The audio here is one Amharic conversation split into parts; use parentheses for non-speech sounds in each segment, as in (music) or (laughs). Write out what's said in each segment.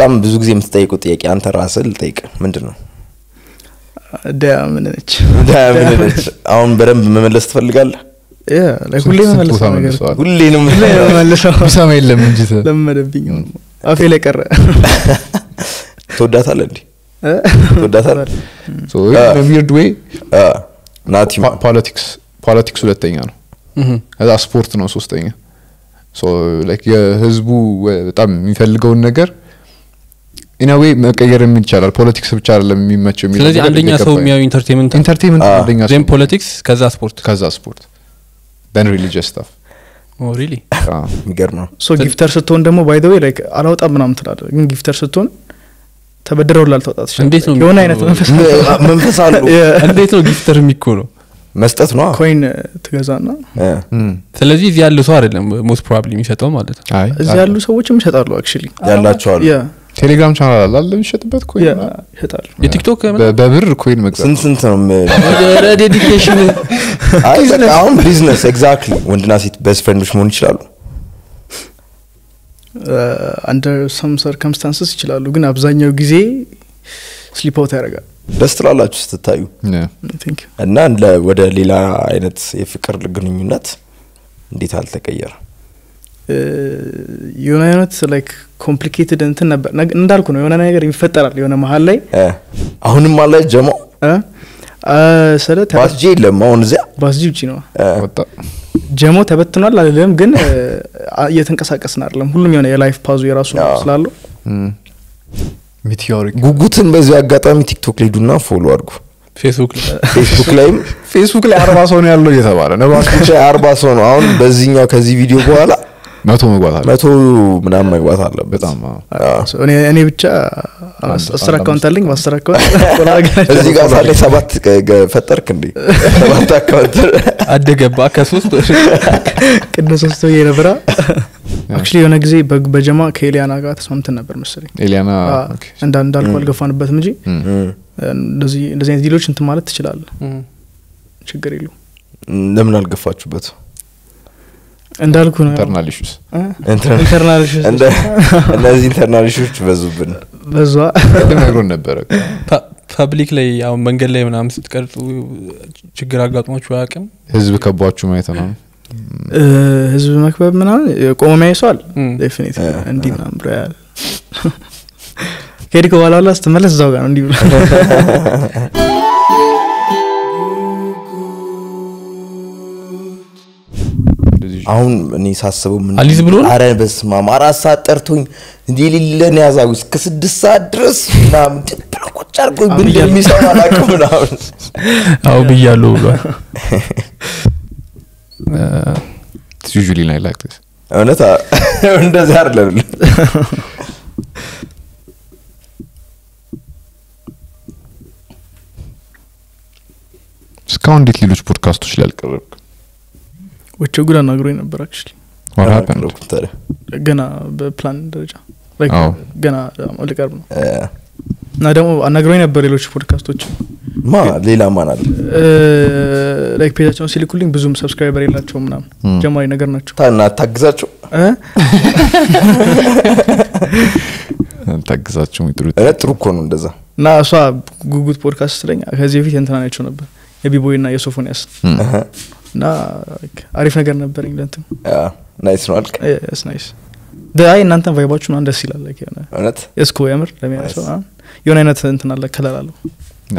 በጣም ብዙ ጊዜ የምትጠይቀው ጥያቄ አንተ ራስህ ልጠይቅ ምንድን ነው ዳያ ምን ነች ምን ነች? አሁን በደንብ መመለስ ትፈልጋለህ ሁሌ ነው መመለሰው ቢሰማ የለም እንጂ ለመደብኝ አፌ ላይ ቀረ። (laughs) ትወዳታለህ እንዲ ትወዳታለህ? አ፣ ናቲ ፖለቲክስ ፖለቲክስ ሁለተኛ ነው። ከዛ ስፖርት ነው ሶስተኛ። so like የህዝቡ በጣም የሚፈልገውን ነገር in a way መቀየር ይቻላል። politics ብቻ አይደለም የሚመቸው የሚለው ስለዚህ አንደኛ ሰው የሚያዩ entertainment entertainment አንደኛ ሰው politics ከዛ ስፖርት ከዛ ስፖርት ን religious stuff really የሚገርም ነው። so gifter ስትሆን ደግሞ by the way like አላወጣም ምናምን ትላለህ። ግን gifter ስትሆን ተበድረው ላልተወጣ ትችላለህ። እንዴት ነው የሆነ? አይነት መንፈስ አሉ (laughs) እንዴት ነው gifter የሚኮነው መስጠት ነው? coin ትገዛና? ስለዚህ እዚህ ያለው ሰው አይደለም most probably የሚሰጠው ማለት ነው። አይ እዚህ ያሉ ሰዎችም ይሸጣሉ actually ያላቸው አሉ። ያ ቴሌግራም ቻናል አለ አለ የሚሸጥበት coin yeah ይሸጣሉ የቲክቶክ በብር coin መግዛት ስንት ስንት ነው dedication አይ በቃ አሁን business exactly ወንድና ሴት best friend ኦች መሆን ይችላሉ? under some circumstances ይችላሉ ግን አብዛኛው ጊዜ slip out ያደርጋል። ደስ ትላላችሁ ስትታዩ? እና ወደ ሌላ አይነት የፍቅር ግንኙነት እንዴት አልተቀየረ የሆነ አይነት like complicated እንትን ነበር እንዳልኩ ነው የሆነ ነገር ይፈጠራል የሆነ መሀል ላይ. እ፣ አሁንም አለ ጀማው እ? አ፣ ስለ ባስጄ የለም አሁን እዚያ? ባስጂ ውጭ ነው። ጀሞ ተበትኗል አልልም ግን እየተንቀሳቀስን አይደለም። ሁሉም የሆነ የ life pause ኡ የራሱ ስላለው ሚቲዮሪክ ጉጉትን በዚሁ አጋጣሚ ቲክቶክ ላይ ሂዱና follow አድርጉ። ፌስቡክ ላይ? ፌስቡክ ላይም? ፌስቡክ ላይ አርባ ሰው ነው ያለው እየተባለ ነው። ብቻ አርባ ሰው ነው። አሁን በዚህኛው ከዚህ ቪዲዮ በኋላ መቶ መግባት አለ መቶ ምናምን መግባት አለበት። በጣም እኔ እኔ ብቻ አስ- አስር account አለኝ በአስር account እዚህ ጋር ሳለ ሰባት ፈጠርክ እንዴ? ሰባት account (laughs) አደገባ። ከሶስት (laughs) ቅድም ሶስት ብዬ ነበራ አክቹሊ የሆነ ጊዜ በጀማ ከኤሊያና ጋር ተስማምተን ነበር መሰለኝ። ኤሊያና እንዳልኩ አልገፋንበትም እንጂ እንደዚህ አይነት ዲሎች እንትን ማለት ትችላለህ። ችግር የለው ለምን አልገፋችሁበት እንዳልኩ ነው። ኢንተርናል ኢሹስ እ? ኢንተርናል እንደ- እነዚህ ኢንተርናል በዙብን። በዛ ነግሮን ነበረ ፐብሊክ ላይ አሁን መንገድ ላይ ምናምን ስትቀርጹ ችግር አጋጥሟችሁ አያውቅም? ህዝብ ከቧችሁ ማየት ነው። እ፣ ህዝብ መክበብ ምናምን ቆሞ እም። ዴፊኒት እንዲህ ምናምን ብሎ ያያል። ከሄድክ በኋላ ስትመለስ እዛው ጋር ነው እንዲህ ብሎ (laughs) አሁን እኔ ሳስበው ምን አሊዝ ብሎ ነው? አረ በስመ አብ! አራት ሰዓት ጠርቶኝ እንዲህ የሌለን ያዛዊ እስከ ስድስት ሰዓት ድረስ ምናምን ብሎ ቁጭ አድርጎኝ ምን እንደሚሰራ አላውቅም ምናምን። አዎ ብያለሁ ብሏል። usually ላይ like this እውነት (laughs) እንደዚህ አይደለም። እስካሁን እንዴት ሌሎች ፖድካስቶች ላይ አልቀረብክም ወቸ ጉድ አናግሮኝ ነበር actually ገና በፕላን ደረጃ ገና ሊቀርብ ነው። እና ደግሞ አናግሮኝ ነበር ሌሎች ፖድካስቶች። ማ ሌላ ማን አለ? like page ኣቸውን ሲልኩልኝ ብዙም subscriber የላቸውም ምናምን። ጀማሪ ነገር ናቸው። ታግዛቸው እ? ታግዛቸው ጥሩ እኮ ነው እንደዛ። እና እሷ ጉጉት ፖድካስት ስለኝ ከዚህ በፊት እንትና ናቸው ነበር የቢቦይ እና የሶፎንያስ እና አሪፍ ነገር ነበረኝ ለንትን አ፣ ናይስ ነው አልክ? ናይስ አይ እናንተን ቫይባችሁ ምናምን ደስ ይላል like የሆነ እውነት? የስኮ የምር ለሚያ ሰው ምናምን የሆነ አይነት እንትን አለ ከለር አለው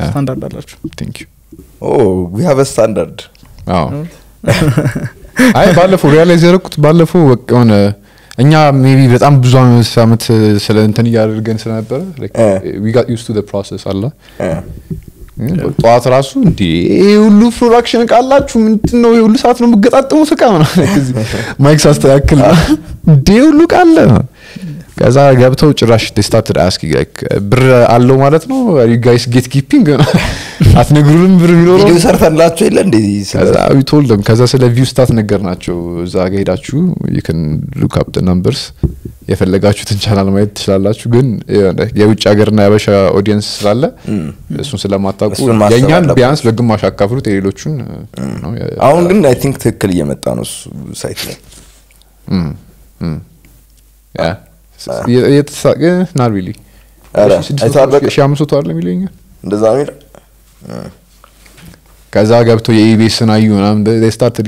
ስታንዳርድ አላችሁ? ቴንክ ዩ ኦ ዊ ሃቭ ስታንዳርድ አዎ. (laughs) አይ ባለፈው ሪያላይዝ ያደረኩት ባለፈው በቃ የሆነ እኛ ሜቢ በጣም ብዙ አመት ስለ እንትን እያደርገን ስለነበረ እ። ዊ ጋት ዩስ ቱ ፕሮሰስ አለ ጠዋት ራሱ እንዲ ሁሉ ፕሮዳክሽን እቃ አላችሁ ምንድን ነው ይሄ ሁሉ ሰዓት ነው የምገጣጠሙት እቃ ምናምን ማይክ ሳስተካክል ይሄ ሁሉ እቃ አለ ከዛ ገብተው ጭራሽ ስታርትድ አስኪ ብር አለው ማለት ነው? ዩ ጋይስ ጌት ኪፒንግ አትነግሩንም ብር ቢኖረው ቪዲዮ የለ እንዴ? ከዛ we told them. ከዛ ስለ ቪው ስታት ነገር ናቸው እዛ ጋ ሄዳችሁ you can look up the numbers. የፈለጋችሁትን ቻናል ማየት ትችላላችሁ። ግን የውጭ ሀገርና የበሻ ኦዲየንስ ስላለ እሱን ስለማታውቁ የእኛን ቢያንስ በግማሽ አካፍሉት የሌሎቹን አሁን ግን አይ ቲንክ ትክክል እየመጣ ነው እሱ ሳይት ላይ የተሳቀ እንደዛ ነው የሚለው? ከዛ ገብቶ የኢቢኤስን አዩ ምናምን ስታርትድ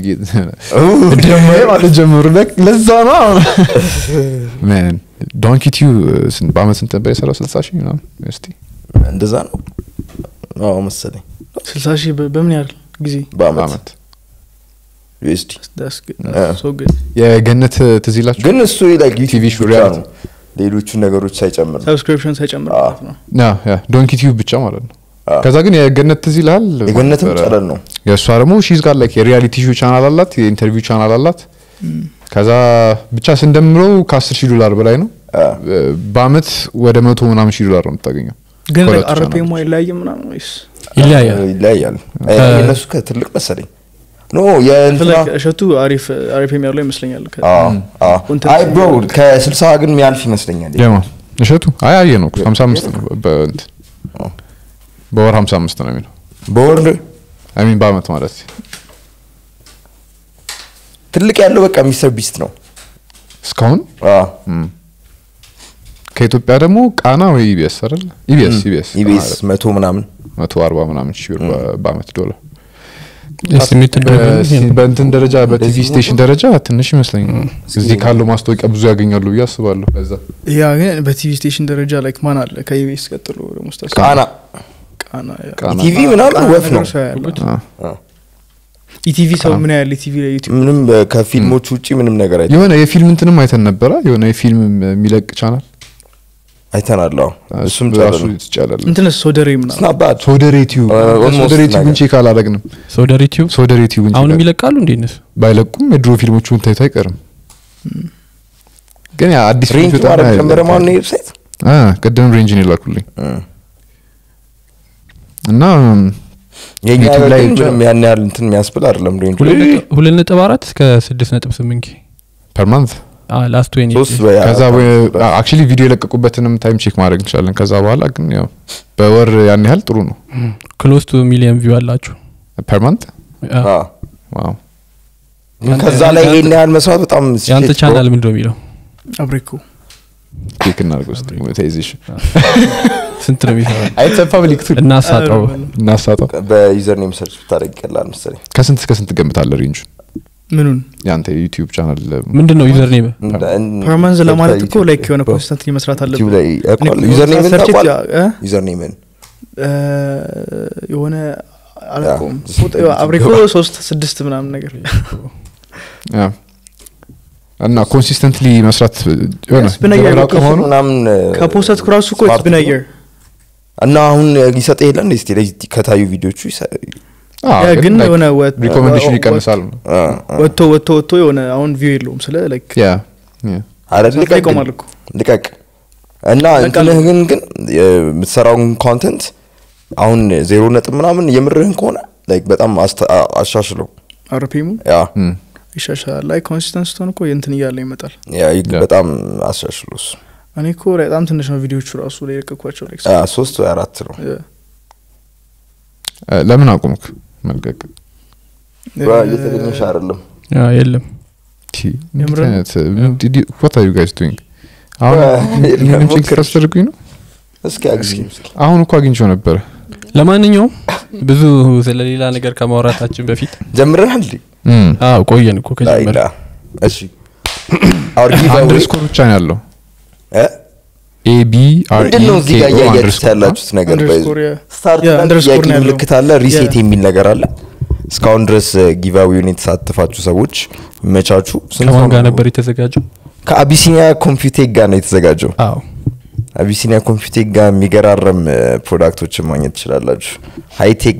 ማለት ጀመሩ። ለክ- ለዛ ነው (laughs) ምን? ዶንኪ ቲዩ በአመት ስንት ነበር የሰራው? ስልሳ ሺህ ምናምን? እስቲ። እንደዛ ነው? አዎ መሰለኝ። ስልሳ ሺህ በ- በምን ያህል ጊዜ? በአመት USD. የገነት ትዝ ይላችሁ? ግን እሱ ብቻ reality. ነው። ሌሎቹን ነገሮች ሳይጨምር ነው። subscription ሳይጨምር አዎ። ማለት ነው? yeah yeah ዶንኪ ቲዩ ብቻ ማለት ነው። ከዛ ግን የገነት ትዝ ይልሃል? የገነትም ጨለል ነው። የእሷ ደግሞ ሺዝ ጋር like የ reality show channel አላት የ interview channel አላት። ከዛ ብቻ ስንደምረው ከአስር ሺህ ዶላር በላይ ነው። በአመት ወደ መቶ ምናምን ሺህ ዶላር ነው የምታገኘው። ግን ቻናሎች። አይለያይም ምናምን ወይስ? ይለያያል። ይለያያል። የእነሱ ከትልቅ መሰለኝ no እሸቱ አሪፍ RPM ያለው ይመስለኛል አይ bro ከስልሳ ግን የሚያልፍ ይመስለኛል እሸቱ? አይ አየ ነው ሀምሳ አምስት ነው በእንትን በወር ሀምሳ አምስት ነው የሚለው። በወር? I mean በአመት ማለት ትልቅ ያለው በቃ ሚስተር ቢስት ነው። እስካሁን? አዎ። ከኢትዮጵያ ደግሞ ቃና ወይ ኢቢኤስ አይደል? ኢቢኤስ ኢቢኤስ መቶ ምናምን። መቶ አርባ ምናምን ሺህ ብር በአመት ዶላር በእንትን ደረጃ በ TV station ደረጃ ትንሽ ይመስለኛል እዚህ ካለው ማስታወቂያ ብዙ ያገኛሉ ብዬ አስባለሁ። በዛ yeah ግን በ TV station ደረጃ like ማን አለ? ከኢቢኤስ ቀጥሎ ደግሞ ቃና። ቃና yeah። ቃና ቲቪ ምናምን ወፍ ነው። ኢቲቪ ሰው ምን ያህል ኢቲቪ ላይ ዩቲዩብ ምንም ከፊልሞች ውጪ ምንም ነገር አይተ- የሆነ የፊልም እንትንም አይተን ነበረ? የሆነ የፊልም የሚለቅ ቻናል አይተናል። አዎ። እሱም ራሱ ይቻላል ሶደሬ ምናምን ሶደሬ ቲዩብ ቲዩብን check አላደረግንም ሶደሬ ቲዩብን አሁንም ይለቃሉ እንዴ እነሱ? ባይለቁም የድሮ ፊልሞቹን ታይቶ አይቀርም። ግን አዲስ ቅድም range ኡን ይላኩልኝ እና ያን ያህል እንትን የሚያስብል አይደለም ሬንጅ ሁለት ነጥብ- ሁለት ነጥብ አራት እስከ ስድስት ነጥብ ስምንት K per month last ወይን ከዛ actually ቪዲዮ የለቀቁበትንም time check ማድረግ እንችላለን። ከዛ በኋላ ግን ያው በወር ያን ያህል ጥሩ ነው። close to million view አላችሁ? per month አ፣ አዎ። ዋው ግን ከዛ ላይ ይሄን ያህል መስራት በጣም bro። ቻናል ምንድን ነው የሚለው? አብሬኮ ቼክ እናድርግ ውስጥ ሞኔታይዜሽን ስንት ነው የሚሰራው? (laughs) አይተ ፐብሊክ እናሳጠው እናሳጠው በዩዘር ኔም ሰርች ብታደርግ ይቀላል መሰለኝ። ከስንት እስከ ስንት ገምታለህ ሬንጁ ምኑን የአንተ ዩቲዩብ ቻናል ምንድን ነው ዩዘር ኔም ፐርማንዝ ለማለት እኮ ላይክ የሆነ ላይ ኮንስተንትሊ መስራት ዩቲዩብ አለብን ላይ ያውቀዋል። ዩዘር ኔምን ሰርች ታውቋል? እ? ዩዘር ኔምን እ፣ የሆነ አላውቀውም አብሬኮ ሶስት ስድስት ምናምን ነገር ያ። እና ኮንሲስተንትሊ መስራት የሆነ It's been a year. ገበራው ከሆኑ ምናምን ከፖስት ኩራሱ እኮ አየር እና አሁን ይሰጥ የለ ስቴ ላይ ከታዩ ቪዲዮቹ ግን የሆነ ወጥ- ሪኮሜንዴሽን ይቀንሳል። ወጥቶ ወጥቶ ወጥቶ የሆነ አሁን ቪው የለውም ስለ ልቀቅ ይቆማል እኮ። ልቀቅ። እና እንትንህ ግን ግን የምትሰራውን content አሁን ዜሮ ነጥብ ምናምን የምርህን ከሆነ like በጣም አሻሽለው። RPM ኡ ይሻሻላል። ላይ consistent ስትሆን እኮ የእንትን እያለ ይመጣል። በጣም እሱ እኔ እኮ በጣም ትንሽ ነው ቪዲዮቹ ራሱ ላይ የለቀኳቸው ሶስት ወይ አራት ነው። ለምን አቆምክ መልቀቅ። እየተገኘሽ አይደለም? የለም። ቲ የምር? ነው? what are you guys doing? አሁን ቼክ ታስደርጉኝ ነው? እኮ አግኝቼው ነበረ ለማንኛውም ብዙ ስለሌላ ነገር ከማውራታችን በፊት አዎ ቆየን እኮ ከጀመረ (clears throat) (clears throat) አንደርስኮር ብቻ ነው ያለው እ? ኤ ቢ አር ምንድን ነው እዚህ ጋር እያያችሁት ያላችሁት ነገር? ስታርት ምልክት አለ ሪሴት የሚል ነገር አለ። እስካሁን ድረስ giveaway ውን የተሳተፋችሁ ሰዎች ይመቻችሁ። ስንት ከማን ሰው ጋር? ነበር የተዘጋጀው? ከአቢሲኒያ ኮምፒውቴክ ጋር ነው የተዘጋጀው። አዎ። አቢሲኒያ ኮምፒውቴክ ጋር የሚገራረም product ኦችን ማግኘት ትችላላችሁ። high tech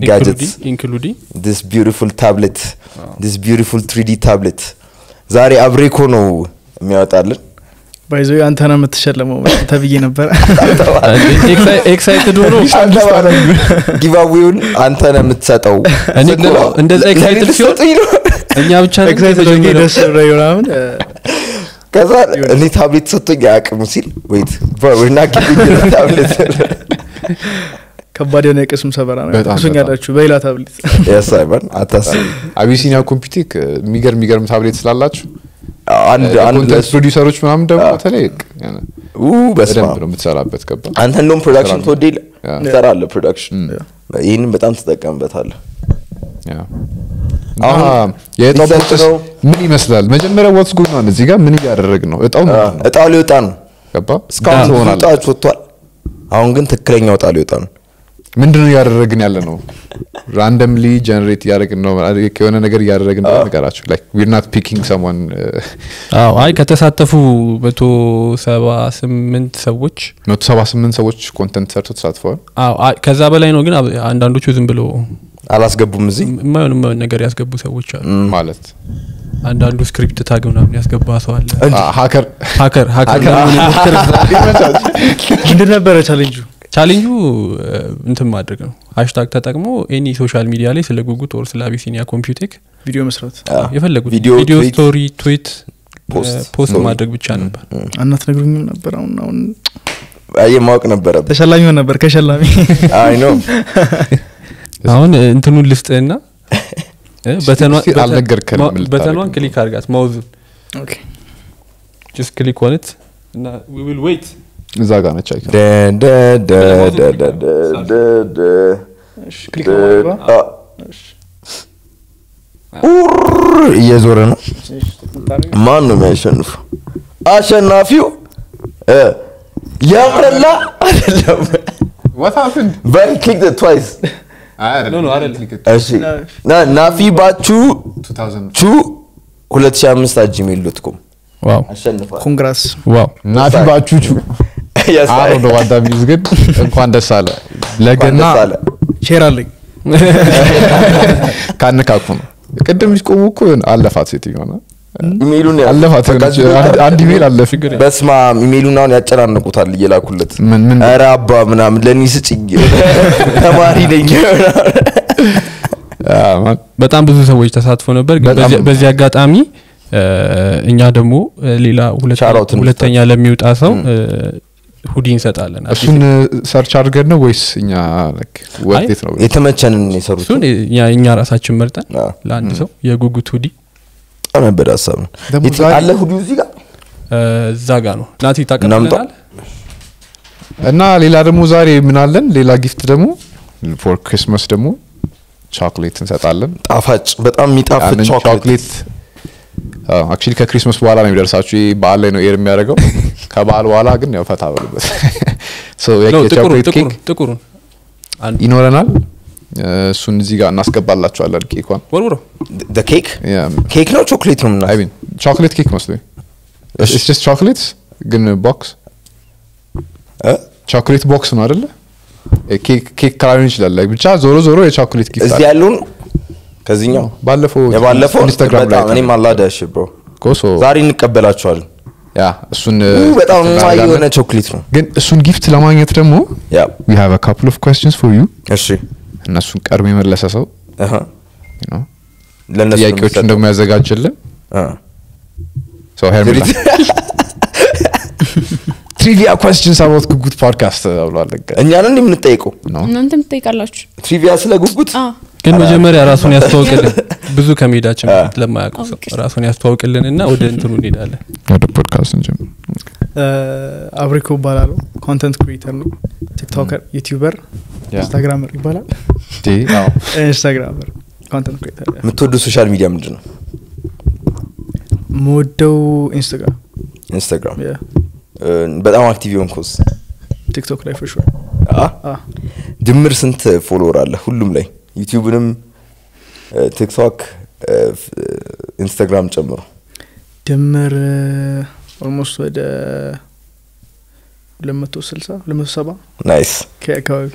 including this beautiful tablet this beautiful 3D tablet ዛሬ አብሬኮ ነው የሚያወጣልን ባይዞ አንተ ነው የምትሸለመው ተብዬ ነበረ excited ሆኖ giveaway ውን አንተ ነው የምትሰጠው እኔ እኮ ስንለው እንደዛ excited ሲሆን? እኛ ብቻ excited ደስ ምናምን። እ፣ ከዛ እኔ ታብሌት ሰጥቶኝ አያውቅም ሲል wait ና ታብሌት ከባድ የሆነ የቅስም ሰበራ ነው። ያላችሁ በሌላ ታብሌት። ያሳይባን አታስብ። አቢሲኒያ ኮምፒውቴክ የሚገርም የሚገርም ታብሌት ስላላችሁ አንድ አንድ ፕሮዲውሰሮች ምናምን ደግሞ በተለይ በስመ በደንብ አብ። ነው የምትሰራበት ገባ አንተ እንደውም production yeah። ትሰራለህ production ይህንን በጣም ትጠቀምበታለህ። ምን ይመስላል? መጀመሪያ what's good ነው እዚህ ጋር ምን እያደረግን ነው? እጣው እጣው ሊወጣ ነው። ገባ እስካሁን እጣዎች ወጥቷል። አሁን ግን ትክክለኛው እጣ ሊወጣ ነው ምንድን ነው እያደረግን ያለ ነው randomly generate እያደረግን ነው የሆነ ነገር እያደረግን ነው like we're not picking someone አዎ አይ ከተሳተፉ መቶ ሰባ ስምንት ሰዎች መቶ ሰባ ስምንት ሰዎች content ሰርቶ ተሳትፈዋል? አዎ አይ ከዛ በላይ ነው ግን አንዳንዶቹ ዝም ብሎ አላስገቡም እዚህ? የማይሆን የማይሆን ነገር ያስገቡ ሰዎች አሉ። ማለት? አንዳንዱ script tag ምናምን ያስገባ ሰው አለ። hacker hacker hacker ምንድን ነበረ ቻሌንጁ ቻሌንጁ እንትን ማድረግ ነው። hashtag ተጠቅሞ any social media ላይ ስለ ጉጉት or ስለ አቢሲኒያ ኮምፒውቴክ ቪዲዮ መስራት። የፈለጉት ቪዲዮ፣ ስቶሪ ትዊት ፖስት፣ ማድረግ ብቻ ነበር። አናት ነግሩኝም ነበር አሁን አሁን አየ ማወቅ ነበረብህ ተሸላሚ ሆን ነበር ከሸላሚ። አይ ነው (laughs) አሁን እንትኑን ልስጥህና በተኗን ክሊክ አርጋት ማውዙን። ክሊክ ሆነት እና ዊ ዊል ዌይት Zagana čajka. De, de, de, de, de, de, de, de. Kliknemo Ur je zoreno. Manu me shenuf. Asha nafiu. Eh. Yavrella. (laughs) What happened? Ben clicked it twice. No, no, ናፊባችሁ ቹ 2005 አት ጂሜል ዶት ኮም አሸንፋል። ኮንግራስ ናፊባችሁ ቹ አሮ ነው ዋዳ ሚዝ ግን እንኳን ደስ አለ። ለገና ሼር አለኝ። (laughs) ካነካኩ ነው። ቅድም ሲቆሙ እኮ አለፋት ሴትዮ ሆነ ኢሜይሉን ያዝ። አለፋት አንድ- ኢሜል አለፍ በስማ ኢሜይሉን አሁን ያጨናንቁታል እየላኩለት። ኧረ አባ ምናምን ለእኔ ስጭኝ (laughs) ተማሪ ነኝ በጣም ብዙ ሰዎች ተሳትፎ ነበር በዚህ- አጋጣሚ እ፣ እኛ ደግሞ ሌላ ሁለተኛ ለሚወጣ ሰው hoodie እንሰጣለን? እሱን search አድርገን ነው ወይስ እኛ ነው? የተመቸንን የሰሩት። እሱን እኛ እኛ ራሳችን መርጠን ለአንድ ሰው የጉጉት hoodie በጣም ነበር ሀሳብ ነው አለ hoodie ው እዚህ ጋር? እዛ ጋ ነው። ናቲ ታቀብለናል እና ሌላ ደግሞ ዛሬ ምን አለን? ሌላ gift ደግሞ for Christmas ደግሞ ቾክሌት እንሰጣለን። ጣፋጭ በጣም የሚጣፍጥ chocolate actually ከ Christmas በኋላ ነው የሚደርሳችሁ። ይህ በዓል ላይ ነው air የሚያደርገው። ከበዓል በኋላ ግን ያው ፈታ በሉበት። (laughs) አንድ ይኖረናል። እሱን እዚህ ጋር እናስገባላችኋለን ኬኳን። ወርውሮ ኬክ ኬክ ነው? ቾክሌት ነው ምና ቾክሌት ኬክ መስሎኝ it's just chocolate ግን box chocolate box ነው አይደለ? ኬክ ኬክ ካላሊሆን ይችላል። ብቻ ዞሮ ዞሮ የ chocolate gift እዚህ ያለውን ከዚህኛው ባለፈው የባለፈው Instagram ላይ እኔም አላዳሽ ብሮ ኮሶ ዛሬ እንቀበላቸዋለን። yeah እሱን በጣም የሆነ ቾክሌት ነው። ግን እሱን gift ለማግኘት ደግሞ yeah we have a couple of questions for you። እሺ። እነሱን ቀድሞ የመለሰ ሰው ለነሱ ደግሞ ያዘጋጀልን? ሰው ሄርሜላ trivia questions about ጉጉት ፖድካስት ብሏል። እኛ ነን የምንጠይቀው? እናንተ ምትጠይቃላችሁ trivia ስለ ጉጉት? ግን መጀመሪያ ራሱን ያስተዋውቅልን። ብዙ ከመሄዳችን በፊት ለማያውቁ ሰው ራሱን ያስተዋውቅልን እና ወደ እንትኑ እንሄዳለን። ወደ ፖድካስት እንጀምር። አብሪኮ ይባላለሁ content creator ነው TikToker YouTuber Instagrammer ይባላል። እንዴ፣ አዎ። Instagrammer content creator። የምትወዱ social media ምንድን ነው መወደው Instagram? Instagram እ፣ በጣም active የሆንኩስ TikTok ላይ ፍሹ አ? ድምር ስንት follower አለ ሁሉም ላይ YouTube ንም TikTok Instagram ጨምሮ። ድምር almost ወደ ሁለት መቶ ስልሳ ሁለት መቶ ሰባ? nice። ከአካባቢ።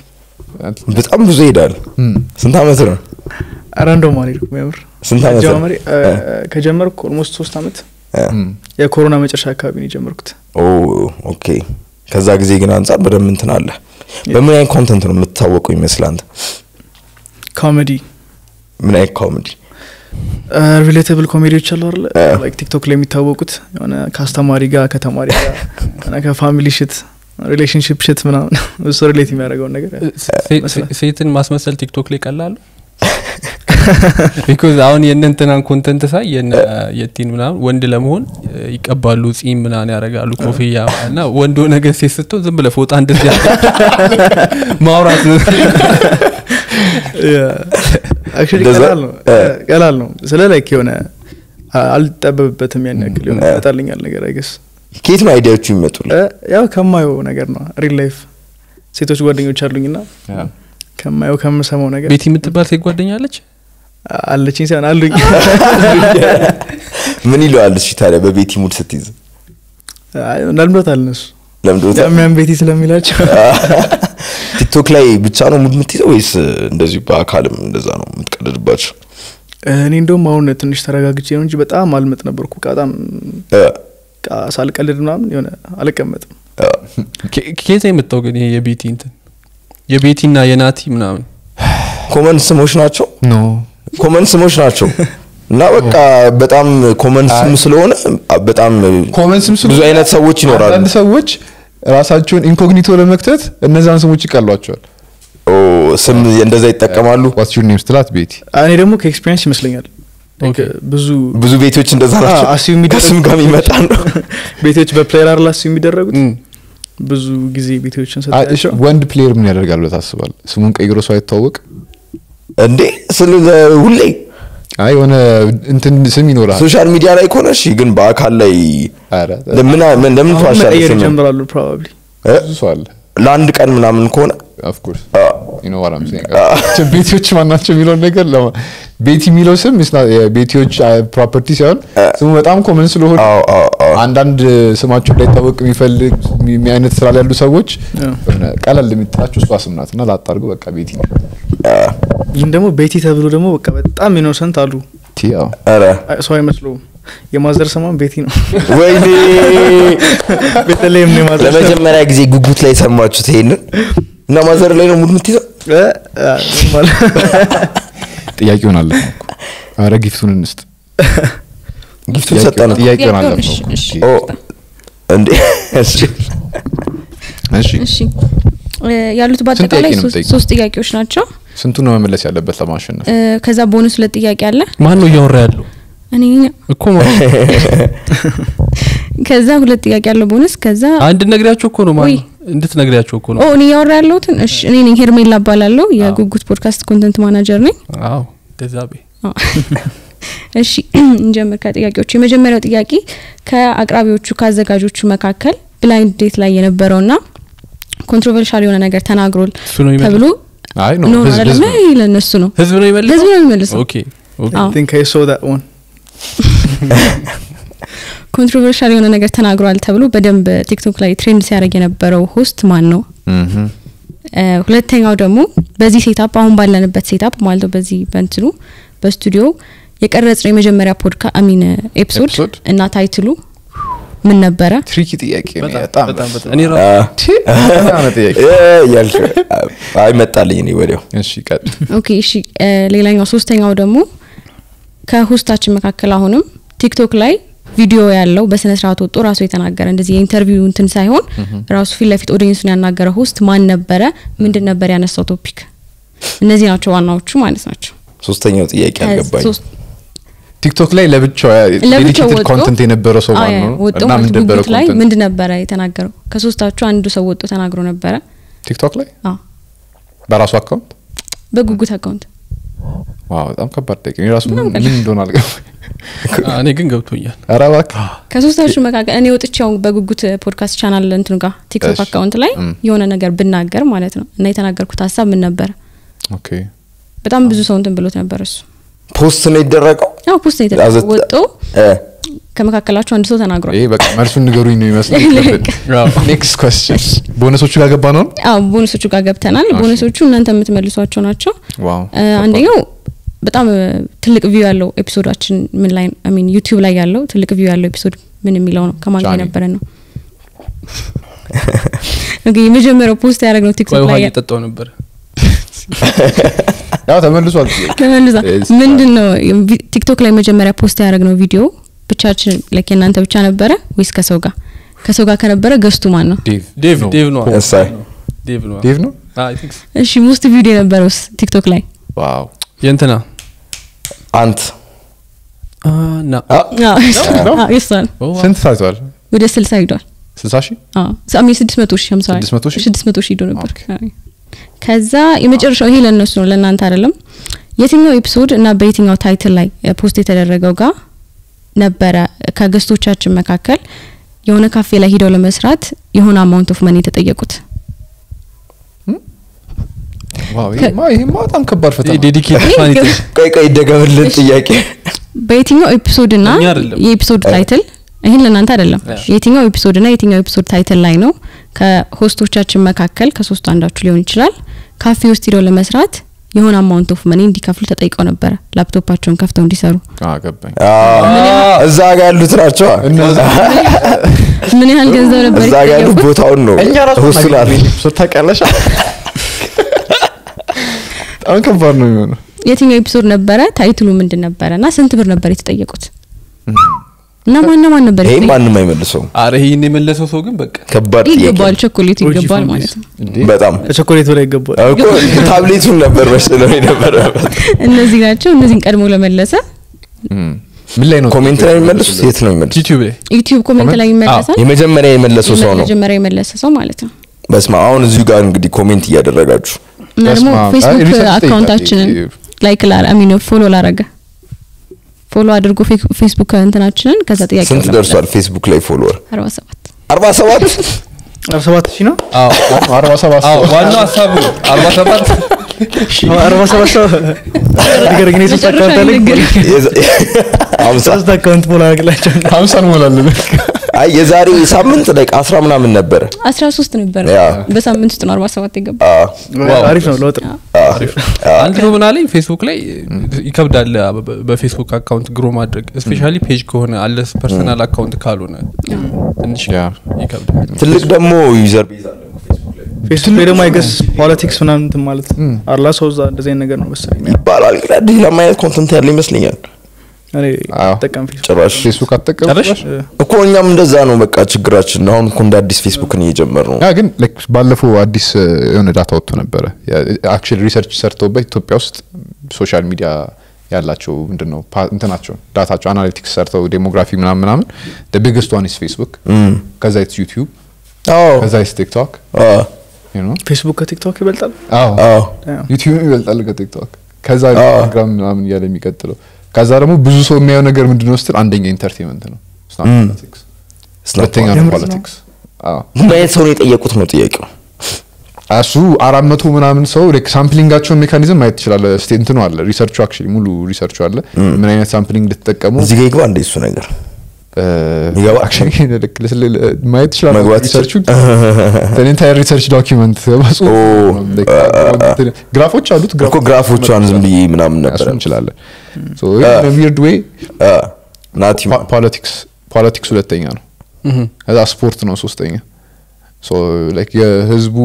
በጣም ብዙ ይሄዳል። ስንት አመት ነው? አረ እንደውም አልሄድኩም የምር ስንት አመት ነው? ከጀመርኩ almost ሶስት አመት። የኮሮና መጨረሻ አካባቢ ነው የጀመርኩት። oh okay። ከዛ ጊዜ ግን አንጻር በደንብ እንትን አለ። በምን አይነት content ነው የምትታወቀው ይመስል አንተ ኮሜዲ ምን አይነት comedy relatable comedy ዎች አሉ like TikTok ላይ የሚታወቁት የሆነ ከአስተማሪ ጋር ከተማሪ ጋር (laughs) ከ family shit relationship shit ምናምን (laughs) እሱ relate የሚያደርገውን ነገር ሴትን ማስመሰል TikTok ላይ ቀላሉ because (laughs) አሁን የእነ እንትናን content ሳይ የቲን ምናምን ወንድ ለመሆን ይቀባሉ ጺም ምናምን ያደርጋሉ ኮፍያ እና ወንድ ነገር ሴት ስትሆን ዝም ብለህ ፎጣ እንደዚህ ማውራት ነው? (laughs) ቀላል ነው. እ። ቀላል ነው. ስለ like የሆነ አልጠበብበትም ያን ያክል የሆነ ይመጣልኛል ነገር I guess ከየት ነው idea ዎቹ ይመጡል ያው ከማየው ነገር ነው። real life ሴቶች ጓደኞች አሉኝና ከማየው ከምሰማው ነገር ቤቲ የምትባል ሴት ጓደኛለች አለችኝ ሳይሆን አሉኝ። (laughs) ምን ይለዋል እሺ ታዲያ በቤቲ ሙድ ስትይዝ? አይ፣ ለምዶታል እነሱ ለምዶታ የሚያን ቤቲ ስለሚላቸው? TikTok ላይ ብቻ ነው ሙድ የምትይዘው ወይስ እንደዚሁ በአካልም እንደዛ ነው የምትቀልድባቸው? እኔ እንደውም አሁን ትንሽ ተረጋግቼ ነው እንጂ በጣም አልመጥ ነበርኩ። በጣም ሳልቀልድ ምናምን የሆነ አልቀመጥም። ከየት የመጣው ግን ይሄ የቤቲ እንትን? የቤቲና የናቲ ምናምን? common ስሞች ናቸው? no። common ስሞች ናቸው እና በቃ በጣም common ስም ስለሆነ በጣም common ስም ብዙ አይነት ሰዎች ይኖራሉ። አንዳንድ ሰዎች ራሳቸውን incognito ለመክተት እነዛን ስሞች ይቀሏቸዋል። oh፣ ስም እንደዛ ይጠቀማሉ? what's your name ስትላት ቤቲ። እኔ ደግሞ ከ experience ይመስለኛል። ብዙ ብዙ ቤቲዎች እንደዛ ናቸው። ከስም ጋር የሚመጣ ነው። (laughs) ቤቶች በፕሌየር አርላስ የሚደረጉት? ብዙ ጊዜ ቤቶችን ስታያቸው ወንድ ፕሌየር ምን ያደርጋል ብለህ ታስባለህ? ስሙን ቀይሮ ሰው አይታወቅ እንዴ ስለ ሁሌ አይ የሆነ እንትን ስም ይኖራል። ሶሻል ሚዲያ ላይ ከሆነ እሺ ግን በአካል ላይ ለምን ምን ለምን ስም? ይጀምራሉ ፕሮባብሊ ለአንድ ቀን ምናምን ከሆነ? ኦፍኮርስ አ፣ ይኖራል (laughs) ቤቲዎች ማናቸው የሚለውን ነገር ለማ- ቤቲ የሚለው ስም የቤቲዎች property ሳይሆን ስሙ በጣም common ስለሆነ አዎ አዎ አዎ. አንዳንድ ስማቸው እንዳይታወቅ የሚፈልግ የሚ- አይነት ስራ ላይ ያሉ ሰዎች ቀለል የምትላቸው እሷ ስም ናት እና ላጣርገው በቃ ቤቲ ነው። ይህም ደግሞ ቤቲ ተብሎ ደግሞ በቃ በጣም innocent አሉ። ሰው አይመስለውም። የ mother ስሟን ቤቲ ነው። (laughs) ወይኔ! ቤተልሔም ነው የ mother ስም። ለመጀመሪያ ጊዜ ጉጉት ላይ ሰማችሁት ይሄንን? እና mother ላይ ነው ሙድ የምትይዘው (laughs) ጥያቄ ሆናለሁ አረ gift ኡን እንስጥ። gift ኡን ሰጠነው ጥያቄ ሆናለሁ እሺ፣ እሺ። oh እንዴ? እሺ። እሺ። እሺ። እ፣ ያሉት በአጠቃላይ ሶስት- ጥያቄዎች ናቸው። ስንቱን ነው መመለስ ያለበት ለማሸነፍ? እ፣ ከዛ ቦነስ ሁለት ጥያቄ አለ? ማን ነው እያወራ ያለው? እኔ እኮ (laughs) ከዛ ሁለት ጥያቄ ያለው ቦነስ ከዛ አንድ ነግሪያቸው እኮ ነው ማን እንድትነግሪያቸው እኮ ነው። እኔ እያወራ ያለሁትን እሺ እኔ ነኝ ሄርሜላ እባላለሁ። የጉጉት ፖድካስት content manager ነኝ። አዎ አዎ። እሺ እንጀምር ከጥያቄዎቹ። የመጀመሪያው ጥያቄ ከአቅራቢዎቹ ከአዘጋጆቹ መካከል blind date ላይ የነበረውና controversial የሆነ ነገር ይመልስ ተብሎ አይ ነው no ህዝብ ነው። ህዝብ ነው ይመልስ ህዝብ ነው okay okay። one. (laughs) controversial የሆነ ነገር ተናግሯል ተብሎ በደንብ TikTok ላይ trend ሲያደርግ የነበረው host ማን ነው ሁለተኛው ደግሞ በዚህ setup አሁን ባለንበት setup ማለት ነው በዚህ በእንትኑ በስቱዲዮ የቀረጽነው የመጀመሪያ podcast I mean episode? እና title ኡ ምን ነበረ tricky ጥያቄ ነው በጣም በጣም በጣም በጣም እኔ ወዲያው እሺ ቀጥ okay እሺ ሌላኛው ሶስተኛው ደግሞ ከ hostኣችን መካከል አሁንም ቲክቶክ ላይ ቪዲዮ ያለው በስነ ስርዓት ወጥቶ ራሱ የተናገረ እንደዚህ የ interview እንትን ሳይሆን ራሱ ፊት ለፊት audience ኡን ያናገረ host ማን ነበረ? ምንድን ነበር ያነሳው topic? እነዚህ ናቸው ዋናዎቹ ማለት ናቸው። ሶስተኛው ጥያቄ አልገባኝ ሶስት- ቲክቶክ ላይ ለብቻው dedicated content የነበረው ሰው yeah፣ ነው? ወጥቶ እና ማለት ምን ነበረ ላይ ምንድን ነበረ የተናገረው? ከሶስታችሁ አንዱ ሰው ወጥቶ ተናግሮ ነበረ? ቲክቶክ ላይ? አዎ። በራሱ አካውንት? በጉጉት አካውንት በጣም ከባድ እኔ ራሱ ምን እንደሆነ አልገባኝ (laughs) እኔ ግን ገብቶኛል። ኧረ እባክህ። ከሶስታችሁ መካከል እኔ ወጥቼ ው በጉጉት podcast channel እንትኑ ጋር ቲክቶክ account ላይ የሆነ ነገር ብናገር ማለት ነው። እና የተናገርኩት ሀሳብ ምን ነበረ? Okay። በጣም ብዙ ሰው እንትን ብሎት ነበር እሱ። post ነው የተደረገው? ያው post ነው አዘት- ወጥቶ ከመካከላችሁ አንድ ሰው ተናግሯል። ይሄ በቃ መልሱን ንገሩኝ ነው ይመስላል next question bonus ኦቹ ጋር ገባን ነው አዎ ቦነሶቹ ጋር ገብተናል። ቦነሶቹ እናንተ የምትመልሷቸው ናቸው። አንደኛው በጣም ትልቅ view ያለው episode ኣችን ምን ላይ I mean ዩቲዩብ ላይ ያለው ትልቅ view ያለው episode ምን የሚለው ነው? ከማን ጋር የነበረ ነው? Okay የመጀመሪያው post ያደረግነው ቲክቶክ ላይ እየጠጣው ነበር ያው ተመልሷል Yes. ምንድን ነው ቲክቶክ ላይ መጀመሪያ post ያደረግነው ቪዲዮ ብቻችን like የእናንተ ብቻ ነበረ ወይስ ከሰው ጋር? ከሰው ጋር ከነበረ guest ኡ ማን ነው። ዴቭ ዴቭ ነው። ዴቭ ነው? እሺ most ቪዲዮ የነበረውስ ቲክቶክ ላይ? Wow። የእንትና? አንት። ስንት ታይቷል ወደ ስልሳ ሂዷል። ስልሳ ሺህ? ሳሚ ስድስት መቶ ሺህ አምሳ 600 ሺህ? ስድስት መቶ ሺህ ሂዶ ነበር። ከዛ የመጨረሻው ይሄ ለእነሱ ነው ለእናንተ አይደለም። የትኛው episode እና በየትኛው title ላይ post የተደረገው ጋር ነበረ። ከ guest ኦቻችን መካከል የሆነ ካፌ ላይ ሂደው ለመስራት የሆነ amount of money የተጠየቁት። Wow ይሄማ በጣም ከባድ ፈተና። ነው። dedicate ይሄ ፋኒት ገ- (laughs) ቆይ ቆይ ይደገምልን ጥያቄ። በየትኛው episode አይደለም። የ episode title ይህን ለእናንተ አይደለም። የትኛው episode እና የትኛው episode title ላይ ነው? ከ host ኦቻችን መካከል ከሶስቱ አንዳችሁ ሊሆን ይችላል። ካፌ ውስጥ ሂደው ለመስራት የሆነ amount of money እንዲከፍሉ ተጠይቀው ነበረ። ላፕቶፓቸውን ከፍተው እንዲሰሩ። እዛ ጋር ያሉት ናቸው። ምን ያህል ገንዘብ ነበር እዛ ጋር ያሉት ቦታውን ነው ታውቂያለሽ? በጣም ከባድ ነው የሚሆነው። የትኛው episode ነበረ? title ኡ ምንድን ነበረ? እና ስንት ብር ነበር የተጠየቁት እና ማን ማን ነበር? ይሄ? ማንም አይመልሰውም። አረ ይህን የመለሰው ሰው ግን በቃ ከባድ ይገባል OG ይገባል ማለት ነው። በጣም ከቸኮሌት በላይ ይገባል። እኮ ታብሌቱን ነበር መስለው የነበረ እነዚህ ናቸው። እነዚህን ቀድሞ ለመለሰ ምን ላይ ነው comment ላይ የሚመልሱት? የት ነው የሚመልሱት? ዩቲዩብ ላይ ዩቲዩብ comment ላይ ይመለሳል የመጀመሪያ የመለሰው ሰው ነው። መጀመሪያ የመለሰ ሰው ማለት ነው። በስማ አሁን እዚሁ ጋር እንግዲህ comment እያደረጋችሁ እና ደግሞ ፌስቡክ account ኣችንን like ላ I mean follow ላረገ follow አድርጎ ፌስቡክ እንትናችንን። ከዛ ጥያቄ ስንት ደርሷል ፌስቡክ ላይ follower አርባ ሰባት። አርባ ሰባት? አርባ ሰባት ሺህ ነው? አርባ ሰባት ዋናው ነው አርባ ሰባት አርባ ሰባት ሰው ነገር ግን የሶስት መጨረሻ account አለኝ። ንግግር ሀምሳ ሶስት account ሞላ አርግላቸው ሀምሳ እንሞላለን አይ የዛሬ ሳምንት ላይ አስራ ምናምን ነበረ አስራ ሶስት ነበር። Yeah። በሳምንት ውስጥ ነው አርባ ሰባት የገባ አሪፍ ነው ለውጥ ነው። አንድ ሰው ምን አለኝ? ፌስቡክ ላይ ይከብዳል። በ- በፌስቡክ account grow ማድረግ። specially page ከሆነ unless personal account ካልሆነ ትንሽ yeah። ይከብዳል። ትልቅ ደግሞ user base አለ ፌስቡክ ላይ ደግሞ I guess politics ምናምን እንትን ማለት አላ ሰው እዛ እንደዚህ አይነት ነገር ነው መሰለኝ። ይባላል። ግን አዲስ ለማየት content ያለ ይመስለኛል ፌስቡክ። ጭራሽ ፌስቡክ አትጠቀም ጨረሽ? እኮ እኛም እንደዛ ነው በቃ ችግራችን። አሁን እኮ እንደ አዲስ ፌስቡክን እየጀመርነው ግን like ባለፈው አዲስ የሆነ data ወጥቶ ነበረ። Actually research ሰርተውበት ኢትዮጵያ ውስጥ social media ያላቸው ምንድን ነው እንትናቸው data ኣቸው analytics ሰርተው demography ምናምን ምናምን biggest one is ፌስቡክ ከዛ it's ዩቲዩብ አዎ። ከዛ it's ቲክቶክ አዎ። You know? ፌስቡክ ከቲክቶክ ይበልጣል? አዎ። አዎ። ዩቲዩብ ይበልጣል ከቲክቶክ። ከዛ ኢንስታግራም ምናምን እያለ የሚቀጥለው ከዛ ደግሞ ብዙ ሰው የሚያየው ነገር ምንድነው ስትል አንደኛ entertainment ነው። It's not politics። It's not ሁለተኛ ነው ነው? Politics ምን አይነት ሰው ነው የጠየቁት ነው ጥያቄው? እሱ አራት መቶ ምናምን ሰው like sampling ኣቸውን mechanism ማየት ትችላለ ስቴ እንትኑ አለ research ኡ actually ሙሉ research ኡ አለ። ምን አይነት sampling ልትጠቀሙ እዚህ ጋር ይግባ እንደ እሱ ነገር ይገባ? ማየት ትችላለ መግባት research ኡ ይችላል። Entire research document graph ኦች አሉት። እኮ graph ኦቿን ዝም ብዬ ምናምን ነበረ እንችላለን። Weird way politics politics ሁለተኛ ነው። ከዛ ስፖርት ነው ሶስተኛ። So like የህዝቡ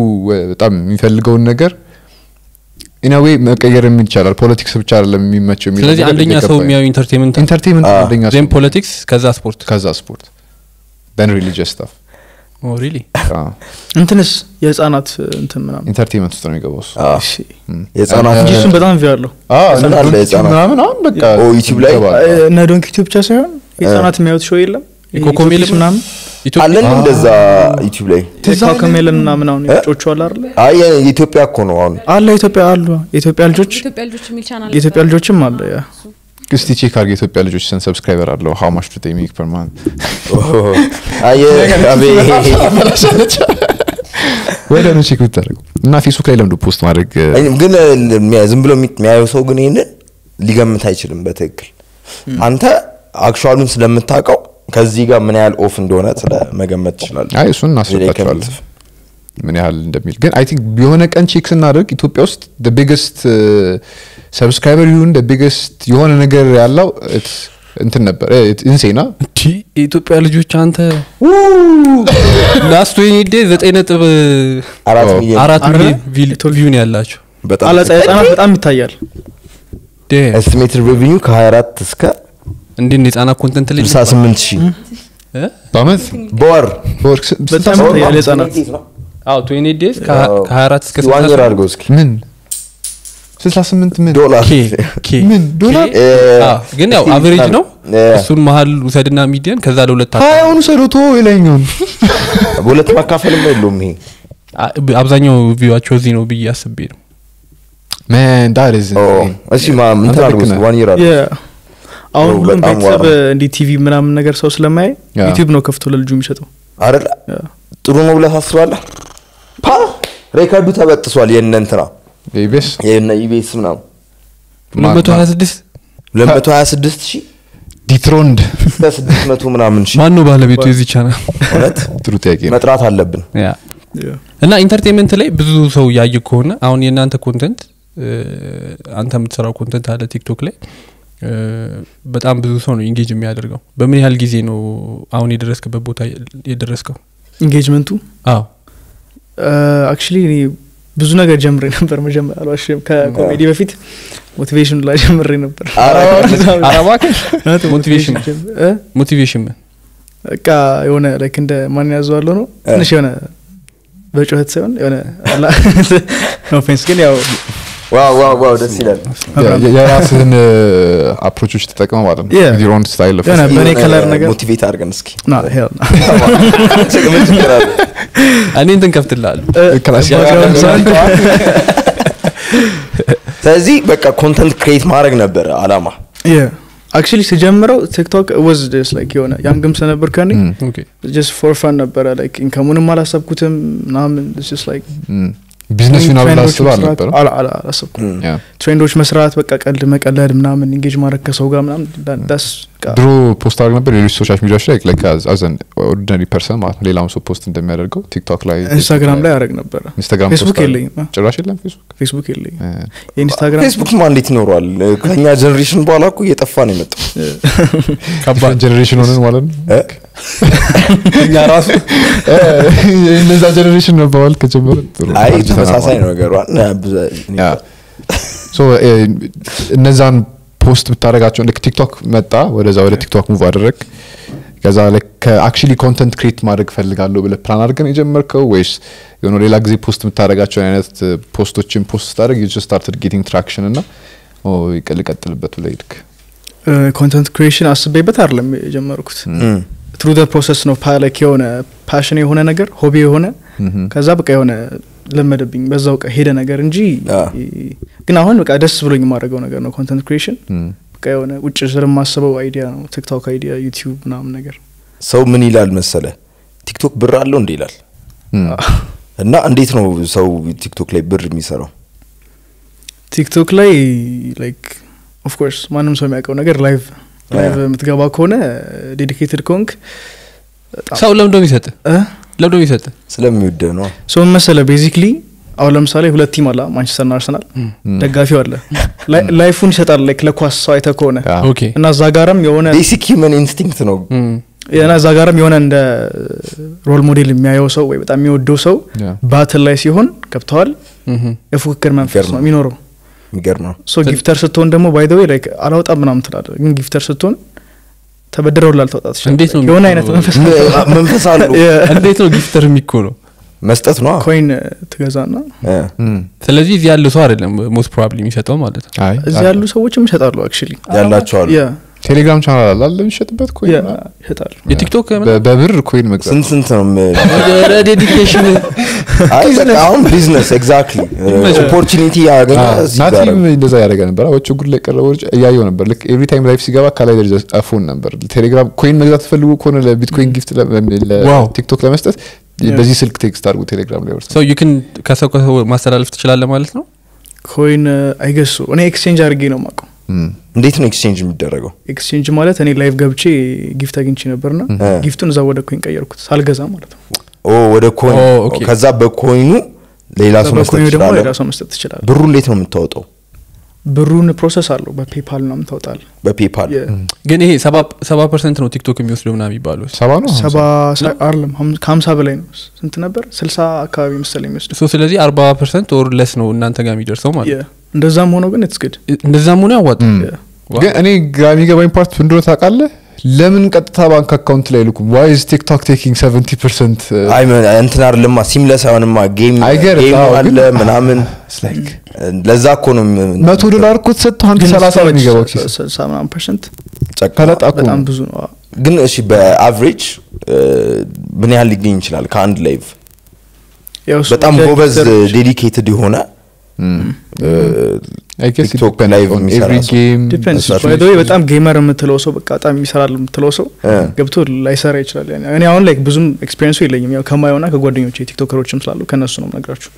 በጣም የሚፈልገውን ነገር in a way መቀየር የሚል ይቻላል። politics ብቻ አይደለም የሚመቸው የሚለው ስለዚህ አንደኛ ሰው የሚያዩ entertainment entertainment አንደኛ then ሰው politics ከዛ ስፖርት ከዛ ስፖርት ን religious stuff really እንትንስ የህፃናት እንትን ምናምን? entertainment ውስጥ ነው የሚገባው እሱ. አ፣ የህፃናት እንጂ እሱን በጣም view አለው። የህፃናት። ምናምን አሁን በቃ ኦ፣ ዩቲዩብ ላይ? እና ዶንኪ ቲዩብ ብቻ ሳይሆን የህፃናት የሚያዩት show የለም? ኮኮሜሎን ምናምን አለን እንደዛ ዩቲዩብ ላይ። ኮኮሜሎን ምናምን አሁን የጮቹ አለ አይደለ አይ የኢትዮጵያ እኮ ነው አሁን። አለ ኢትዮጵያ አሉ። የኢትዮጵያ ልጆች የኢትዮጵያ ልጆችም አለ yeah። እስቲ check አድርግ የኢትዮጵያ ልጆች ስንት subscriber አለው? how much do make per month ወደ ነው check ብታደርጉ። እና ፌስቡክ ላይ ለምዱ post ማድረግ? ግን ዝም ብሎ የሚ- የሚያየው ሰው ግን ይህንን ሊገምት አይችልም በትክክል። አንተ actual ኡን ስለምታውቀው ከዚህ ጋር ምን ያህል ኦፍ እንደሆነ ስለ መገመት ትችላለህ አይ እሱን እናስረዳቸዋለን። ምን ያህል እንደሚል ግን አይ ቲንክ የሆነ ቀን ቼክ ስናደርግ ኢትዮጵያ ውስጥ ቢግስት ሰብስክራይበር ይሁን ቢግስት የሆነ ነገር ያለው it's እንትን ነበር። ኢንሴና እንዲ የኢትዮጵያ ልጆች አንተ ላስት ወይኒ ዴ ዘጠኝ ነጥብ አራት ሚሊዮን አራት? ሚሊዮን ቪውን ያላቸው። በጣም አለ ህጻናት በጣም ይታያል. estimated revenue ከ24 እስከ እንዴት ነው የህጻናት content ላይ 68 ሺህ? በአመት? በወር። በወር ስ- በጣም ይታያል የህጻናት አዎ twenty days ከ24 እስከ ዋንገር 68 አድርገው እስኪ። ምን? 68 ምን? ዶላር። K (laughs) K ምን? ዶላር? K? አዎ፣ ግን ያው average ነው? እሱን መሀል ውሰድና median ከዛ ለሁለት አካ- ሀያውኑ ሰዶቶ የላይኛውን። (laughs) በሁለት ማካፈልም የለውም ይሄ። አብዛኛው ቪዋቸው እዚህ ነው ብዬ አስቤ ነው። Man, that is ኦ፣ insane. እሺ ማ አድርጎ ነህ። ዋን ይር. አሁን ሁሉም ቤተሰብ እንዲህ ቲቪ ምናምን ነገር ሰው ስለማያይ ያ። ዩቲዩብ ነው ከፍቶ ለልጁ የሚሰጠው። አይደለ Yeah. ጥሩ ነው ብለህ ታስባለህ? ፓ! ሬከርዱ ተበጥሷል የእነ እንትና ኢቢኤስ የእነ ኢቢኤስ ምናምን። ማ- 226 226 ሺህ? ዲትሮንድ? እስከ 600 ምናምን ሺህ። ማን ነው ባለቤቱ የዚህ ቻናል? እውነት? ጥሩ ጥያቄ ነው። መጥራት አለብን. እና entertainment ላይ ብዙ ሰው ያየ ከሆነ አሁን የእናንተ content አንተ የምትሰራው content አለ ቲክቶክ ላይ በጣም ብዙ ሰው ነው engage የሚያደርገው። በምን ያህል ጊዜ ነው አሁን የደረስክበት ቦታ የደረስከው? engagement ኡ አዎ። actually እኔ ብዙ ነገር ጀምሬ ነበር መጀመር አልዋሽም። ከኮሜዲ በፊት motivation ላይ ጀምሬ ነበር። motivation እ? motivation ምን? በቃ የሆነ like እንደ ማን ያዘዋለሁ ነው? ትንሽ የሆነ በጩኸት ሳይሆን የሆነ (laughs) offense ግን ያው wow wow wow ደስ ይላል. የራስህን approach ኦች ተጠቅመ ማለት ነው own style በእኔ color ነገር motivate አድርገን እስኪ? (laughs) እኔ እንትን ከፍትልሃለሁ. (laughs) sound (laughs) ስለዚህ በቃ content create ማድረግ ነበረ አላማ. actually ስጀምረው ቲክቶክ was like የሆነ young ም ስለነበር ከኔ okay just for fun ነበረ like income ኡንም አላሰብኩትም ምናምን ስ like business ይሆናል አላሰብኩም ም። yeah። trend ኦች መስራት በቃ ቀልድ መቀለድ ምናምን engage ማድረግ ከሰው ጋር ምናምን ድሮ post አድርግ ነበር ሌሎች social media ዎች ላይ like as an ordinary person ማለት ነው። ሌላውን ሰው post እንደሚያደርገው ቲክቶክ ላይ ኢንስታግራም ላይ ያደረግ ነበረ ኢንስታግራም ፌስቡክ የለኝም። ጭራሽ የለም ፌስቡክ ፌስቡክ የለኝም። የኢንስታግራም ፌስቡክ ማ እንዴት ይኖረዋል? ከኛ generation በኋላ እኮ እየጠፋ ነው የመጣው። different generation ሆነን ማለት ነው? እ? እኛ ራሱ እነዛ generation መባባል ከጀመረ ጥሩ አይ ተመሳሳይ ነው። ነገሯ እነዛን post ብታደረጋቸው ልክ ቲክቶክ መጣ ወደዛ ወደ ቲክቶክ move አደረግ። ከዛ ከ actually content create ማድረግ ፈልጋለሁ ብለህ ፕላን አድርገን የጀመርከው ወይስ የሆነ ሌላ ጊዜ post የምታደረጋቸው አይነት post ኦችን post ስታደረግ you started getting traction እና? ልቀጥልበት ብለህ ሄድክ content creation አስቤበት አይደለም የጀመርኩት። through process ነው ፓለክ የሆነ passion የሆነ ነገር hobby የሆነ ከዛ በቃ የሆነ ለመደብኝ በዛው ቀ ሄደ ነገር እንጂ ግን አሁን በቃ ደስ ብሎኝ የማደርገው ነገር ነው content creation በቃ የሆነ ውጭ ስር የማስበው idea ነው ቲክቶክ idea ዩቲዩብ ምናምን ነገር። ሰው ምን ይላል መሰለ ቲክቶክ ብር አለው እንዴ ይላል? እና እንዴት ነው ሰው ቲክቶክ ላይ ብር የሚሰራው? ቲክቶክ ላይ like of course ማንም ሰው የሚያውቀው ነገር live live የምትገባ ከሆነ dedicated ከሆንክ በጣም ሰው ለምዶ የሚሰጥ እ? ለምዶ የሚሰጥ ስለሚወደ ነው። ሰው መሰለ basically አሁን ለምሳሌ ሁለት team አለ ማንቸስተር ና አርሰናል ደጋፊው አለ። ላይ- life ኡን ይሰጣል like ለኳስ ሰው አይተ ከሆነ እና እዛ ጋርም የሆነ basic human instinct ነው። እና እዛ ጋርም የሆነ እንደ role model የሚያየው ሰው ወይ በጣም የሚወደው ሰው battle ላይ ሲሆን ገብተዋል። የፉክክር መንፈስ ነው የሚኖረው። የሚገርም ነው። so gifter ስትሆን ደግሞ by the way like አላወጣም ምናምን ትላለ ግን gifter ስትሆን ተበድረው ላልተወጣ እንዴት ነው የሆነ የሚሆነው? አይነት መንፈስ መንፈስ አለው። (laughs) እንዴት ነው gifter የሚኮነው? መስጠት ነው። ኮይን ትገዛና ስለዚህ እዚህ ያለ ሰው አይደለም ሞስት ፕሮባብሊ የሚሰጠው ማለት ነው። እዚህ ያሉ ሰዎችም ይሸጣሉ አክቹሊ ያላቸው አሉ ቴሌግራም ቻናል አለ አለ የሚሸጥበት ኮይን ይሸጣሉ የቲክቶክ በብር ኮይን መግዛት ስንት ስንት ነው ዴዲኬሽን (laughs) አይ በቃ አሁን ቢዝነስ ኤግዛክትሊ ኦፖርቹኒቲ ያገኘ ናቲም እንደዛ ያደረገ ነበር። አዎ ችግር ላይ ቀረበ። ልጅ እያየው ነበር። ልክ ኤቭሪ ታይም ላይፍ ሲገባ ከላይ ደረጃ ፎን ነበር። ቴሌግራም ኮይን መግዛት ትፈልጉ ከሆነ ለቢትኮይን ጊፍት ለቲክቶክ ለመስጠት በዚህ ስልክ text አድርጉ ቴሌግራም ላይ ወርስ ሰው coin ከሰው ከሰው ማስተላለፍ ትችላለህ ማለት ነው? coin I guess እኔ exchange አድርጌ ነው የማውቀው እንዴት ነው exchange የሚደረገው? exchange ማለት እኔ live ገብቼ gift አግኝቼ ነበርና gift ኡን እዛ ወደ coin ቀየርኩት ሳልገዛ ማለት ነው። ኦ ወደ coin ከዛ በ coin ኡ ሌላ ሰው መስጠት ትችላል ብሩ እንዴት ነው የምታወጣው ብሩን process አለው። በፔፓል ምናምን ታወጣል በፔፓል? ግን ይሄ ሰባ percent ነው ቲክቶክ የሚወስደው ምናምን የሚባለው ሰባ ነው? ሰባ አይደለም ሀም- ከሀምሳ በላይ ነው። ስንት ነበር? ስልሳ አካባቢ መሰለኝ የሚወስደው። ስለዚህ አርባ percent or less ነው እናንተ ጋር የሚደርሰው ማለት ነው? እንደዛም ሆኖ ግን it's good እንደዛም ሆነ wow። ግን እኔ የሚገባኝ part እንደሆነ ታውቃለህ ለምን ቀጥታ ባንክ account ላይ አይልኩም why is TikTok taking 70 percent አይ ምን- እንትን አይደለማ seamless አይሆንማ። game አለ ምናምን። ለዛ እኮ ነው ም- መቶ ዶላር እኮ ተሰጥተው አንተ 30 ነው የሚገባው ኪስ። እኮ በጣም ብዙ ነው። ግን እሺ በ average ምን ያህል ሊገኝ ይችላል? ከአንድ live? በጣም ጎበዝ dedicated የሆነ ቲክቶክ live በጣም gamer የምትለው ሰው በቃ በጣም ይሰራል የምትለው ሰው ገብቶ ላይሰራ ይችላል። ያኔ እኔ አሁን ላይ ብዙም experience ኡ የለኝም። ያው ከማየውና ከጓደኞች TikToker ኦችም ስላሉ ከእነሱ ነው ነግራችሁ.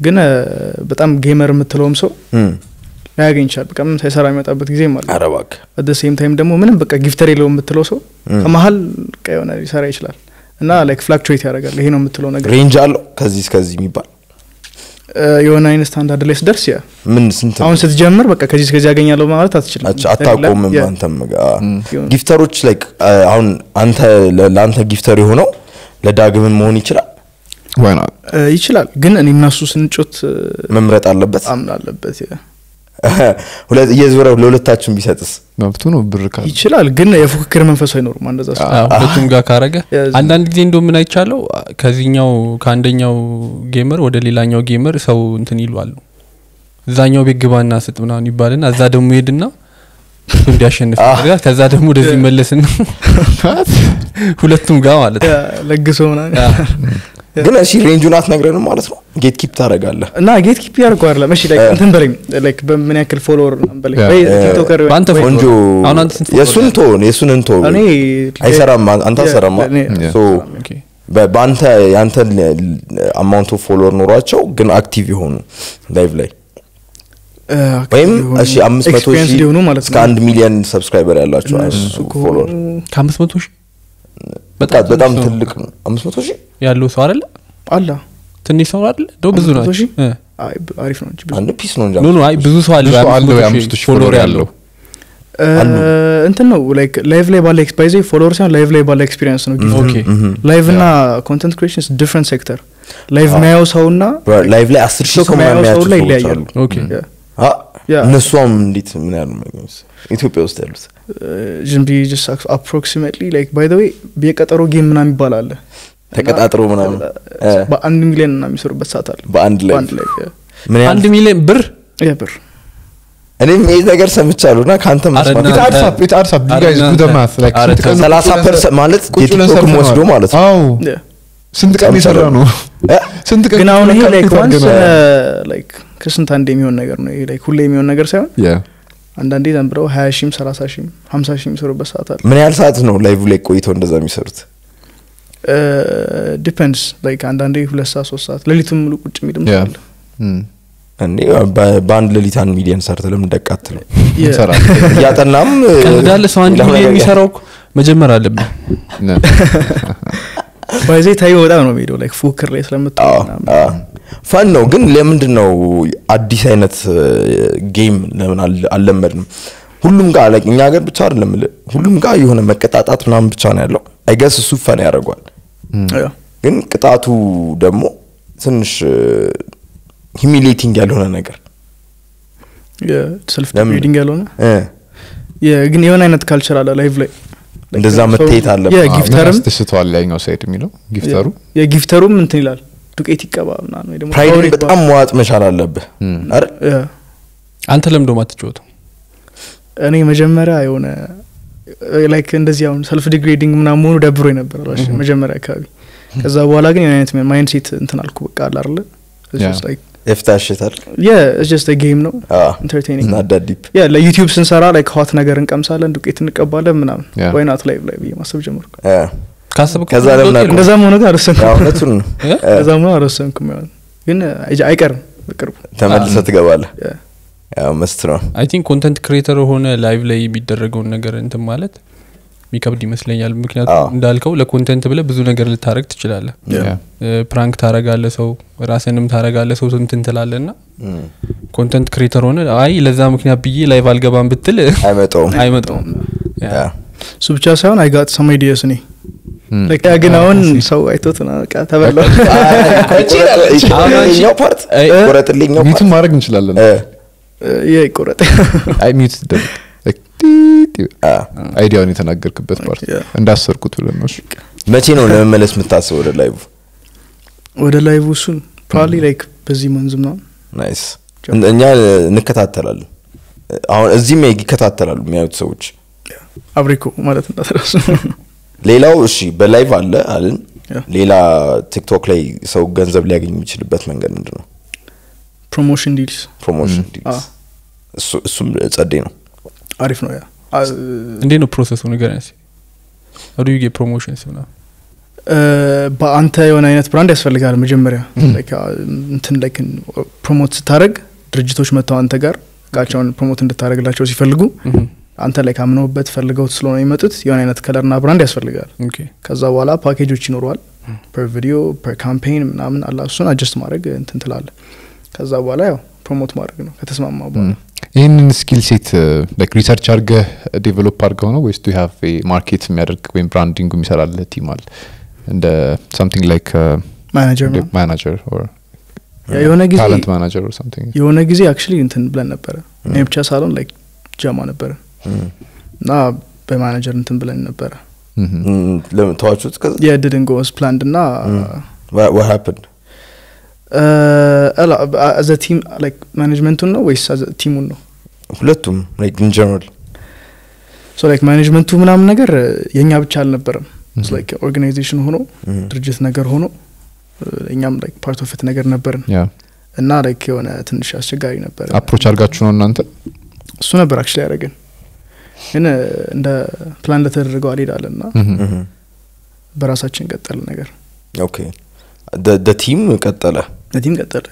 ግን በጣም gamer የምትለውም ሰው ላያገኝ ይችላል። በቃ ምንም ሳይሰራ የሚመጣበት ኧረ እባክህ። at the same time ደግሞ ምንም በቃ gifter የለው የምትለው ሰው ከመሀል በቃ የሆነ ሊሰራ ይችላል። እና like fluctuate ያደርጋል። ይሄ ነው የምትለው ነገር። range አለው ከዚህ እስከዚህ የሚባል የሆነ አይነት ስታንዳርድ ላይ ስደርስ ያ ምን ስንት ነው? አሁን ስትጀምር በቃ ከዚህ እስከዚህ ያገኛለሁ ማለት አትችልም። አታቆምም አንተም gifter ኦች like አሁን አንተ ለ- ለአንተ gifter የሆነው ለዳግምን መሆን ይችላል? ይችላል። ግን እኔ እናሱ ስንጮት መምረጥ አለበት? አምን አለበት እየዞረ ለሁለታችን ቢሰጥስ? መብቱ ነው ብር ካለ። ይችላል ግን የፉክክር መንፈስ አይኖርም አንደዛ ሁለቱም ጋር ካረገ። አንዳንድ ጊዜ እንደ ምን አይቻለው ከዚህኛው ከአንደኛው ጌመር ወደ ሌላኛው ጌመር ሰው እንትን ይሏሉ። እዛኛው ቤት ግባና ስጥ ምናምን ይባልና እዛ ደግሞ ሄድና እንዲያሸንፍ ያደርጋል። ከዛ ደግሞ ወደዚህ መለስና (laughs) ሁለቱም ጋር ማለት ነው። ለግሶ ምናምን ግን እሺ ሬንጁን አትነግረንም ማለት ነው? ጌት ኪፕ ታደርጋለህ። እና ጌት ኪፕ ያደርገው አይደለም። እሺ ላይክ እንትን በለኝ ላይክ በምን ያክል ፎሎወር በለኝ ቲክቶከር ቆንጆ አሁን አንተ ስንት የእሱን ቶ የእሱን እንቶ እኔ አይሰራም አንተ አሰራማ ሶ በአንተ የአንተ አማውንት ኦፍ ፎሎወር ኖሯቸው ግን አክቲቭ የሆኑ ላይቭ ላይ። ወይም እሺ አምስት መቶ ሺህ እስከ ነው። አንድ ሚሊዮን ሰብስክራይበር ያላቸው ፎሎወር። ከአምስት መቶ ሺህ በጣም ትልቅ ነው። አምስት መቶ ሺህ? ያለው ሰው አይደለ? አላ ትንሽ ሰው አይደለ? ደው ብዙ አሪፍ ነው እንጂ ብዙ አንድ ፒስ ነው እንጂ ኖ ኖ አይ ብዙ ሰው አለ አለ አምስት ሺህ ፎሎወር ያለው። እንትን ነው ላይክ ላይቭ ላይ ባለ ባይ ዘ ፎሎወር ሳይሆን ላይቭ ላይ ባለ ኤክስፒሪየንስ ነው ጊዜ ኦኬ። ላይቭ እና ኮንተንት ክሬሽን ዲፍረንት ሴክተር ላይቭ የሚያየው ሰው እና ላይቭ ላይ አስር ሺህ ሰው የሚያያቸው ሰው ላይ ይለያያሉ ኦኬ እነሷም እንዴት ምን ያሉ ኢትዮጵያ ውስጥ ያሉት? ዝም just approximately like by the way የቀጠሮ game ምናምን ይባላል ተቀጣጥሮ ምናምን? እ፣ በአንድ ሚሊዮን እና የሚሰሩበት ሰዓት አለ. በአንድ ላይ? አንድ ሚሊዮን ብር? ብር. እኔም ይህ ነገር ሰምቻለሁ እና ከአንተ ሰላሳ ፐርሰንት ማለት ቁጭ ብለን የቲክቶክ ሰርተነዋል። ወስዶ ማለት ነው? ስንት ቀን የሰራ ነው እ? ስንት ቀን ግን አሁን ይሄ like ከስንት አንድ የሚሆን ነገር ነው ይሄ like ሁሌ የሚሆን ነገር ሳይሆን. አንዳንዴ ዘና ብለው ሀያ ሺም ሰላሳ ሺም ሀምሳ ሺም የሚሰሩበት ሰዓት አለ ምን ያህል ሰዓት ነው live ላይ ቆይተው እንደዛ የሚሰሩት depends like አንዳንዴ ሁለት ሰዓት ሶስት ሰዓት ሌሊቱን ሙሉ ቁጭ የሚልም. አለ. እንዴ በአንድ ሌሊት አንድ ሚሊዮን ሰርተ ለምን እንሰራለን። እያጠናም ቀልዳለ ሰው አንድ ሚሊዮን የሚሰራው እኮ መጀመር አለብን. ባይዜ (laughs) ታዩ በጣም ነው የሚሄደው like ፉክክር ላይ አዎ፣ ስለምትሆን አዎ። fun ነው ግን ለምንድን ነው አዲስ አይነት game ለምን አል- አልለመድንም? ሁሉም ጋር like እኛ ሀገር ብቻ አይደለም ሁሉም ጋር የሆነ መቀጣጣት ምናምን ብቻ ነው ያለው። I guess እሱ fun ያደርጓል ግን ቅጣቱ ደግሞ ትንሽ humiliating ያልሆነ ነገር። self ያልሆነ? ግን የሆነ አይነት culture አለ live ላይ. እንደዛ መታየት አዎ፣ gifter ም ያስደስተዋል ያኛው side የሚለው gifter ኡ የ gifter ኡም እንትን ይላል ዱቄት ይቀባ ምናምን በጣም መዋጥ መቻል አለብህ። አንተ ለምዶ ማትጫወተው? እኔ መጀመሪያ የሆነ like እንደዚህ አሁን self degrading ምናምን መሆኑ ደብሮ ነበር ራሽ መጀመሪያ አካባቢ። ከዛ በኋላ ግን የሆነ አይነት mindset እንትን አልኩ በቃ አለ just game ነው። entertaining ለዩቲዩብ ስንሰራ like hot ነገር እንቀምሳለን ዱቄት እንቀባለን ምናምን። Yeah. why not live ላይ ብዬ ማሰብ ጀመርኩ ካሰብክ ከዛ ለምን አቆም? እንደዛ መሆኑ ግን አልወሰንኩም? (laughs) እንደዛ መሆኑ አልወሰንኩም ግን አይቀርም በቅርቡ። ተመልሰ. ያው must ነው። I think content creator ሆነ live ላይ የሚደረገውን ነገር እንትን ማለት የሚከብድ ይመስለኛል። ምክንያቱም እንዳልከው ለ content ብለ ብዙ ነገር ልታረግ ትችላለ. prank ታረጋለ ሰው ራስንም ታረጋለ ሰው እንትን ትላለ ና ኮንተንት ክሬተር ሆነ አይ ለዛ ምክንያት ብዬ ላይቭ አልገባም ብትል አይመጣውም። አይመጣውም። እሱ ብቻ ሳይሆን አይጋት ሰም አይዲየስ እኔ ግን አሁን ሰው አይቶት ነው በቃ ተበላው። ፓርት አይ፣ ቆረጥልኛው ሚቱን ማድረግ እንችላለን። ይቆረጥ አይ ሚዩት ይደረግ። አይዲያውን የተናገርክበት ፓርት. እንዳሰርኩት ብለን ነው። መቼ ነው ለመመለስ የምታስበው ወደ ላይቭ? ወደ live እሱን probably like በዚህ month ምናምን። Nice። እኛ እንከታተላለን። አሁን እዚህም ይከታተላሉ የሚያዩት ሰዎች። አብሪኮ ማለት እንዳትረሱ ሌላው እሺ በ live አለ አልን? ሌላ ቲክቶክ ላይ ሰው ገንዘብ ሊያገኝ የሚችልበት መንገድ ምንድን ነው promotion deals። Promotion deals። እሱ- እሱም ጸዴ ነው። አሪፍ ነው ያ። እንዴት ነው process ኡ? how do you get promotions ምናምን እ፣ በአንተ የሆነ አይነት brand ያስፈልጋል መጀመሪያ። እንትን like promote ስታደረግ ድርጅቶች መጥተው አንተ ጋር እቃቸውን promote እንድታደረግላቸው ሲፈልጉ አንተ ላይ ካምነውበት ፈልገውት ስለሆነ የሚመጡት የሆነ አይነት color ና brand ያስፈልጋል። Okay። ከዛ በኋላ ፓኬጆች ይኖረዋል per video per campaign ምናምን አላ እሱን adjust ማድረግ እንትን ትላለ ከዛ በኋላ ያው promote ማድረግ ነው ከተስማማ በኋላ። ይህንን skill set like research አድርገህ develop አድርገው ነው ወይስ do have market የሚያደርግ ወይም branding የሚሰራልህ team አለ? እንደ something like manager የሆነ ጊዜ talent manager የሆነ ጊዜ actually እንትን ብለን ነበረ። እኔ ብቻ ሳልሆን like ጀማ ነበረ እና በማናጀር እንትን ብለን ነበረ። ተዋችሁት it didn't go as planned እና happened as a team like management ኡን ነው ወይስ team ኡን ነው ሁለቱም like in general so like management ኡ ምናምን ነገር የእኛ ብቻ አልነበረም like organization ሆኖ ድርጅት ነገር ሆኖ እኛም like part of ነገር ነበርን እና like የሆነ ትንሽ አስቸጋሪ ነበረ approach አድርጋችሁ ነው እናንተ እሱ ነበር actually ያደረገን ግን እንደ ፕላን እና Mhm. በራሳችን ቀጠል ነገር። Okay። the team ቀጠለ? ለ team ቀጠል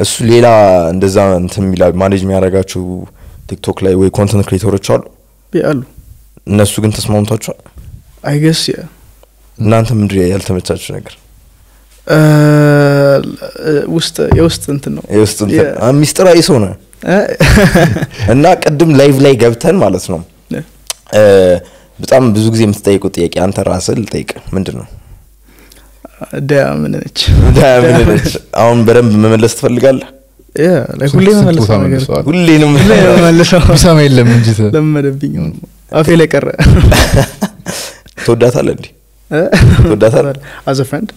እሱ ሌላ እንደዛ እንትን የሚላ manage የሚያደርጋችሁ ቲክቶክ ላይ ወይ content creator ኦች አሉ? አሉ። እነሱ ግን ተስማምቷቸዋል? I guess እናንተ ምንድን ያልተመቻችሁ ነገር? ውስጥ የውስጥ እንትን ነው። የውስጥ ሚስጥራዊ ሰው ነው? እና ቅድም live ላይ ገብተን ማለት ነው በጣም ብዙ ጊዜ የምትጠይቀው ጥያቄ አንተ ራስህ ልጠይቅ ምንድን ነው ዳያ ምን ነች? ምን ነች? አሁን በደንብ መመለስ ትፈልጋለህ? ሁሌ ነው መመለሰው የለም እንጂ ለመደብኝ አፌ ላይ ቀረ። (laughs) ትወዳታለህ እንዲ ትወዳታለህ? as a friend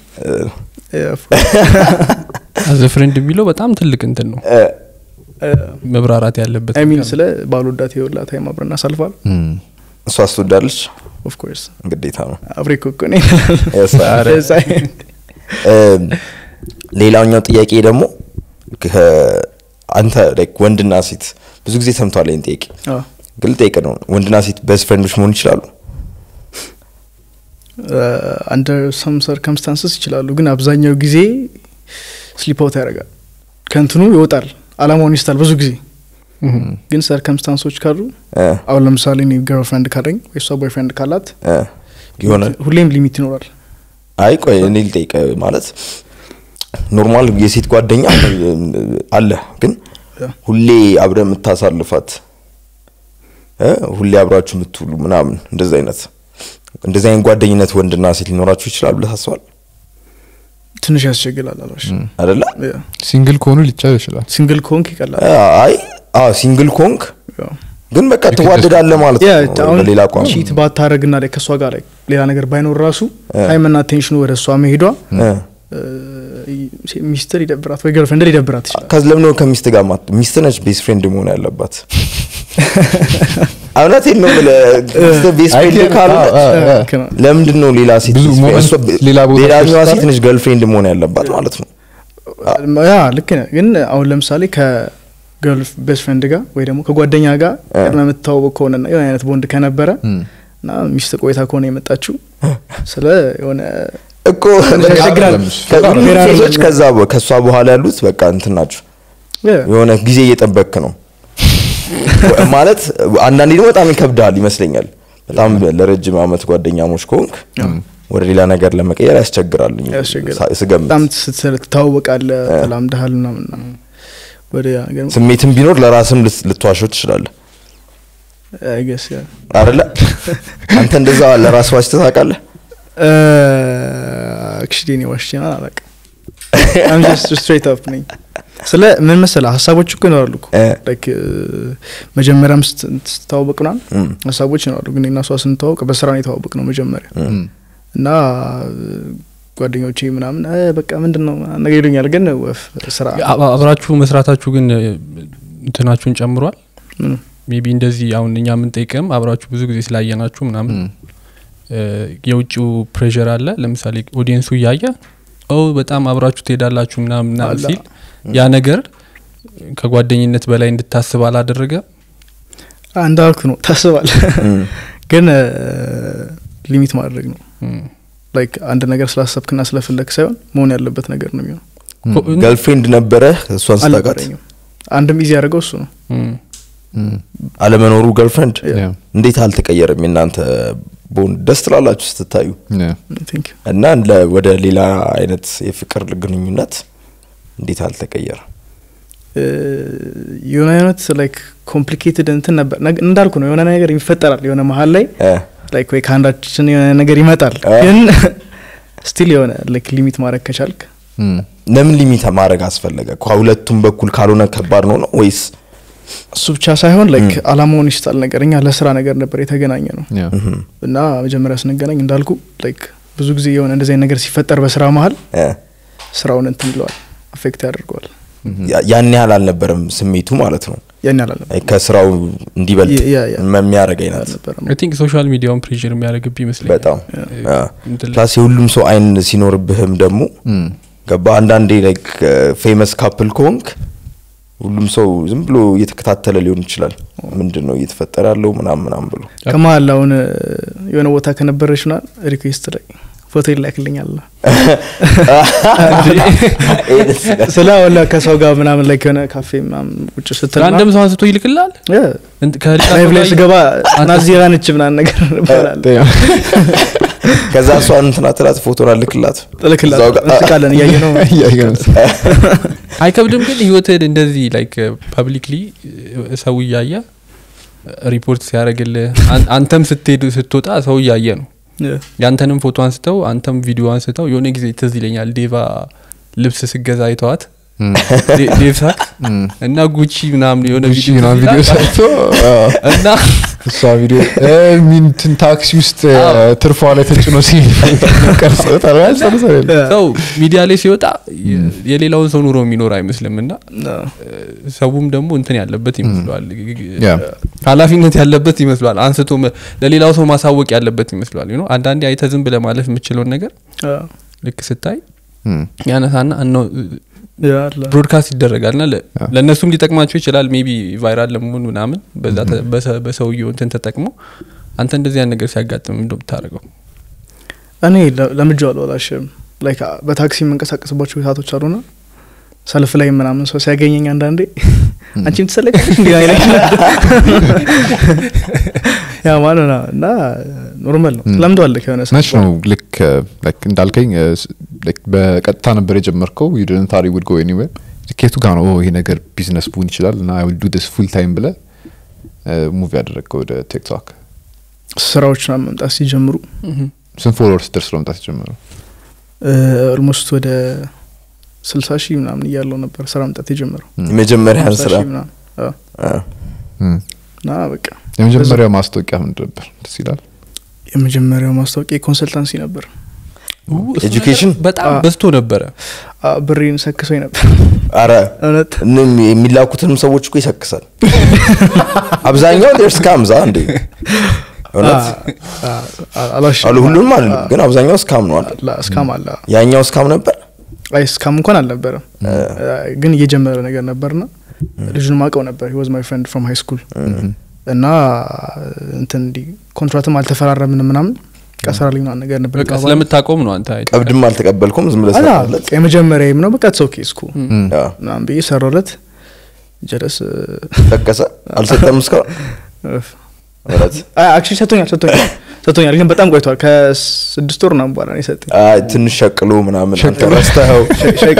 አዘ ፍሬንድ የሚለው በጣም ትልቅ እንትን ነው። መብራራት ያለበት አይ mean ስለ ባልወዳት የወላ time አብረን አሳልፋል እሷ ትወዳለች of course ግዴታ ነው። I- (laughs) እም፣ ሌላኛው ጥያቄ ደግሞ ከ- አንተ ወንድና ሴት ብዙ ጊዜ ሰምቷል ይህን ጥያቄ? አዎ። ግን ልጠይቅ ነው። ወንድና ሴት best friend ኦች መሆን ይችላሉ? under some circumstances ይችላሉ ግን አብዛኛው ጊዜ slip out ያደርጋል። ከእንትኑ ይወጣል አላማውን ይስታል ብዙ ጊዜ ግን circumstance ኦች ካሉ እ፣ አሁን ለምሳሌ እኔ girlfriend ካለኝ ወይ እሷ boyfriend ካላት የሆነ ሁሌም limit ይኖራል። አይ ቆይ እኔ ልጠይቅ ማለት normal የሴት ጓደኛ አለ ግን ሁሌ አብረ የምታሳልፋት እ፣ ሁሌ አብራችሁ የምትውሉ ምናምን እንደዚ አይነት እንደዚህ አይነት ጓደኝነት ወንድና ሴት ሊኖራችሁ ይችላል ብለህ ታስባል ትንሽ ያስቸግራል አላሽ አደለ single ከሆኑ ሊቻል ይችላል። single ኮንክ ይቀላል። አይ አዎ single ኮንክ ግን በቃ ትዋደዳለህ ማለት ነው በሌላ ቋንቋ cheat ባታረግና ላይ ከእሷ ጋር ላይ ሌላ ነገር ባይኖር ራሱ time ና attention ኡ ወደ እሷ መሄዷ እ። ሚስትህ ይደብራት ወይ girlfriend ሊደብራት ይችላል። ለምን ነው ከሚስት ጋር ማት ሚስት ነች best friend መሆን ያለባት? እውነቴን ነው best friend ካልሆነ ልክ ነው። ለምንድን ነው ሌላ ሴት ሌላ ሌላኛዋ ሴት ነች girlfriend መሆን ያለባት ማለት ነው። ያ ልክ ነህ። ግን አሁን ለምሳሌ ከ girl best friend ጋር ወይ ደግሞ ከጓደኛ ጋር እ። ቀድመህ የምትተዋወቅ ከሆነና የሆነ አይነት ቦንድ ከነበረ እና ሚስት ቆይታ ከሆነ የመጣችው ስለ የሆነ እኮ ከዛ ከእሷ በኋላ ያሉት በቃ እንትን ናቸው። የሆነ ጊዜ እየጠበክ ነው። (laughs) ማለት አንዳንዴ ደግሞ በጣም ይከብዳል ይመስለኛል። በጣም ለረጅም አመት ጓደኛሞች ከሆንክ ወደ ሌላ ነገር ለመቀየር ያስቸግራል። ስገምት። በጣም ተላምደሃል ምናምን ስሜትም ቢኖር ለራስም ልት- ልትዋሸው ትችላለህ። አደለ አንተ እንደዛ ለራስ ዋሽተህ ታውቃለህ? አክቹሊ እኔ ዋሽቼና አላውቅም። I'm just straight up ነኝ። ስለ ምን መሰለህ? ሀሳቦች እኮ ይኖራሉ እኮ እ። Like መጀመሪያም ስት- ስትተዋወቅ ምናምን ሀሳቦች ይኖራሉ። ግን እኔና እሷ ስንተዋወቅ በስራ ነው የተዋወቅነው መጀመሪያ እና ጓደኞቼ ምናምን "እ፣ በቃ ምንድን ነው ነገር ይሉኛል። ግን ወፍ ስራ አብ- አብራችሁ መስራታችሁ ግን እንትናችሁን ጨምሯል? Maybe እንደዚህ አሁን እኛ የምንጠይቅም አብራችሁ ብዙ ጊዜ ስላየናችሁ ምናምን የውጭው pressure አለ። ለምሳሌ audience ኡ እያየ ኦ በጣም አብራችሁ ትሄዳላችሁ ምናምን ሲል ያ ነገር ከጓደኝነት በላይ እንድታስብ አላደረገ እንዳልኩ ነው። ታስባል ግን limit ማድረግ ነው like አንድ ነገር ስላሰብክና ስለፈለግ ሳይሆን መሆን ያለበት ነገር ነው የሚሆነው። girlfriend ነበረህ? እሷን አልነበረኝም አንድም easy ያደረገው እሱ ነው። አለመኖሩ girlfriend. እንዴት አልተቀየረም የእናንተ ቦንድ ደስ ትላላችሁ ስትታዩ? እና ወደ ሌላ አይነት የፍቅር ግንኙነት እንዴት አልተቀየረ የሆነ አይነት like complicated እንትን ነበር። እንዳልኩ ነው። የሆነ ነገር ይፈጠራል። የሆነ መሀል ላይ እ፣ like ወይ ከአንዳችን የሆነ ነገር ይመጣል. ግን (laughs) still የሆነ like limit ማድረግ ከቻልክ? ለምን limit ማድረግ አስፈለገ? ከሁለቱም በኩል ካልሆነ ከባድ ነው ነው ወይስ? እሱ ብቻ ሳይሆን like አላማውን ይስጣል ነገር። እኛ ለስራ ነገር ነበር የተገናኘ ነው እና መጀመሪያ ስንገናኝ እንዳልኩ like ብዙ ጊዜ የሆነ እንደዚህ ነገር ሲፈጠር በስራ መሀል እ፣ ስራውን እንትን ይለዋል affect ያደርገዋል። ያ- ያን ያህል አልነበረም ስሜቱ ማለት ነው ያን ያላለ አይ፣ ከስራው እንዲበልጥ የሚያደርግ አይነት አልነበረም። አይ think social media ውን pressure የሚያደርግብ ይመስለኛል። በጣም plus የሁሉም ሰው አይን ሲኖርብህም ደግሞ ገባ አንዳንዴ like famous couple ከሆንክ ሁሉም ሰው ዝም ብሎ እየተከታተለ ሊሆን ይችላል። ምንድን ነው እየተፈጠረ ያለው? ምናም ምናም ብሎ ከመሀል አሁን የሆነ ቦታ ከነበረች ና request ላይ ፎቶ ይላክልኛል። (laughs) ስለ አሁን ላይ ከሰው ጋር ምናምን ላይ ከሆነ ካፌ ምናምን ቁጭ ስትል ሰው አንስቶ ይልክላል እንት- ከሌላ ሰው live ላይ ጋር ስገባ ናዚራ ነች ምናምን ነገር ይባላል ከዛ እሷ እንትና ትላት ፎቶን አልክላት እንስቃለን እያየ ነው። (laughs) (laughs) አይከብድም ግን ህይወትህን እንደዚህ ላይክ ፐብሊክሊ ሰው እያየ ሪፖርት ሲያደርግልህ አን- አንተም ስትሄዱ ስትወጣ ሰው እያየ ነው ያንተንም ፎቶ አንስተው አንተም ቪዲዮ አንስተው የሆነ ጊዜ ትዝ ይለኛል። ዴቫ ልብስ ስገዛ አይተዋት? ዴቭ ሳክስ እና ጉቺ ምናምን የሆነ ቪዲዮ እና እሷ ቪዲዮ ሚንትን ታክሲ ውስጥ ትርፏ ላይ ተጭኖ ሲቀርጽታል ሰው ሚዲያ ላይ ሲወጣ የ- የሌላውን ሰው ኑሮ የሚኖር አይመስልም እና ሰውም ደግሞ እንትን ያለበት ይመስለዋል. ኃላፊነት ያለበት ይመስሏል አንስቶ መ- ለሌላው ሰው ማሳወቅ ያለበት know? አንዳንዴ አይተህ ዝም ብለህ ማለፍ የምትችለውን ነገር ልክ ስታይ ያነሳና እነው broadcast ይደረጋል ና ለእነሱም ሊጠቅማቸው ይችላል። maybe viral ለመሆን ምናምን በዛ ተ- በሰ- በሰውየው እንትን ተጠቅሞ አንተ እንደዚህ ያን ነገር ሲያጋጥም እንደ ምታደርገው እኔ ለ- ለምጄው አልዋላሽም ላይክ በታክሲ የምንቀሳቀስባቸው ሰዓቶች አሉና ሰልፍ ላይ ምናምን ሰው ሲያገኘኝ አንዳንዴ አንቺም ትሰለቃለች እንዲ አይነት ያ ማለት ነው እና ኖርማል ነው። ትለምደዋለህ የሆነ ሰዓት መች ነው ልክ like እንዳልከኝ በቀጥታ ነበር የጀመርከው። ዩድንት ታሪ ውድ ጎ ኤኒዌር ኬቱ ጋር ነው "ኦ፣ ይሄ ነገር ቢዝነስ ቡን ይችላል? እና full time ብለህ move ያደረግከው ወደ ቲክቶክ? ስራዎች ምናምን መምጣት ሲጀምሩ ስንት followers ደርስ ለመምጣት የጀመረው? almost ወደ ስልሳ ሺህ ምናምን እያለው ነበር ስራ መምጣት የጀመረው። የመጀመሪያን 50 ስራ? እና በቃ የመጀመሪያው ማስታወቂያ ምንድን ነበር? ደስ ይላል። የመጀመሪያው ማስታወቂያ consultancy ነበር። education? በጣም በዝቶ ነበረ። ብሬን ሰክሶኝ ነበር። አረ የሚላኩትንም ሰዎች እኮ ይሰክሳል። አብዛኛው ዴርስ scam ነው እንዴ? አሉ ሁሉንም አለ ግን አብዛኛው scam ነው scam አለ። ያኛው scam ነበር? አይ scam እንኳን አልነበረም። ግን እየጀመረ ነገር ነበርና ልጁን ማቀው ነበር። he was my friend from high school እና እንትን እንዲ ኮንትራትም አልተፈራረምን ምናምን ቀሰራልኝ ምናምን ነገር ነበር በቃ ስለምታቆም ነው አንተ ቀብድም አልተቀበልኩም ዝም ብለህ የመጀመሪያም ነው። በቃ okay እስኩ ምናምን ብዬ ሰራለት ጀለስ ፈቀሰ አልሰጠም እስካሁን? እውነት? actually ሰጥቶኛል ሰጥቶኛል ሰጥቶኛል ግን በጣም ቆይቷል። ከስድስት ወር ምናምን በኋላ ነው የሰጠኝ። አይ፣ ትንሽ ሸቅሎ ምናምን አንተ ረስተኸው።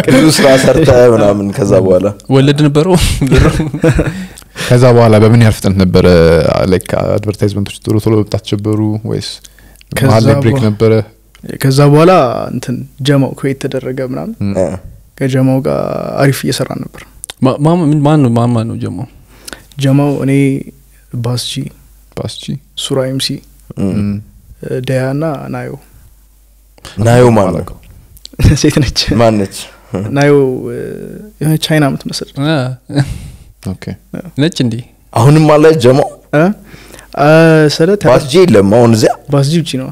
ብዙ ስራ ሰርተህ ምናምን ከዛ በኋላ። ወለድ ነበረው (laughs) ከዛ በኋላ በምን ያህል ፍጥነት ነበረ? ላይክ አድቨርታይዝመንቶች ቶሎ ቶሎ መምጣት ጀመሩ ወይስ መሀል ላይ ብሬክ በኋላ- ነበረ? ከዛ በኋላ እንትን ጀማው ኩዌት ተደረገ ምናምን። ከጀማው ጋር አሪፍ እየሰራ ነበር። ማን ነው ማን ማን ነው ጀሞ ጀማው እኔ ባስጂ ባስቺ ሱራ ኤምሲ ደያ ና ናዮ። ናዮ ማን ነው? (laughs) ሴት ነች። ማነች ናዮ የሆነ ቻይና ኦኬ ነች እንዲ አሁንም አለ ጀሞ። እ? አ፣ ስለ ባስጄ የለም አሁን እዚያ? ባስጂ ውጪ ነው።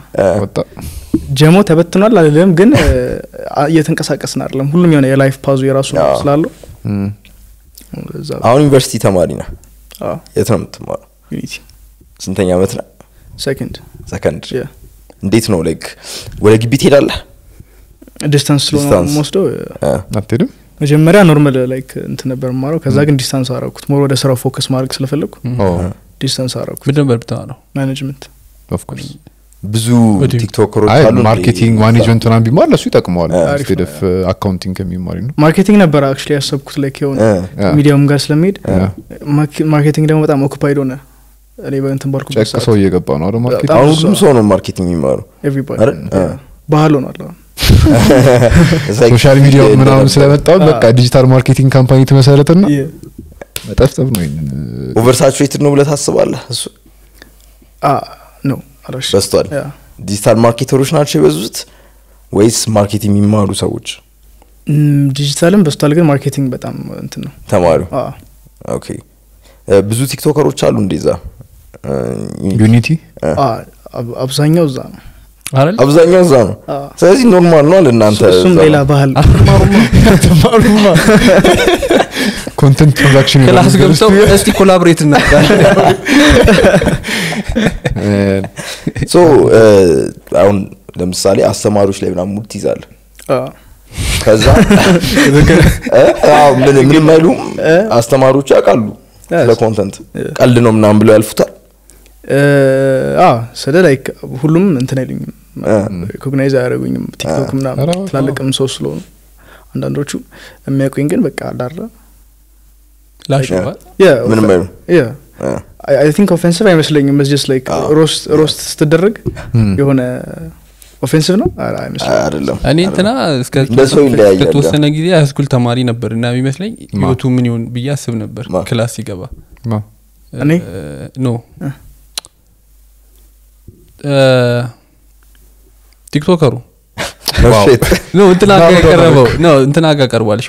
ጀሞ ተበትኗል አልልም ግን እየተንቀሳቀስን አይደለም። ሁሉም የሆነ የ life path ኡ የራሱ ነው ስላለው አሁን ዩኒቨርሲቲ ተማሪ ነህ? የት ነው የምትማረው? ዩኒቲ። ስንተኛ ዓመት ነህ? second second። እንዴት ነው like ወደ ግቢ ትሄዳለህ? distance ስለሆነ Distance. ወስደው እ፣ አትሄድም መጀመሪያ normal like እንትን ነበር ማረው ከዛ ግን distance አረኩት more ወደ ስራው focus ማድረግ ስለፈለግኩ distance አረኩት ምን ነበር ብትማረው management። ብዙ ቲክቶከሮች አሉ? marketing management ምናምን ቢማር ለሱ ይጠቅመዋል። ኦፍ accounting ከሚማሪ ነው። marketing ነበር actually ያሰብኩት like የሆነ ሚዲያውም ጋር ስለሚሄድ marketing ደግሞ በጣም occupied ሆነ። እኔ በእንትን ጨቅ ሰው እየገባ ነው አሁን ሁሉም ሰው ነው marketing የሚማሩ ባህል ሆኗል አሁን social media ምናምን ስለመጣው በቃ digital marketing company ትመሰረትና መጠፍጠፍ ነው ይሄንን oversaturated ነው ብለህ ታስባለህ? እሱ ነው ያ። digital marketer ኦች ናቸው የበዙት ወይስ marketing የሚማሩ ሰዎች? ም፣ ዲጂታልም በስቷል ግን marketing በጣም እንትን ነው። ተማሪው? አ፣ okay። እ፣ ብዙ ቲክቶከሮች አሉ እንደዛ? Unity? አብዛኛው እዛ ነው አብዛኛው እዛ ነው። ስለዚህ normal ነው ለእናንተ እሱ- እሱም ሌላ ባህል። content production (laughs) (laughs) class ገብተው እስቲ collaborate እናደርጋለን። (laughs) so አሁን ለምሳሌ አስተማሪዎች ላይ ምናምን ሙድ ትይዛለህ ከዛ እ፣ አዎ፣ ምን ምንም አይሉም። አስተማሪዎቹ ያውቃሉ ስለ content ቀልድ ነው ምናምን ብለው ያልፉታል ስለ like ሁሉም እንትን አይሉኝም። እ። recognize አያደረጉኝም ቲክቶክ ምናምን ትላልቅም ሰው ስለሆኑ አንዳንዶቹ የሚያውቁኝ ግን በቃ እ፣ I think offensive አይመስለኝም። it's just like roast ስትደረግ የሆነ offensive ነው? አይመስለኝም። እኔ እንትና እስከ እንደ ሰው ይለያያል። ከተወሰነ ጊዜ high school ተማሪ ነበር እና የሚመስለኝ ህይወቱ ምን ይሆን ብዬ አስብ ነበር? class ሲገባ። እኔ? no TikToker ኡ። (laughs) እንትና ወደ የቀረበው እንትና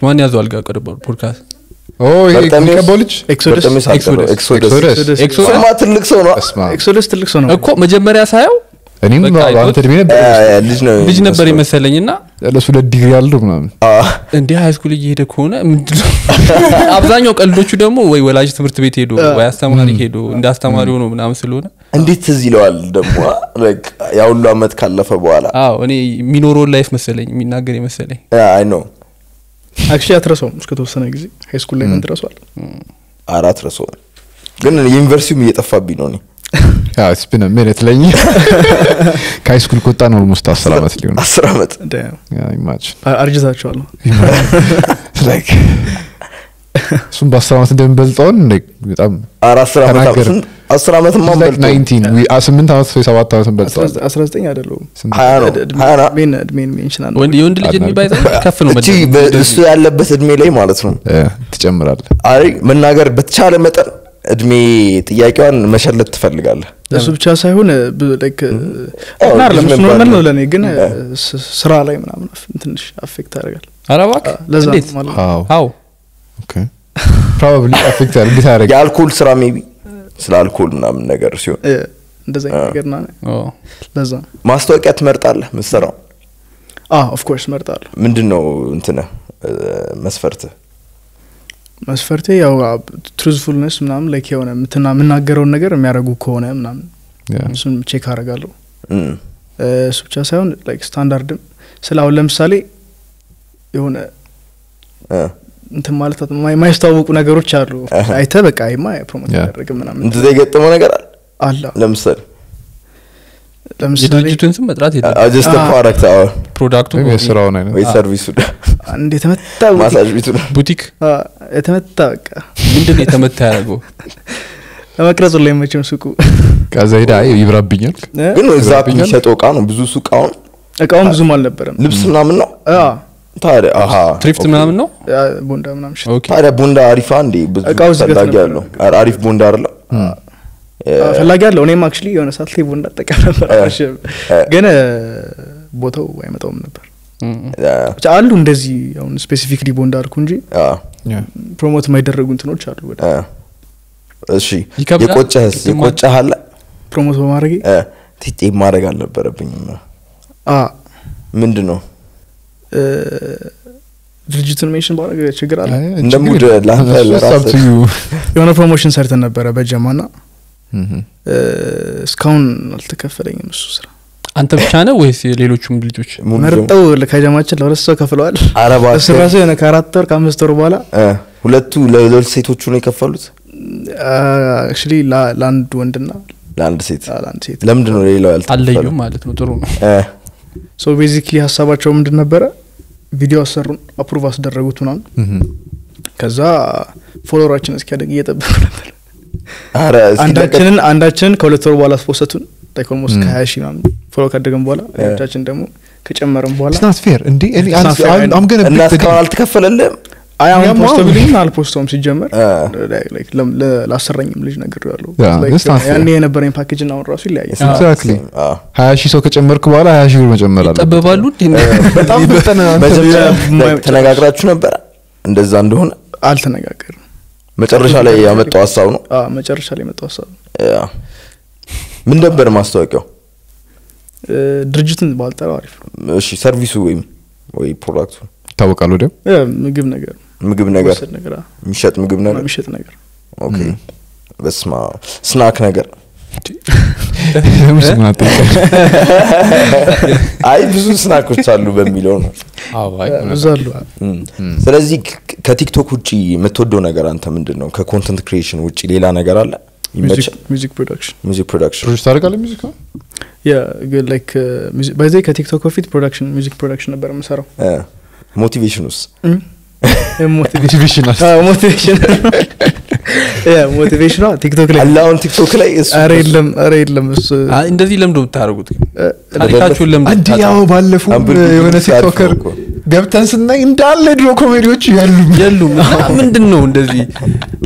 ማን ያዘዋል ጋር ቀርቧል ፖድካስት? ትልቅ ሰው ነው። በስመ አብ። Exodus ትልቅ ሰው ነው። እኮ መጀመሪያ ሳየው እኔም አይቶት- እድሜ ልጅ ነበር የመሰለኝ እና ለሱ ሁለት ዲግሪ ያለው ምናምን። አ፣ እንዲህ high school እየሄደ ከሆነ (laughs) አብዛኛው ቀልዶቹ ደግሞ ወይ ወላጅ ትምህርት ቤት ሄዶ ወይ አስተማሪ ሄዶ እንደ አስተማሪ ሆኖ ምናምን ስለሆነ እንዴት ትዝ ይለዋል ደግሞ? ያ ሁሉ አመት ካለፈ በኋላ። አዎ እኔ የሚኖረውን life መሰለኝ የሚናገር የመሰለኝ። አይ ነው actually አትረሳውም እስከተወሰነ ጊዜ። high school ላይ ምን ትረሷል አራት ግን ዩኒቨርሲቲውም እየጠፋብኝ ነው እኔ። (laughs) ስፒን ሚኒት ለኝ። (laughs) ከሃይስኩል ከወጣ ነው ኦልሞስት አስር ዓመት ሊሆን አስር አመት። አርጅታችኋለሁ ላይክ (laughs) እሱም በአስር ዓመት እንደምንበልጠውን በጣም ኧረ አስር አመት ተናገር። ስንት- አስር አመት like ማንበልጠው 19 we- አ- ስምንት ዓመት ወይ ሰባት ዓመት እንበልጠዋል አስራ ዘጠኝ አይደለሁም። የወንድ ልጅ እድሜ ባይዘ (laughs) ከፍ ነው እሱ ያለበት እድሜ ላይ ማለት ነው። እ፣ ትጨምራለህ። አይ መናገር በተቻለ መጠን እድሜ ጥያቄዋን መሸለት ትፈልጋለህ። እሱ ብቻ ሳይሆን normal ነው ነው። ለእኔ ግን ስ- ስራ ላይ ምናምን ትንሽ affect ያደርጋል ኧረ እባክህ ለዛ ማለት probably affect እንዴት ያደርግ የአልኮል ስራ maybe ስለ አልኮል ምናምን ነገር ሲሆን። እ፣ እንደዛ ነገር ና ለዛ። ነው ማስታወቂያ ትመርጣለህ ምትሰራው? of course መርጣለሁ ምንድን ነው እንትነ መስፈርትህ? መስፈርቴ ያው truthfulness ምናምን like የሆነ ምትና የምናገረውን ነገር የሚያደርጉ ከሆነ ምናምን እሱን check እ፣ እሱ ብቻ ሳይሆን like standard ም ስለ አሁን ለምሳሌ የሆነ እ፣ እንትን ማለት የማ- የማያስተዋውቁ ነገሮች አሉ። አይተ በቃ ይማ promote ያደረግ ምናምን እንደዛ የገጠመው ነገር አለ? አለ። ለምሳሌ? ለምሳሌ የድርጅቱን ስም መጥራት product ኡ ወይ service ኡ አንድ የተመታ ማሳጅ ቤቱ ቡቲክ? አ፣ የተመታ በቃ። ምንድን ነው የተመታ ያደርገው ለመቅረጹ ላይ መቼም ሱቁ። ከዛ ሄዳ አይ ይብራብኛል። ግን እዛ የሚሸጠው እቃ ነው። ብዙ ሱቅ አሁን እቃውን ብዙም አልነበረም። ልብስ ምናምን ነው thrift ምናምን ነው? ቦንዳ ምናምን ታዲያ ቦንዳ አሪፋ እንዴ ብዙ ፈላጊ አለው ኧረ አሪፍ ቦንዳ አይደለም ፈላጊ አለው እኔም actually የሆነ ሰዓት ላይ ቦንዳ ጠቀም ነበር። ግን ቦታው አይመጣውም ነበር። አሉ እንደዚህ አሁን specifically ቦንዳ አልኩ እንጂ አ፣ promote የማይደረጉ እንትኖች አሉ እሺ? የቆጨህስ አለ? promote በማድረግ እ፣ ቲጤ ማድረግ አልነበረብኝም። አ ምንድን ነው ድርጅቱን mention ባረግ ችግር አለ? እንደ ሙድ ለአንተ ለራስህ። የሆነ promotion ሰርተን ነበረ በጀማ ና እስካሁን አልተከፈለኝም እሱ ስራ። አንተ ብቻ ነው ወይስ የሌሎቹም ልጆች መርጠው ከጀማችን ለሁለት ሰው ከፍለዋል። እሱ ራሱ የሆነ ከአራት ወር ከአምስት ወር በኋላ እ፣ ሁለቱ ለሁለት ሴቶቹ ነው የከፈሉት? actually ለአንድ ወንድና ለአንድ ሴት? ለአንድ ሴት። ለምንድን ነው ሌላው አለዩም ማለት ነው። ጥሩ ነው። እ፣ so basically ሀሳባቸው ምንድን ነበረ? ቪዲዮ አሰሩን approve አስደረጉት ምናምን። ከዛ ፎሎወራችን እስኪያደግ እየጠበቁ ነበር። አንዳችንን አንዳችንን ከሁለት ወር በኋላ አስፖሰቱን። ላይክ ኦልሞስት ከሀያ ሺህ ምናምን ፎሎ ካደገን በኋላ ሌሎቻችን ደግሞ ከጨመረን በኋላ ስናት ፌር እስካሁን አልተከፈለልም አይ አሁን አልፖስተውም ሲጀመር እ። like ለም- ለ- ላሰራኝም ልጅ ነገር ያለው. ያኔ የነበረኝ ፓኬጅ እና አሁን ራሱ አ፣ ሀያ ሺህ ሰው ከጨመርክ በኋላ ሀያ ሺህ ብር መጨመር አለ ይጠበባሉ ተነጋግራችሁ ነበረ? እንደዛ እንደሆነ? አልተነጋገርም መጨረሻ ላይ ያመጣው ሀሳብ ነው? መጨረሻ ላይ የመጣው ሀሳብ ነው። ምን ነበር ማስታወቂያው? ድርጅትን ባልጠራው አሪፍ ነው። እሺ service ኡ ወይም ወይ product ኡ? ይታወቃል ወዲያው? ምግብ ነገር ምግብ ነገር? የሚሸጥ ምግብ ነገር? የሚሸጥ ነገር። okay። በስማ snack ነገር? አይ ብዙ snack ኦች አሉ በሚለው ነው። ስለዚህ ከቲክቶክ ውጪ የምትወደው ነገር አንተ ምንድን ነው? ከ content creation ውጪ ሌላ ነገር አለ? music production። music production። project ታደርጋለህ music? ነው like በዚህ ከቲክቶክ በፊት production music production ነበር የምሰራው። motivation ውስጥ motivation ኗ ቲክቶክ (laughs) (laughs) ላይ. አላሁን ቲክቶክ ላይ እሱ ኧረ የለም ኧረ የለም እሱ. አይ፣ እንደዚህ ለምዶ እ፣ ታሪካችሁን ለምዶ ያው ባለፈው የሆነ TikTokኧር ገብተን ስናይ እንዳለ ድሮ ኮሜዲዎች ያሉ (laughs) የሉም እና ምንድን ነው እንደዚህ?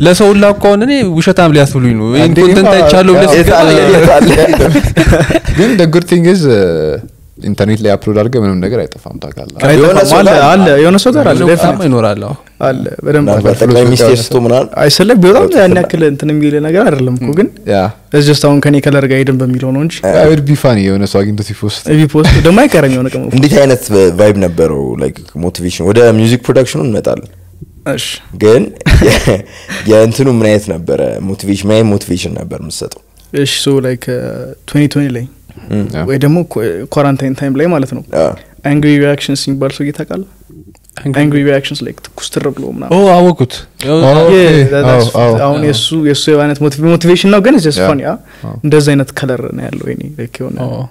ለሰው ሁላ እኮ አሁን እኔ ውሸታም ሊያስብሉኝ ነው። ይህን content አይቻለሁ አለ? አለ? ግን the good thing is ኢንተርኔት ላይ upload አድርገህ ምንም ነገር አይጠፋም ታውቃለህ። የሆነ አይጠፋም፣ ሰው አለ ጋር- አለ የሆነ ሰው ጋር አለ ያለው ቃማ definitely ይኖራል አዎ። አለ በደንብ አለ። ምናልባት ጠቅላይ ሚኒስቴር ስቶ ምናምን አይሰለክ ቢወጣም ያን ያክል እንትን የሚል ነገር አይደለም እኮ ግን ያ just አሁን ከኔ color ጋር ሄድን በሚለው ነው እንጂ ቢ funny የሆነ ሰው አግኝቶ ሲ post ቢ post ደግሞ አይቀረም የሆነ ቀን እንዴት አይነት vibe ነበረው? like motivation ወደ music production ኑ እንመጣለን። እሺ። ግን (laughs) የእንትኑ ምን አይነት ነበረ? motivation ምን አይነት motivation ነበር የምትሰጠው? እሺ so like 2020 ላይ ወይ ደግሞ quarantine time ላይ ማለት ነው። Angry Reactions የሚባል ሰው ታውቃለህ Angry Reactions like ኮስተር ብሎ ምናምን oh አወኩት። አሁን የሱ የሱ አይነት motivation ነው ግን just Yeah. fun ያ እንደዛ አይነት color ነው ያለው ኔ የሆነ ኦ፣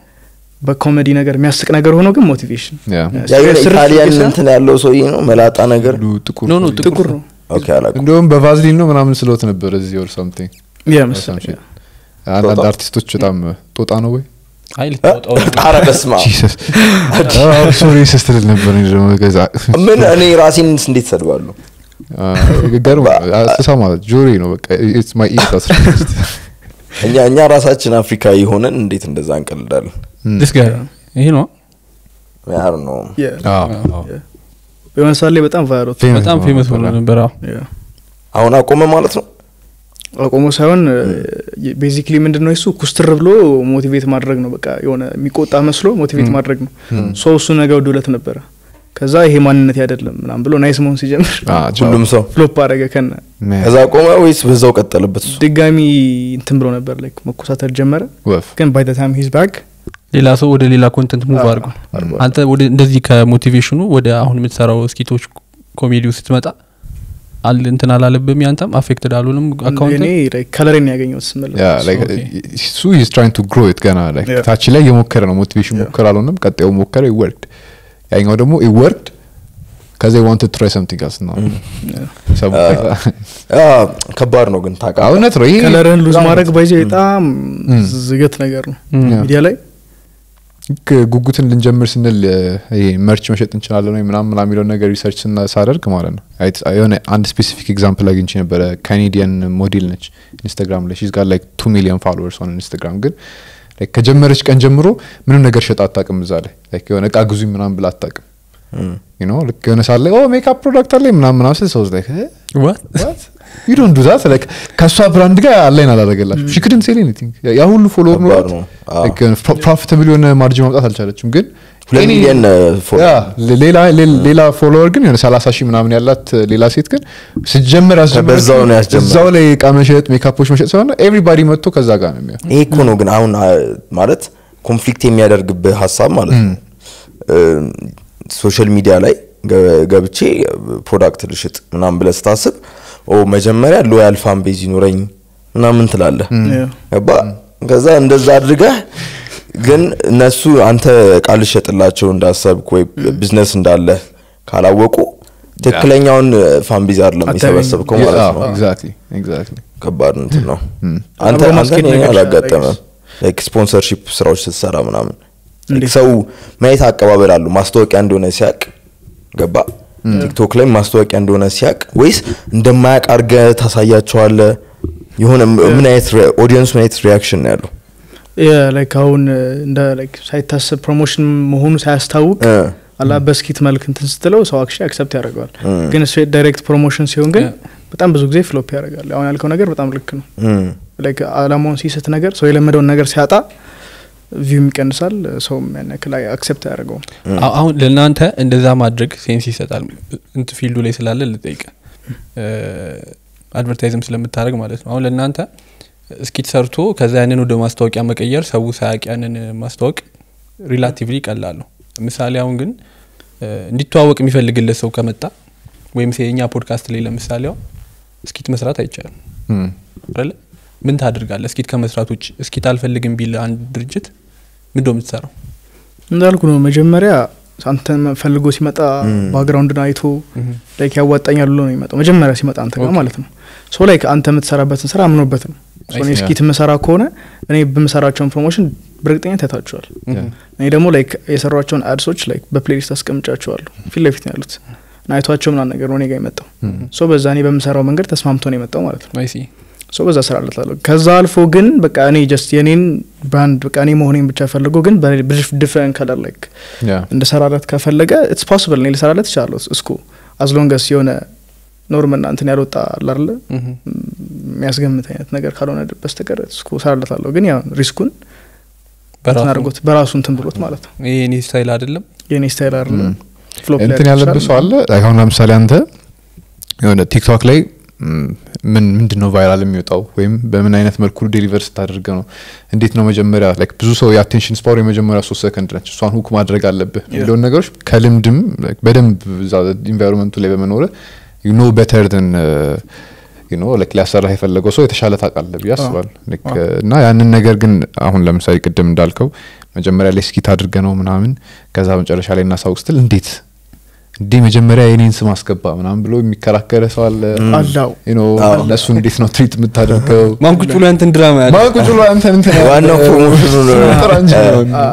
በኮሜዲ ነገር የሚያስቅ ነገር ሆኖ ግን motivation Italian እንትን ያለው ሰውዬ ነው? መላጣ ነገር? ጥቁር ነው okay አላውቅም እንደውም በቫዝሊን ነው ምናምን ስሎት ነበር እዚህ or something አንዳንድ አርቲስቶች በጣም ጦጣ ነው ወይ ስትል ነበር ምን እኔ ራሴን እንዴት ሰድባለሁ ገርም ስሰማ ጆሪ ነው (laughs) እኛ እኛ ራሳችን አፍሪካዊ ሆነን እንዴት እንደዛ እንቀልዳለን? This guy ይሄ ነው? ያር ነው ላይ በጣም viral በጣም famous ሆኖ ነበር። አዎ። አሁን አቆመ ማለት ነው አቆሞ ሳይሆን basically ምንድን ነው እሱ? ኮስተር ብሎ motivate ማድረግ ነው። በቃ የሆነ የሚቆጣ መስሎ motivate ማድረግ ነው። ሰው እሱ ነገ ውድለት ነበረ። ከዛ ይሄ ማንነት አይደለም ምናም ብሎ nice መሆን ሲጀምር ሁሉም ሰው flop አደረገ ከነ ከዛ አቆመ ወይስ በዛው ቀጠለበት እሱ? ድጋሚ እንትን ብሎ ነበር like መኮሳተር ጀመረ። ወፍ። ግን by time he's back ሌላ ሰው ወደ ሌላ content move አድርጓል። አንተ ወደ እንደዚህ ከ motivation ኑ ወደ አሁን የምትሰራው skit ኦች ኮሜዲው ስትመጣ አል እንትን አላለብም ያንተም? affected አሉንም account እኔ color ኤን ያገኘሁት ስመለስ yeah like okay. እሱ he's trying to grow it ገና. ታች ላይ የሞከረ ነው። motivation ሞከር አልሆነም። ቀጣዩ ሞከረ ይወርድ ያኛው ደግሞ ይወርድ ከዛ want try something else ነው ከባድ ነው ግን ታውቃለህ? እውነት ነው ይሄ color ህን lose ማድረግ ባይዘ በጣም ዝገት ነገር ነው ሚዲያ ላይ ጉጉትን ልንጀምር ስንል ይሄ merch መሸጥ እንችላለን ወይ ምናምን ምናምን የሚለውን ነገር research ሳደርግ ማለት ነው። የሆነ አንድ specific example አግኝቼ ነበረ። Canadian ሞዴል ነች ኢንስታግራም ላይ. she's got like two million followers on Instagram ግን ከጀመረች ቀን ጀምሮ ምንም ነገር ሸጣ አታውቅም እዛ ላይ. የሆነ እቃ ግዙኝ ምናምን ብላ you know? ልክ የሆነ ሳለ ኦ makeup product አለኝ ምናምን ምናምን ስል ሰው like "እ? What? you don't do that like ከእሷ brand ጋር align አላደረገላችሁ she couldn't sell anything ያ ሁሉ follower አዎ። profitable የሆነ margin ማምጣት አልቻለችም። ግን yeah፣ ሌላ follower ግን የሆነ ሰላሳ ሺህ ምናምን ያላት ሌላ ሴት ግን ስጀምር እዛው ላይ እቃ መሸጥ ሜካፖች መሸጥ ስለሆነ everybody መጥቶ ከዛ ጋር ነው የሚሆን ይሄ እኮ ነው ግን አሁን አ፣ ማለት conflict የሚያደርግብህ ሀሳብ ማለት ነው። social media ላይ ገብቼ product ልሽጥ ምናምን ብለህ ስታስብ መጀመሪያ loyal fan base ይኑረኝ ምናምን ትላለህ. ገባ? ከዛ እንደዛ አድርገህ ግን እነሱ አንተ ቃል ልሸጥላቸው እንዳሰብክ ወይ ቢዝነስ እንዳለ ካላወቁ ትክክለኛውን fan base አይደለም የሰበሰብከው ማለት ነው። ከባድ እንትን ነው። አንተ አብሮ አንተ ማስኬድ ይሄን ነገር አላጋጠመም። sponsorship ስራዎች ስትሰራ ምናምን? ሰው ማየት አቀባበል አሉ ማስታወቂያ እንደሆነ ሲያቅ ገባ ቲክቶክ ላይ ማስታወቂያ እንደሆነ ሲያቅ ወይስ እንደማያቅ አርገ ታሳያቸዋለ የሆነ ምን አይነት audience ምን አይነት reaction ነው ያለው? like አሁን እንደ ላይክ ሳይታሰብ promotion መሆኑ ሳያስታውቅ አላ በ skit መልክ እንትን ስትለው ሰው action accept ያደርገዋል። ግን straight direct promotion ሲሆን ግን. በጣም ብዙ ጊዜ flop ያደርጋል። አሁን ያልከው ነገር በጣም ልክ ነው። እ፣ like አላማውን ሲስት ነገር ሰው የለመደውን ነገር ሲያጣ view ይቀንሳል ሰውም ያን ያክል accept አያደርገውም። አሁ- አሁን ለእናንተ እንደዛ ማድረግ sense ይሰጣል። እንት field ኡ ላይ ስላለ ልጠይቅ። advertise ም ስለምታደርግ ማለት ነው። አሁን ለእናንተ skit ሰርቶ ከዛ ያንን ወደ ማስታወቂያ መቀየር ሰው ሳያቅ ያንን ማስታወቅ relatively ቀላል ነው። ምሳሌ አሁን ግን እንዲተዋወቅ የሚፈልግለት ሰው ከመጣ ወይም የኛ ፖድካስት ላይ ለምሳሌ አሁን skit መስራት አይቻልም። አይደለ? ምን ታደርጋለ skit ከመስራት ውጭ skit አልፈልግም ቢል አንድ ድርጅት ምንድ የምትሰራው? እንዳልኩ ነው መጀመሪያ አንተ ፈልጎ ሲመጣ background ን አይቶ like ያዋጣኛል ብሎ ነው የሚመጣው። መጀመሪያ ሲመጣ አንተ ጋር ማለት ነው። so like አንተ የምትሰራበትን ስራ አምኖበት ነው። so እኔ. skit የምሰራ ከሆነ እኔ በምሰራቸውን promotion በእርግጠኛ ታይታችኋል እኔ ደግሞ like የሰሯቸውን ads ኦች like በ playlist አስቀምጫቸዋለሁ ፊት ለፊት ነው ያሉት። አይቷቸው ምናምን ነገር ነው እኔ ጋር የመጣው። so በዛ እኔ በምሰራው መንገድ ተስማምቶ ነው የመጣው ማለት ነው so በዛ ስራ ለታለሁ ከዛ አልፎ ግን በቃ እኔ just የኔን brand በቃ እኔ መሆኔን ብቻ ፈልጎ ግን በ different color like እንድሰራለት ከፈለገ it's possible እኔ ልሰራለት እችላለሁ እስኩ as long as የሆነ norm ና እንትን ያልወጣ አላርለ የሚያስገምት አይነት ነገር ካልሆነ በስተቀር እስኩ እሰራለታለሁ። ግን ያው risk ኡን አድርጎት በራሱ እንትን ብሎት ማለት ነው። ይሄ እኔ style አይደለም? የኔ style አይደለም። flop እንትን ያለብህ ሰው አለ? አሁን ለምሳሌ አንተ የሆነ ቲክቶክ ላይ ምን ምንድን ነው viral የሚወጣው? ወይም በምን አይነት መልኩ deliver ስታደርገው ነው? እንዴት ነው መጀመሪያ like ብዙ ሰው የአቴንሽን ስፓወር የመጀመሪያ ሶስት ሰከንድ ነች እሷን hook ማድረግ አለብህ የሚለውን ነገሮች ከልምድም በደንብ እዛ environment ኡ ላይ በመኖር you know better you know ሊያሰራህ የፈለገው ሰው የተሻለ ታውቃለህ ብዬ አስባለሁ. Like, እና ያንን ነገር ግን አሁን ለምሳሌ ቅድም እንዳልከው መጀመሪያ ላይ skit አድርገህ ነው ምናምን ከዛ መጨረሻ ላይ እናሳውቅ ስትል እንዴት እንዴ መጀመሪያ የኔን ስም አስገባ ምናምን ብሎ የሚከራከር ሰው አለ። አላው። You know፣ እነሱ እንዴት ነው treat የምታደርገው? ማን ቁጭ ብሎ ያንተን ድራማ ያለ ማን ቁጭ ብሎ አንተን እንትን ያለ- ዋናው promotion ኡ ነው። ነው።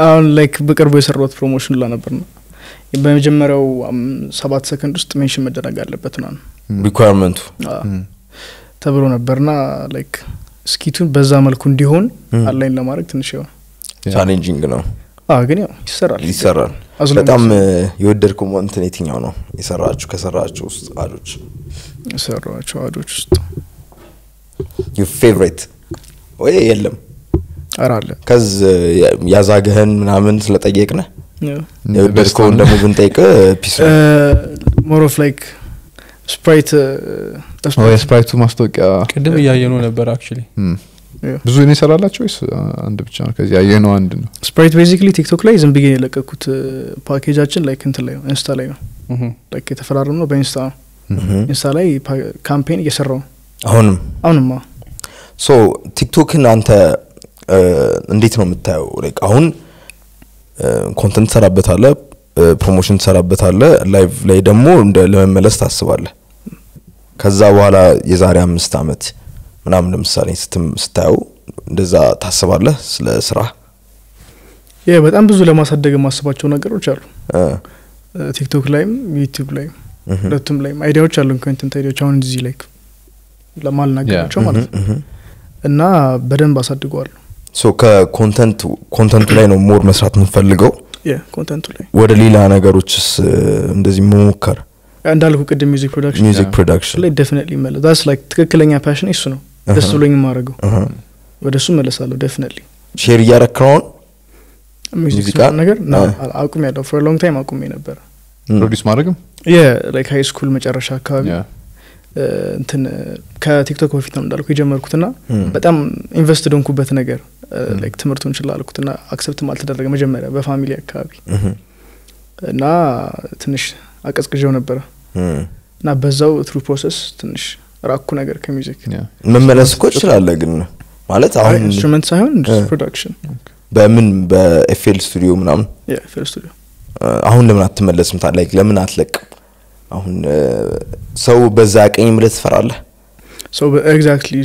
አሁን like በቅርቡ የሰራሁት promotion ላ ነበር ነው። በመጀመሪያው ሰባት ሰከንድ ውስጥ mention መደረግ አለበት ምናምን። requirement ኡ። ተብሎ ነበርና like skit ኡን በዛ መልኩ እንዲሆን align ለማድረግ ትንሽ ይሆን challenging ነው ግን ያው ይሰራል። ይሰራል። በጣም የወደድከው እንትን የትኛው ነው? የሰራችሁ ከሰራችሁ ውስጥ ad ኦች? የሰራሃቸው ad ኦች ውስጥ your favorite ወይ የለም። አለ። ከዝ ያዛግህን ምናምን ስለጠየቅን? የወደድከውን ደግሞ ብንጠይቅ piece of like ስፕራይት ኦ፣ የስፕራይቱ ማስታወቂያ ቅድም እያየነው ነበር actually. ብዙ እኔ ይሰራላቸው ወይስ አንድ ብቻ ነው? ከዚህ ያየነው አንድ ነው? ስፕራይት basically ቲክቶክ ላይ ዝም ብዬ የለቀኩት package ኣችን like እንትን ላይ ነው Insta ላይ ነው። like የተፈራረም ነው በ Insta ነው። Insta ላይ campaign እየሰራው ነው። አሁንም? አሁንማ so ቲክቶክን አንተ እንዴት ነው የምታየው? like አሁን content ትሰራበታለህ promotion ትሰራበታለህ live ላይ ደግሞ እንደ ለመመለስ ታስባለህ ከዛ በኋላ የዛሬ አምስት አመት ምናምን ለምሳሌ ስትም- ስታየው እንደዛ ታስባለህ ስለ ስራ? በጣም ብዙ ለማሳደግ የማስባቸው ነገሮች አሉ። ቲክቶክ ላይም ዩቲዩብ ላይም ሁለቱም ላይም idea ዎች አሉን content idea ዎች አሁን እዚህ ላይ ለማልናገራቸው ማለት ነው። እና በደንብ አሳድገዋለሁ። so ከ content content ኡ ላይ ነው more መስራት የምንፈልገው content ኡ ላይ። ወደ ሌላ ነገሮችስ እንደዚህ መሞከር? እንዳልኩ ቅድም music production ላይ definitely መለስ that's like ትክክለኛ passion እሱ ነው ደስ ብሎኝ የማደርገው። ወደ እሱ መለሳለሁ definitely share እያረክ ነው አሁን? music ሙዚቃ? ነገር? አ። አቁም ያለው for long time አቁሜ ነበር produce ማድረግም? like high school መጨረሻ አካባቢ እንትን ከቲክቶክ በፊት ነው እንዳልኩ የጀመርኩትና በጣም invested ሆንኩበት ነገር። like ትምህርቱን ችላ አልኩትና accept ም አልተደረገ መጀመሪያ በ family አካባቢ። እና ትንሽ አቀዝቅዣው ነበረ። እና በዛው through process ትንሽ ራቅኩ ነገር ከ music መመለስ እኮ ትችላለህ ግን ማለት አሁን instrument ሳይሆን production በምን በ FL Studio ምናምን? ስቱዲዮ። አሁን ለምን አትመለስም like ለምን አትለቅም? አሁን ሰው በዛ ቀኝ ብለህ ትፈራለህ? exactly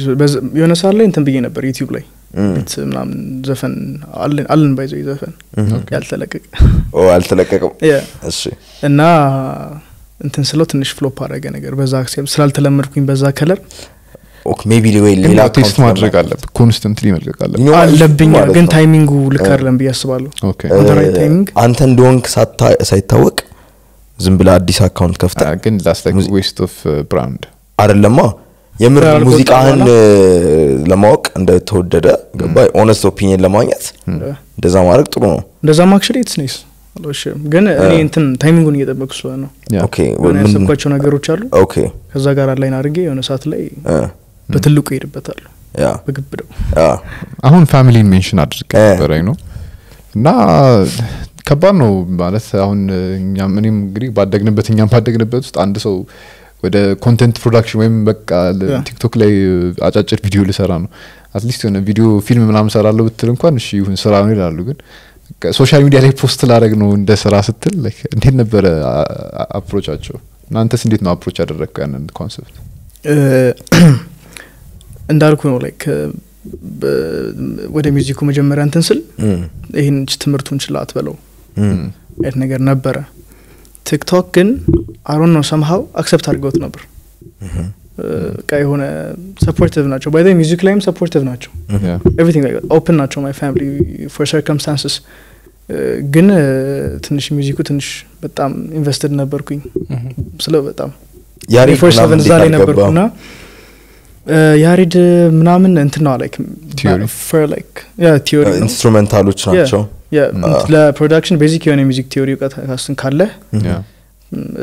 የሆነ ሰዓት ላይ እንትን ብዬ ነበር ዩቲዩብ ላይ ቤት ምናምን ዘፈን አለን አለን by the way ዘፈን ያልተለቀቀ ኦ አልተለቀቀም? እና እንትን ስለው ትንሽ flop አደረገ ነገር በዛ ስላልተለመድኩኝ በዛ color ሌላ test account ማድረግ አለብህ። constantly መልቀቅ? አለብኝ ግን timing ኡ ልክ አይደለም ብዬ አስባለሁ። timing? አንተ እንደሆንክ ሳታ- ሳይታወቅ ዝም ብለህ አዲስ account ከፍተህ ግን waste of brand አይደለማ? የምር ሙዚቃህን ለማወቅ እንደተወደደ ገባ honest opinion ለማግኘት እንደዛ ማድረግ ጥሩ ነው። እንደዛም actually it's nice አልዋሽም ግን እኔ እንትን timing ኡን እየጠበቅኩ ስለሆነ ነው። ያሰብኳቸው ነገሮች አሉ። okay። ከዛ ጋር align አድርጌ የሆነ ሰዓት ላይ በትልቁ ይሄድበታሉ በግብደው አሁን family ን mention አድርግ እ። ነበረ ነው። እና ከባድ ነው ማለት አሁን እኛም እኔም እንግዲህ ባደግንበት እኛም ባደግንበት ውስጥ አንድ ሰው ወደ content production ወይም በቃ ቲክቶክ ላይ አጫጭር ቪዲዮ ልሰራ ነው። at least የሆነ ቪዲዮ ፊልም ምናምን ሰራለሁ ብትል እንኳን እሺ ይሁን ስራ ነው ይላሉ ግን social media ላይ post ላደረግ ነው እንደ ስራ ስትል እንዴት ነበረ approach ኣቸው? እናንተስ እንዴት ነው approach ያደረግከው ያንን concept እንዳልኩ ነው like ወደ music ኡ መጀመሪያ እንትን ስል ይህን ትምህርቱን ችላ አትበለው። አይነት ነገር ነበረ። ቲክቶክ ግን አሮን ነው ሰምሀው አክሰፕት አድርገውት ነበር በቃ የሆነ ሰፖርቲቭ ናቸው. ባይ ሚውዚክ ላይም ሰፖርቲቭ ናቸው. ኤቭሪቲንግ ላይ ኦፕን ናቸው ማይ ፋሚሊ ፎር ሰርከምስታንስስ ግን ትንሽ ሚውዚኩ ትንሽ በጣም ኢንቨስትድ ነበርኩኝ። ስለ በጣም ያሬድ ፎር ምናምን ሰቨን እዛ ላይ? ነበርኩና ያሬድ ምናምን Theory? ፎር ላይክ theory ነው. instrumental ኦች ናቸው? ያ ለ production basic የሆነ music theory እውቀት ካለ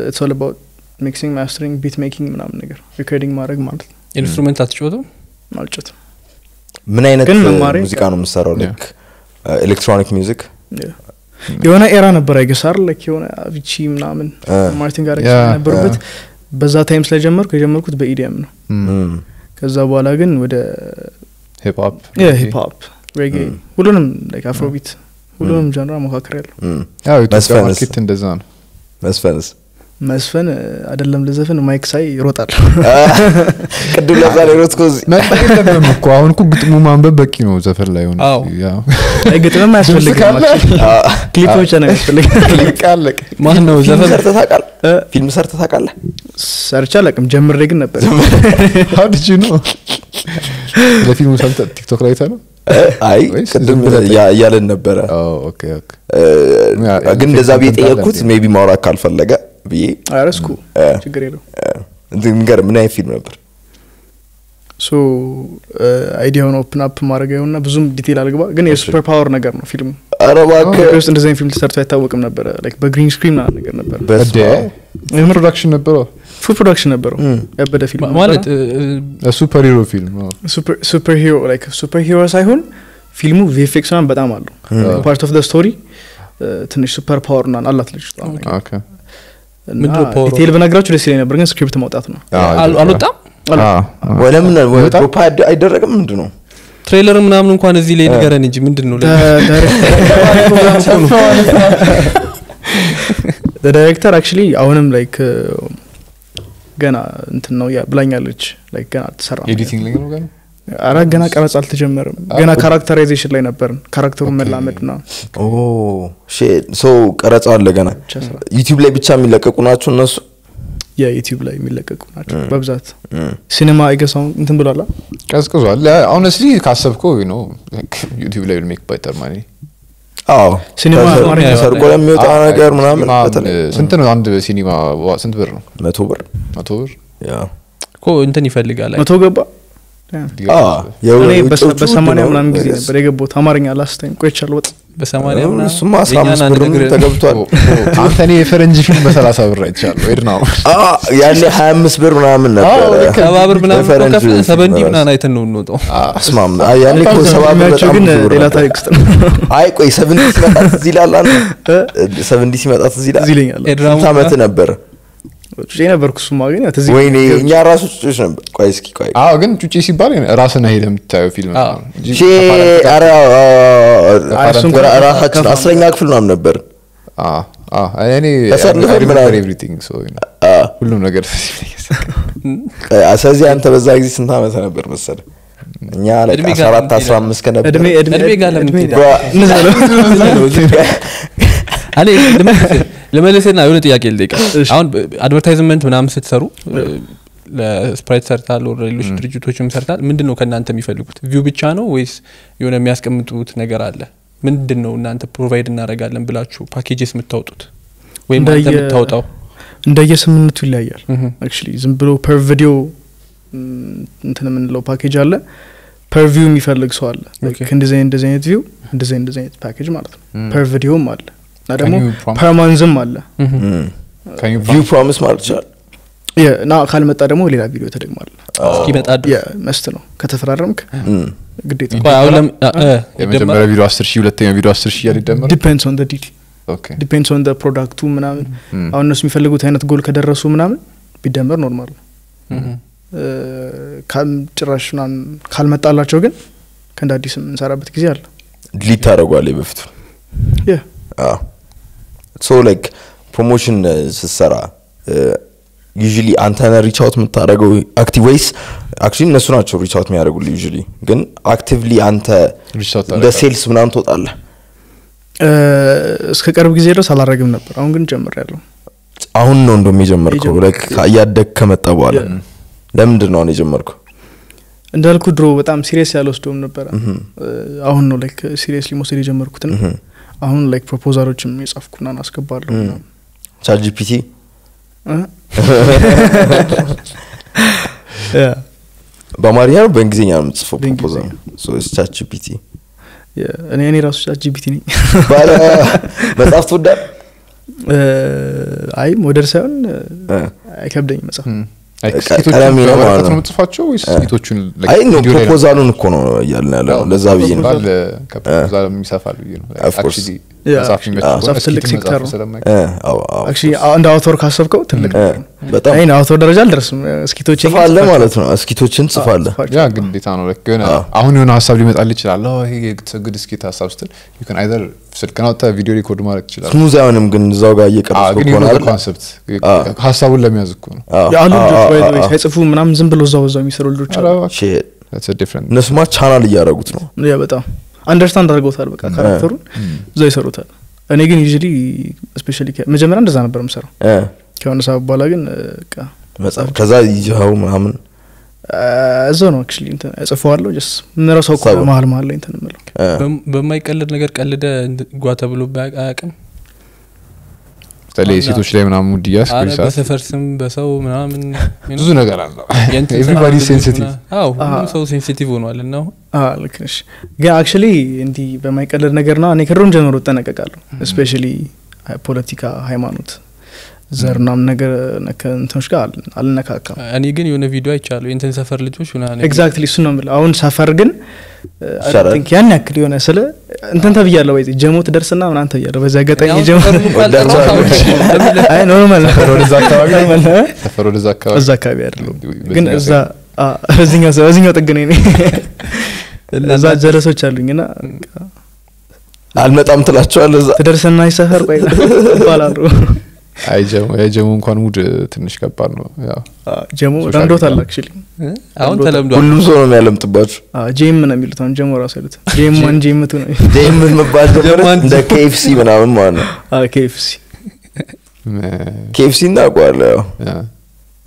it's all about mixing mastering beat making ምናምን ነገር recording ማድረግ ማለት ነው። instrument አትጫወቱም ማልጨትም ምን አይነት መማሬ- ሙዚቃ ነው የምሰራው like electronic music የሆነ era ነበር I guess like የሆነ አቪቺ ምናምን እ፣ ማርቲን ጋሪክስ ነበሩበት በዛ time ስለጀመርኩ የጀመርኩት በ EDM ነው። እም፣ ከዛ በኋላ ግን ወደ hip hop hip hop reggae ሁሉንም like Afrobeat ሁሉንም genre ሞካከር ያለው ያው ኢትዮጵያ? market እንደዛ ነው. መስፈንስ መስፈን አይደለም ልዘፍን mic ሳይ ይሮጣል። (laughs) ቅድም ለዛ ላይ ሮጥኩ እዚህ። መጠቅ የለብህም እኮ። አሁን እኮ ግጥሙ ማንበብ በቂ ነው ዘፈን ላይ ሆነ አዎ። አይ ግጥምም አያስፈልግም (laughs) ብቻ ነው ያስፈልግ ቃለቅ ማን ነው ዘፈን? ሰርተህ ታውቃለህ? እ፣ ፊልም ሰርተህ ታውቃለህ? ሰርቼ አላውቅም። ጀምሬ ግን ነበር። how did you know ለፊልሙ ሰምተ ቲክቶክ ላይ ነው? እ፣ አይ (laughs) ቅድም እያለን ነበረ። okay okay። እ፣ ያ- ግን እንደዛ ብዬ ጠየቅኩት maybe ማውራት ካልፈለገ ብዬ። አረስኩ እ፣ ችግር የለው ንገር ምን አይነት ፊልም ነበር? so idea ውን open up ማድረገውና ብዙም detail አልግባ ግን የ super power ነገር ነው ፊልሙ። ኧረ እባክህ! ኢትዮጵያ ውስጥ እንደዚህ አይነት ፊልም ተሰርቶ አይታወቅም ነበረ። like በ green screen ነገር ነበር። በስመ አብ። የምር production ነበረው full production ነበረው ያበደ ፊልም ማለት superhero ፊልም ነው superhero like superhero ሳይሆን ፊልሙ VFX ምናምን በጣም አለው part of the story ትንሽ super power ምናምን አላት ልጅ? detail ብነግራችሁ ደስ ይለኝ ነበር ግን script ማውጣት ነው። አል- አልወጣም? ለምን አይደረግም? ምንድን ነው trailer ምናምን እንኳን እዚህ ላይ ንገረን እንጂ ምንድን ነው director (laughs) (laughs) actually አሁንም like ገና እንትን ነው ብላኛለች። ገና አልተሰራም editing ላይ ነው ገና? አረ ገና ቀረጻ አልተጀመረም። ገና characterization ላይ ነበርን። character ኡን መላመድ ና ሰው ቀረጻ አለ ገና? ዩቲዩብ ላይ ብቻ የሚለቀቁ ናቸው እነሱ? የዩቲዩብ ላይ የሚለቀቁ ናቸው በብዛት። ሲኒማ አይገሳውን እንትን ብሏላ ቀዝቅዟል። honestly ካሰብከው ነው ዩቲዩብ ላይ make better money አዎ። ሲኒማ ተሰርቆ ለሚወጣ ነገር ምናምን ስንት ነው አንድ ሲኒማ? ስንት ብር ነው? መቶ ብር? መቶ ብር? እኮ እንትን ይፈልጋል። መቶ ገባ አዎ፣ የው- እኔ በሰ- የውጮቹ በሰማንያ ውድ ነው፣ ምናምን ጊዜ ነበር የገባሁት። አማርኛ ላስታኝ ቆይቻለሁ። በጣም በሰማንያ እሱማ አስራ አምስት ብርም ተገብቷል። አንተ እኔ የፈረንጅ ፊልም በሰላሳ ብር አይቻለሁ። አ፣ ያኔ ሀያ አምስት ብር ምናምን ነበረ ሰባ ብር ምናምን ሰበንዲ አይተን ነው ያኔ እኮ ሰባ ብር ግን ብር ሌላ ታሪክ ውስጥ ነው። አይ ቆይ seventy ሲመጣ ትዝ ይላል seventy ሲመጣ ትዝ ይላል? ስንት ዓመት ነበር ጩጬ ነበርኩ እሱማ ግን ያው ትዝ ወይኔ ይለኛል። እኛ ራሱ ጩጮች ነበር። ቆይ እስኪ ቆይ አዎ ግን ጩጬ ሲባል ራስና ሄደ የምታየው ፊልም ራሳችን አስረኛ ክፍል ምናምን ነበር። አዎ፣ አዎ። እኔ ተሰልፈን ምናምን። everything አ፣ ሁሉም ነገር ስለዚህ አንተ በዛ ጊዜ ስንት ዓመት ነበር መሰለ እኛ ጋር 14 15 ከነበር እድሜ እድሜ ጋር (laughs) ለምን ልመልስህና የሆነ ጥያቄ ልጠይቅ። አሁን advertisement ምናምን ስትሰሩ ለስፕራይት ሰርታል ወደ ሌሎች ድርጅቶችም ሰርታል? ምንድን ነው ከእናንተ የሚፈልጉት? view ብቻ ነው ወይስ የሆነ የሚያስቀምጡት ነገር አለ? ምንድን ነው እናንተ provide እናደርጋለን ብላችሁ packages የምታወጡት? ወይም አንተ የምታወጣው? እንደየስምምነቱ ይለያያል። actually ዝም ብሎ per video እንትን የምንለው ፓኬጅ አለ። per view የሚፈልግ ሰው አለ። እንደዚህ እንደዚህ አይነት view እንደዚህ እንደዚህ አይነት ፓኬጅ ማለት ነው። per ቪዲዮም አለ እና ደግሞ you promise? per month ም አለ view promise ማለት ይችላል የ- እና ካልመጣ ደግሞ ሌላ ቪዲዮ እስኪመጣ ድረስ? must ነው። ከተፈራረምክ ግዴታ ቆይ አሁን ለም- አ- እ፣ የመጀመሪያ ይደመራል? ቪዲዮ አስር ሺህ ሁለተኛ ቪዲዮ አስር ሺህ እያለ depends on okay። depends on product ኡ ምናምን። አሁን እነሱ የሚፈልጉት አይነት ጎል ከደረሱ ምናምን ቢደመር normal ነው። ጭራሽ ምናምን ካልመጣላቸው ግን ከእንደ አዲስ የምንሰራበት ጊዜ አለ። delete ታደርጓለ በፊቱ የ so like promotion ስትሰራ usually አንተነ reach out የምታደረገው active ወይስ actually እነሱ ናቸው reach out የሚያደርጉልህ usually ግን actively አንተ Reach out እንደ? sales ምናምን ትወጣለህ? እስከ ቅርብ ጊዜ ድረስ አላረግም ነበር። አሁን ግን ጀምር ያለው አሁን ነው እንደም የጀመርከው? እያደግ ከመጣ በኋላ? ለምንድን ነው አሁን የጀመርከው? እንዳልኩ ድሮ በጣም serious ያልወስደውም ነበረ። እ፣ አሁን ነው like seriously መውሰድ የጀመርኩትን አሁን like ፕሮፖዛሎችም የጻፍኩና አስገባለሁ ምናምን። ChatGPT? (laughs) በአማርኛ ነው? በእንግሊዝኛ ነው በእንግሊዝኛ። ፕሮፖዛል ቻት ጂፒቲ. ያ፣ እኔ እኔ ራሱ ቻት ጂፒቲ ነኝ። (laughs) (laughs) መጽሐፍ ትወዳል አይ ሞደር ሳይሆን አይከብደኝ መጽሐፍ ቀለሜ ነው ማለት ነው። የምጽፋቸው ወይስ ስኬቶቹን አይ ነው ፕሮፖዛሉን እኮ ነው እያልን ያለ ነው ለዛ ብዬ ነው። ከፕሮፖዛል ብዬ መጽሐፍ ትልቅ ሴክተር እንደ አውቶር ካሰብከው ትልቅ በጣም አውቶር ደረጃ አልደርስም እስኪቶች ማለት ነው። እስኪቶችን ጽፋለህ ያ ግዴታ ነው። አሁን የሆነ ሀሳብ ሊመጣል ይችላል። አዎ፣ ይሄ ግድ ስኬት ሀሳብ ስትል you can either ስልክን አውጥተህ ቪዲዮ ሪኮርድ ማድረግ ትችላለህ። ስሙዝ አይሆንም ግን እዛው ጋር አዎ፣ እየቀረጽኩ ግን አይደል? ኮንሰፕት አዎ። ሀሳቡን ለመያዝ እኮ ነው። አዎ፣ ልጆች ሳይጽፉ ምናምን ዝም ብሎ እዛው እዛው የሚሰሩ ልጆች አሉ። Shit። That's a different እነሱማ ቻናል እያደረጉት ነው። ያ በጣም አንደርስታንድ አድርገውታል በቃ ካራክተሩን። እዛው ይሰሩታል። እኔ ግን ዩዥሊ ስፔሻሊ መጀመሪያ እንደዛ ነበር የምሰራው። ከሆነ ሰዓት በኋላ ግን መጽሐፍ ከዛ ይዘኸው ምናምን እዛው ነው አክቹሊ እንትን እጽፈዋለሁ ጀስ ምንረሳው እኮ መሀል መሀል ላይ እንትን በም- በማይቀልድ ነገር ቀልደ ጓ ተብሎ አያውቅም? በተለይ ሴቶች ላይ ምናምን አረ በሰፈር ስም በሰው ምናምን (laughs) ብዙ ነገር አለ everybody sensitive አዎ ሁሉም ሰው sensitive ሆኗል እና ልክ ነሽ። ግን actually እንዲህ በማይቀለድ ነገር ና እኔ ከድሮም ጀምሮ እጠነቀቃለሁ። specially ፖለቲካ ሃይማኖት ዘር ምናምን ነገር ነከ እንትኖች ጋር አል- አልነካካም። እኔ ግን የሆነ ቪዲዮ አይቻለሁ። የእንትን ሰፈር ልጆች ምናምን exactly እሱ ነው የምልህ አሁን ሰፈር ግን ያን ያክል የሆነ ስለ እንትን ተብያለሁ ወይ? ጀሞት ደርስና ምናምን ተብያለሁ። በዚህ አጋጣሚ አሁን ጀሞ ሰፈሩን እንኳን ጠራሁት አሁን ለምን? ለ- አይ normal ነው። ሰፈር ወደዛ አካባቢ አይደለም። ግን እዛ በዚህኛው ጥግ ነኝ እዛ ጀለሶች አሉኝ ና አልመጣም ትላቸዋለህ እዛ? ትደርስና ይሰፈር ቆይ (laughs) ይባላሉ አይ ጀሞ የጀሞ እንኳን mood ትንሽ ከባድ ነው። social ለምዶታል እ? አሁን ተለምዷል። ሁሉም ሰው ነው የሚያለምጥባችሁ። ጄም ነው የሚሉት አሁን ጀሞ ራሱ ያሉት። ጄም one ጄም two ነው ጄም መባል ጀመረ? እንደ ኬኤፍሲ ምናምን ማለት ነው። ኬኤፍሲ። ኬኤፍሲ እናውቀዋለሁ ያው yeah።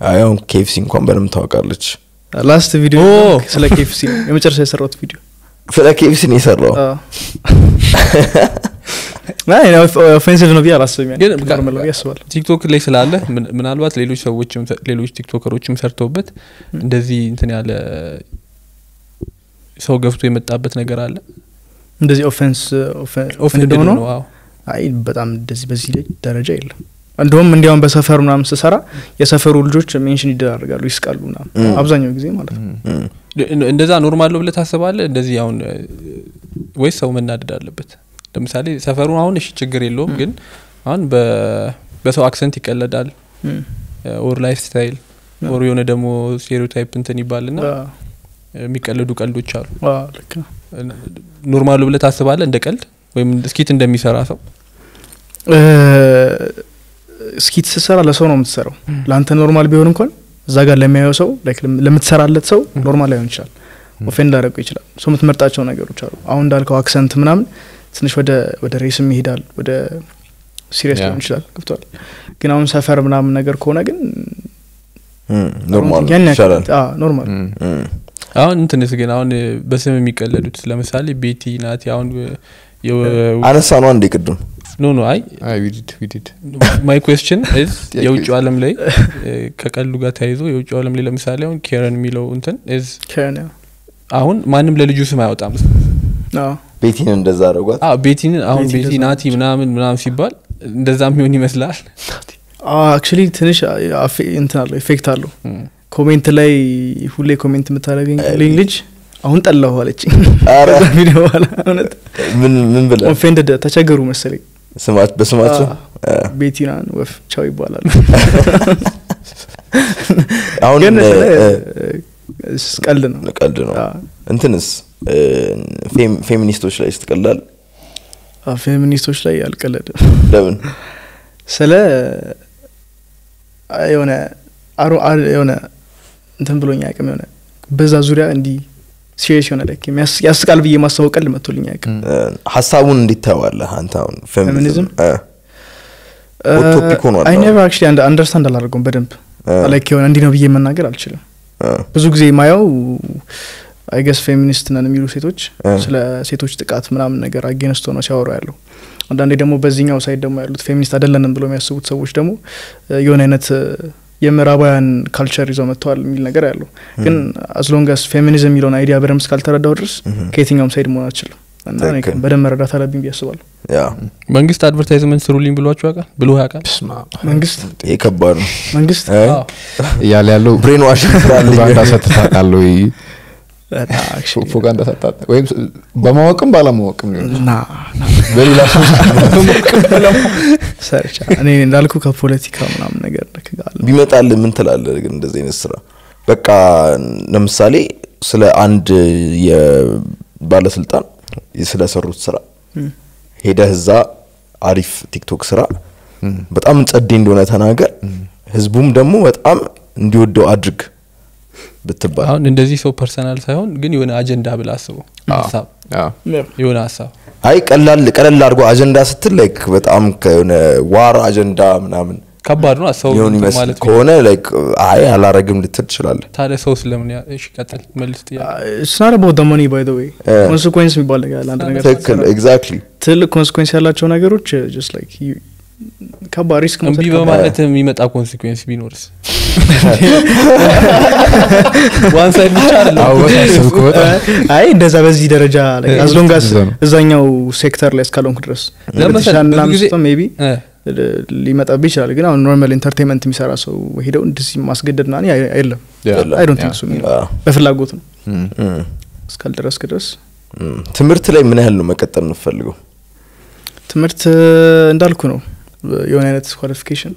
አይ አሁን ኬኤፍሲ እንኳን በደንብ ታውቃለች። last ቪዲዮ! ስለ ኬኤፍሲ ነው። የመጨረሻ የሰራሁት ቪዲዮ። ስለ ኬኤፍሲ ነው የሰራው (laughs) offensive ነው ብዬ አላስብም ቲክቶክ ላይ ስላለ ምን- ምናልባት ሌሎች ሰዎችም ሌሎች ቲክቶከሮችም ሰርተውበት እንደዚህ እንትን ያለ ሰው ገፍቶ የመጣበት ነገር አለ? እንደዚህ offense offend ሆኖ? ነው? አዎ። አይ በጣም እንደዚህ በዚህ ላይ ደረጃ የለም። እንደውም እንዲያውም በሰፈር ምናምን ስሰራ የሰፈሩ ልጆች mention ይደራርጋሉ ይስቃሉ ምናምን አብዛኛው ጊዜ ማለት ነው። እን- እንደዛ normal ነው ብለህ ታስባለህ? እንደዚህ አሁን ወይስ ሰው መናደድ አለበት ለምሳሌ ሰፈሩን አሁን እሺ ችግር የለውም ግን አሁን በሰው accent ይቀለዳል። or lifestyle or የሆነ ደግሞ stereotype እንትን ይባልና የሚቀለዱ ቀልዶች አሉ። normal ነው ብለህ ታስባለህ እንደ ቀልድ? ወይም skit እንደሚሰራ ሰው? skit ስትሰራ ለሰው ነው የምትሰራው። ለአንተ normal ቢሆን እንኳን እዛ ጋር ለሚያየው ሰው ለምትሰራለት ሰው normal ላይሆን ይችላል። offend ሊያደርገው ይችላል። ሰው የምትመርጣቸው ነገሮች አሉ። አሁን እንዳልከው accent ምናምን ትንሽ ወደ ወደ race ም ይሄዳል ወደ serious ሊሆን ይችላል ገብቷል ግን አሁን ሰፈር ምናምን ነገር ከሆነ ግን normal አሁን እንትንስ ግን አሁን በስም የሚቀለዱት ለምሳሌ ቤቲ ናቲ አሁን አነሳ ነው አንዴ ቅድም no no I. my question is (laughs) ጥያቄ የውጭው ዓለም ላይ (laughs) ከቀልዱ ጋር ተያይዞ የውጭው ዓለም ላይ ለምሳሌ አሁን ኬረን የሚለው እንትን yeah። አሁን ማንም ለልጁ ስም አያወጣም አዎ። ቤቲን እንደዛ አዎ ቤቲን አሁን ቤቲ ናቲ ምናምን ምናምን ሲባል እንደዛ የሚሆን ይመስላል። actually ትንሽ እንትን አለው effect አለው። comment ላይ ሁሌ comment የምታደርገኝ ልጅ አሁን ጠላሁ አለች ኧረ። ቪዲዮ በኋላ እውነት ምን ምን ብለህ? offended ተቸገሩ መሰለኝ። ስማች በስማቸው ቤቲናን ወፍ ቻው ይባላል። (laughs) አሁን ቀልድ ነው? ቀልድ ነው። እንትንስ? ፌሚኒስቶች ላይ ስትቀልድ ፌሚኒስቶች ላይ አልቀለድም። ለምን? ስለ የሆነ አሮ የሆነ እንትን ብሎኝ አያውቅም። የሆነ በዛ ዙሪያ እንዲህ serious የሆነ ላይ ያስቃል ብዬ ማስታወቅ ቀልድ መጥቶልኝ አያውቅም። እ፣ ሀሳቡን እንዴት ታየዋለህ አንተ አሁን? feminism? topic ሆኗል I never understand አላደርገውም በደንብ። like የሆነ እንዲህ ነው ብዬ መናገር አልችልም ብዙ ጊዜ ማየው I guess feminist ነን የሚሉ ሴቶች ስለ ሴቶች ጥቃት ምናምን ነገር against ሆኖ ነው ሲያወሩ ያለው አንዳንዴ ደግሞ በዚህኛው side ደግሞ ያሉት ፌሚኒስት አይደለንም ብሎ የሚያስቡት ሰዎች ደግሞ የሆነ አይነት የምዕራባውያን culture ይዘው መጥተዋል የሚል ነገር ያለው። ግን as long as feminism የሚለውን idea በደንብ እስካልተረዳው ድረስ ከየትኛውም side መሆን አልችልም እና በደንብ መረዳት አለብኝ ብዬ አስባለሁ። መንግስት አድቨርታይዝመንት ስሩልኝ ብሏችሁ ያውቃል? ብሎ ያውቃል? መንግስት? ይሄ ከባድ ነው። መንግስት? እያለ ያለው ብሬን ዋሽ ፕሮፓጋንዳ ሰጥታቃለ ወይ? በጣም actually ፕሮፓጋንዳ ሰጣ ወይም በማወቅም ባለማወቅም ሊሆን በሌላ (laughs) ሰርቻ። እኔ እንዳልኩ ከፖለቲካ ምናምን ነገር ጋር ቢመጣልህ ምን ትላለህ ግን እንደዚህ አይነት ስራ? በቃ ለምሳሌ ስለ አንድ የባለስልጣን ስለሰሩት ስራ። ሄደህ እዛ አሪፍ ቲክቶክ ስራ በጣም ጸዴ እንደሆነ ተናገር። ህዝቡም ደግሞ በጣም እንዲወደው አድርግ ብትባል። አሁን እንደዚህ ሰው personal ሳይሆን ግን የሆነ አጀንዳ ብላ አስበው ሀሳብ። የሆነ ሀሳብ። አይ ቀላል ቀለል አድርጎ አጀንዳ ስትል like በጣም ከሆነ war አጀንዳ ምናምን ከባድ ነው። ሰው ሊሆን ይመስል ከሆነ like አይ አላረግም ልትል ትችላለህ። ታዲያ ሰው ስለምን እሺ ቀጥል መልስ ጥያቄ። it's not about the money by the way እ። consequence የሚባል ነገር አለ አንድ ነገር ትክክል exactly ትልቅ consequence ያላቸው ነገሮች just like ከባድ risk እምቢ በማለት የሚመጣ consequence ቢኖርስ? (laughs) one side ብቻ አይ እንደዛ በዚህ ደረጃ as long as እዛኛው ሴክተር ላይ እስካልሆንኩ ድረስ maybe እ፣ ሊመጣብህ ይችላል። ግን አሁን normal entertainment የሚሰራ ሰው ሄደው እንደዚህ ማስገደድ ና የለም። I don't think በፍላጎት ነው። እስካልደረስክ ድረስ ትምህርት ላይ ምን ያህል ነው መቀጠል የምፈልገው ትምህርት እንዳልኩ ነው። የሆነ አይነት qualification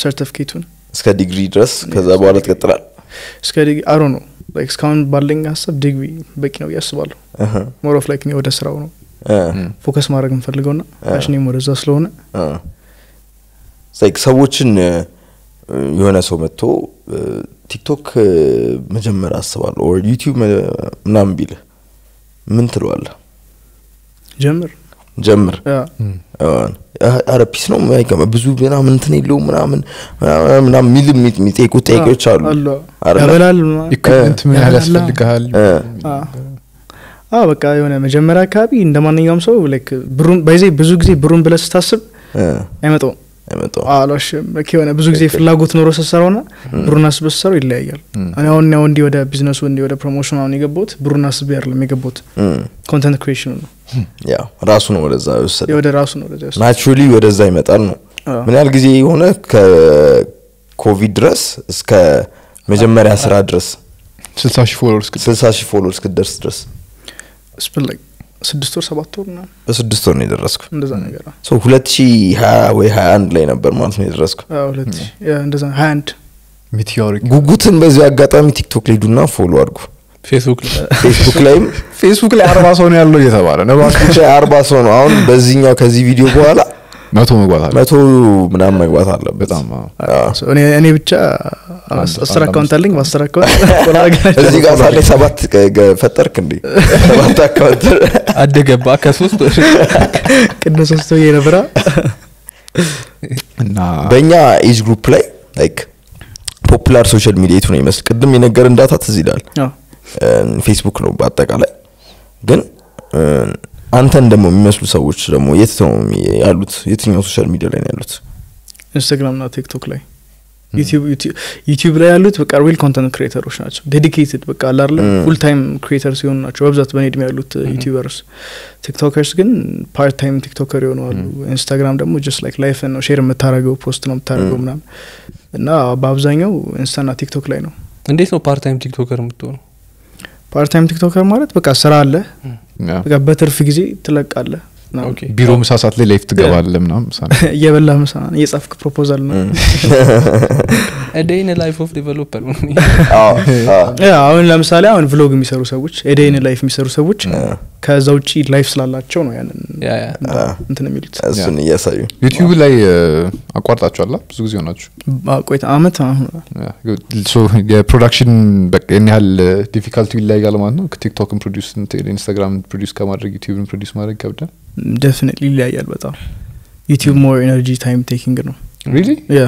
certificate ኡን እስከ ዲግሪ ድረስ ከዛ በኋላ ትቀጥላል እስከ ዲግሪ አሮ ነው like እስካሁን ባለኝ ሀሳብ ዲግሪ በቂ ነው ብዬ አስባለሁ። እህ፣ more of like ወደ ስራው ነው focus ማድረግ የምፈልገው ና passion ኔም ወደዛ ስለሆነ ሰዎችን የሆነ ሰው መጥቶ ቲክቶክ መጀመር አስባለሁ or ዩቲዩብ ምናምን ቢልህ ምን ትለዋለህ? ጀምር። ጀምር። አረ peace ነው ብዙ ምናምን እንትን የለውም ምናምን ምናምን ምናምን የሚል የሚ- የሚጠይቁ ጥያቄዎች አሉ? ያበላል equipment ምን ያህል ያስፈልግሃል እ፣ አ አ በቃ የሆነ መጀመሪያ አካባቢ እንደ ማንኛውም ሰው like ብሩን ባይዜ ብዙ ጊዜ ብሩን ብለህ ስታስብ እ፣ አይመጣውም። በቃ የሆነ ብዙ ጊዜ ፍላጎት ኖሮ ስትሰራው ና ብሩን አስበህ ስትሰራው ይለያያል። እኔ አሁን ያው እንዲህ ወደ ቢዝነሱ እንዲህ ወደ promotion አሁን የገባሁት ብሩን አስቤ አይደለም የገባሁት። እ፣ content creation ኡ ነው። ያው ራሱ ነው ወደዛ የወሰደ ወደ ራሱ ነው ወደዚያ ውስጥ naturally ወደዛ ይመጣል ነው። አዎ። ምን ያህል ጊዜ የሆነ ከኮቪድ ድረስ እስከ መጀመሪያ ስራ ድረስ? ስልሳ ሺህ followers ስልሳ ሺህ follower እስክደርስ ድረስ ስፕል ላይ ስድስት ወር ሰባት ወር ና በስድስት ወር ነው የደረስኩ። እንደዛ ነገር ሰው ሁለት ሺ ሀያ ወይ ሀያ አንድ ላይ ነበር ማለት ነው የደረስኩ። አዎ፣ ሁለት ሺህ yeah እንደዛ ሀያ አንድ ሚቲዮሪክ ጉጉትን በዚህ አጋጣሚ ቲክቶክ ላይ ሂዱና follow አድርጉ። ፌስቡክ ላይ? ፌስቡክ ላይም ፌስቡክ ላይ አርባ ሰው ነው ያለው እየተባለ ነው። ብቻ አርባ ሰው ነው። አሁን በዚህኛው ከዚህ ቪዲዮ በኋላ መቶ መግባት አለ መቶ ምናምን መግባት አለበት. በጣም እኔ እኔ ብቻ አስ- አስር account አለኝ። በአስር account (laughs) እዚህ ጋር ሳለ ሰባት ፈጠርክ እንዴ? (laughs) ሰባት account አደገባ። ከሶስት (laughs) ቅድም ሶስት ብዬ ነበራ እና በእኛ age group ላይ like popular social media የቱ ነው ይመስል ቅድም የነገርን data ትዝ ይላል። አዎ። ፌስቡክ ነው በአጠቃላይ። ግን አንተን ደግሞ የሚመስሉ ሰዎች ደግሞ የት ነው የሚ- ያሉት? የትኛው social media ላይ ነው ያሉት? ኢንስታግራም ና ቲክቶክ ላይ። ዩቲዩብ ላይ ያሉት በቃ real content creator ኦች ናቸው። dedicated በቃ አላርለ full time creator ሲሆኑ ናቸው። በብዛት በእኔ እድሜ ያሉት YouTubers TikTokers ግን part time TikToker የሆኑ አሉ። ኢንስታግራም ደግሞ just like life ነው። share የምታደረገው post ነው የምታደረገው ምናምን። እና በአብዛኛው ኢንስታና ቲክቶክ ላይ ነው። እንዴት ነው part time TikToker የምትሆነው part time TikToker ማለት በቃ ስራ አለ። በቃ በትርፍ ጊዜ ትለቃለህ ቢሮ ምሳ ሰዓት ላይ (laughs) life ምሳ ነው። እየበላህ ምሳ እየጻፍክ proposal ነው። day in life of developer አዎ፣ አዎ። yeah አሁን ለምሳሌ አሁን vlog የሚሰሩ ሰዎች a day in life የሚሰሩ ሰዎች ከዛ ውጪ life ስላላቸው ነው ያንን እንትን የሚሉት። እሱን እያሳዩ። ዩቲዩብ ላይ አቋርጣችኋላ ብዙ ጊዜ ሆናችሁ? አ- ቆይታ አመት አሁን yeah፣ so የ production በቃ ያን ያህል difficulty ይለያያል ማለት ነው? ቲክቶክን produce ኢንስታግራም produce ከማድረግ ዩቲዩብን produce ማድረግ ይከብዳል definitely ይለያያል በጣም. ዩቲዩብ more energy time taking ነው. really yeah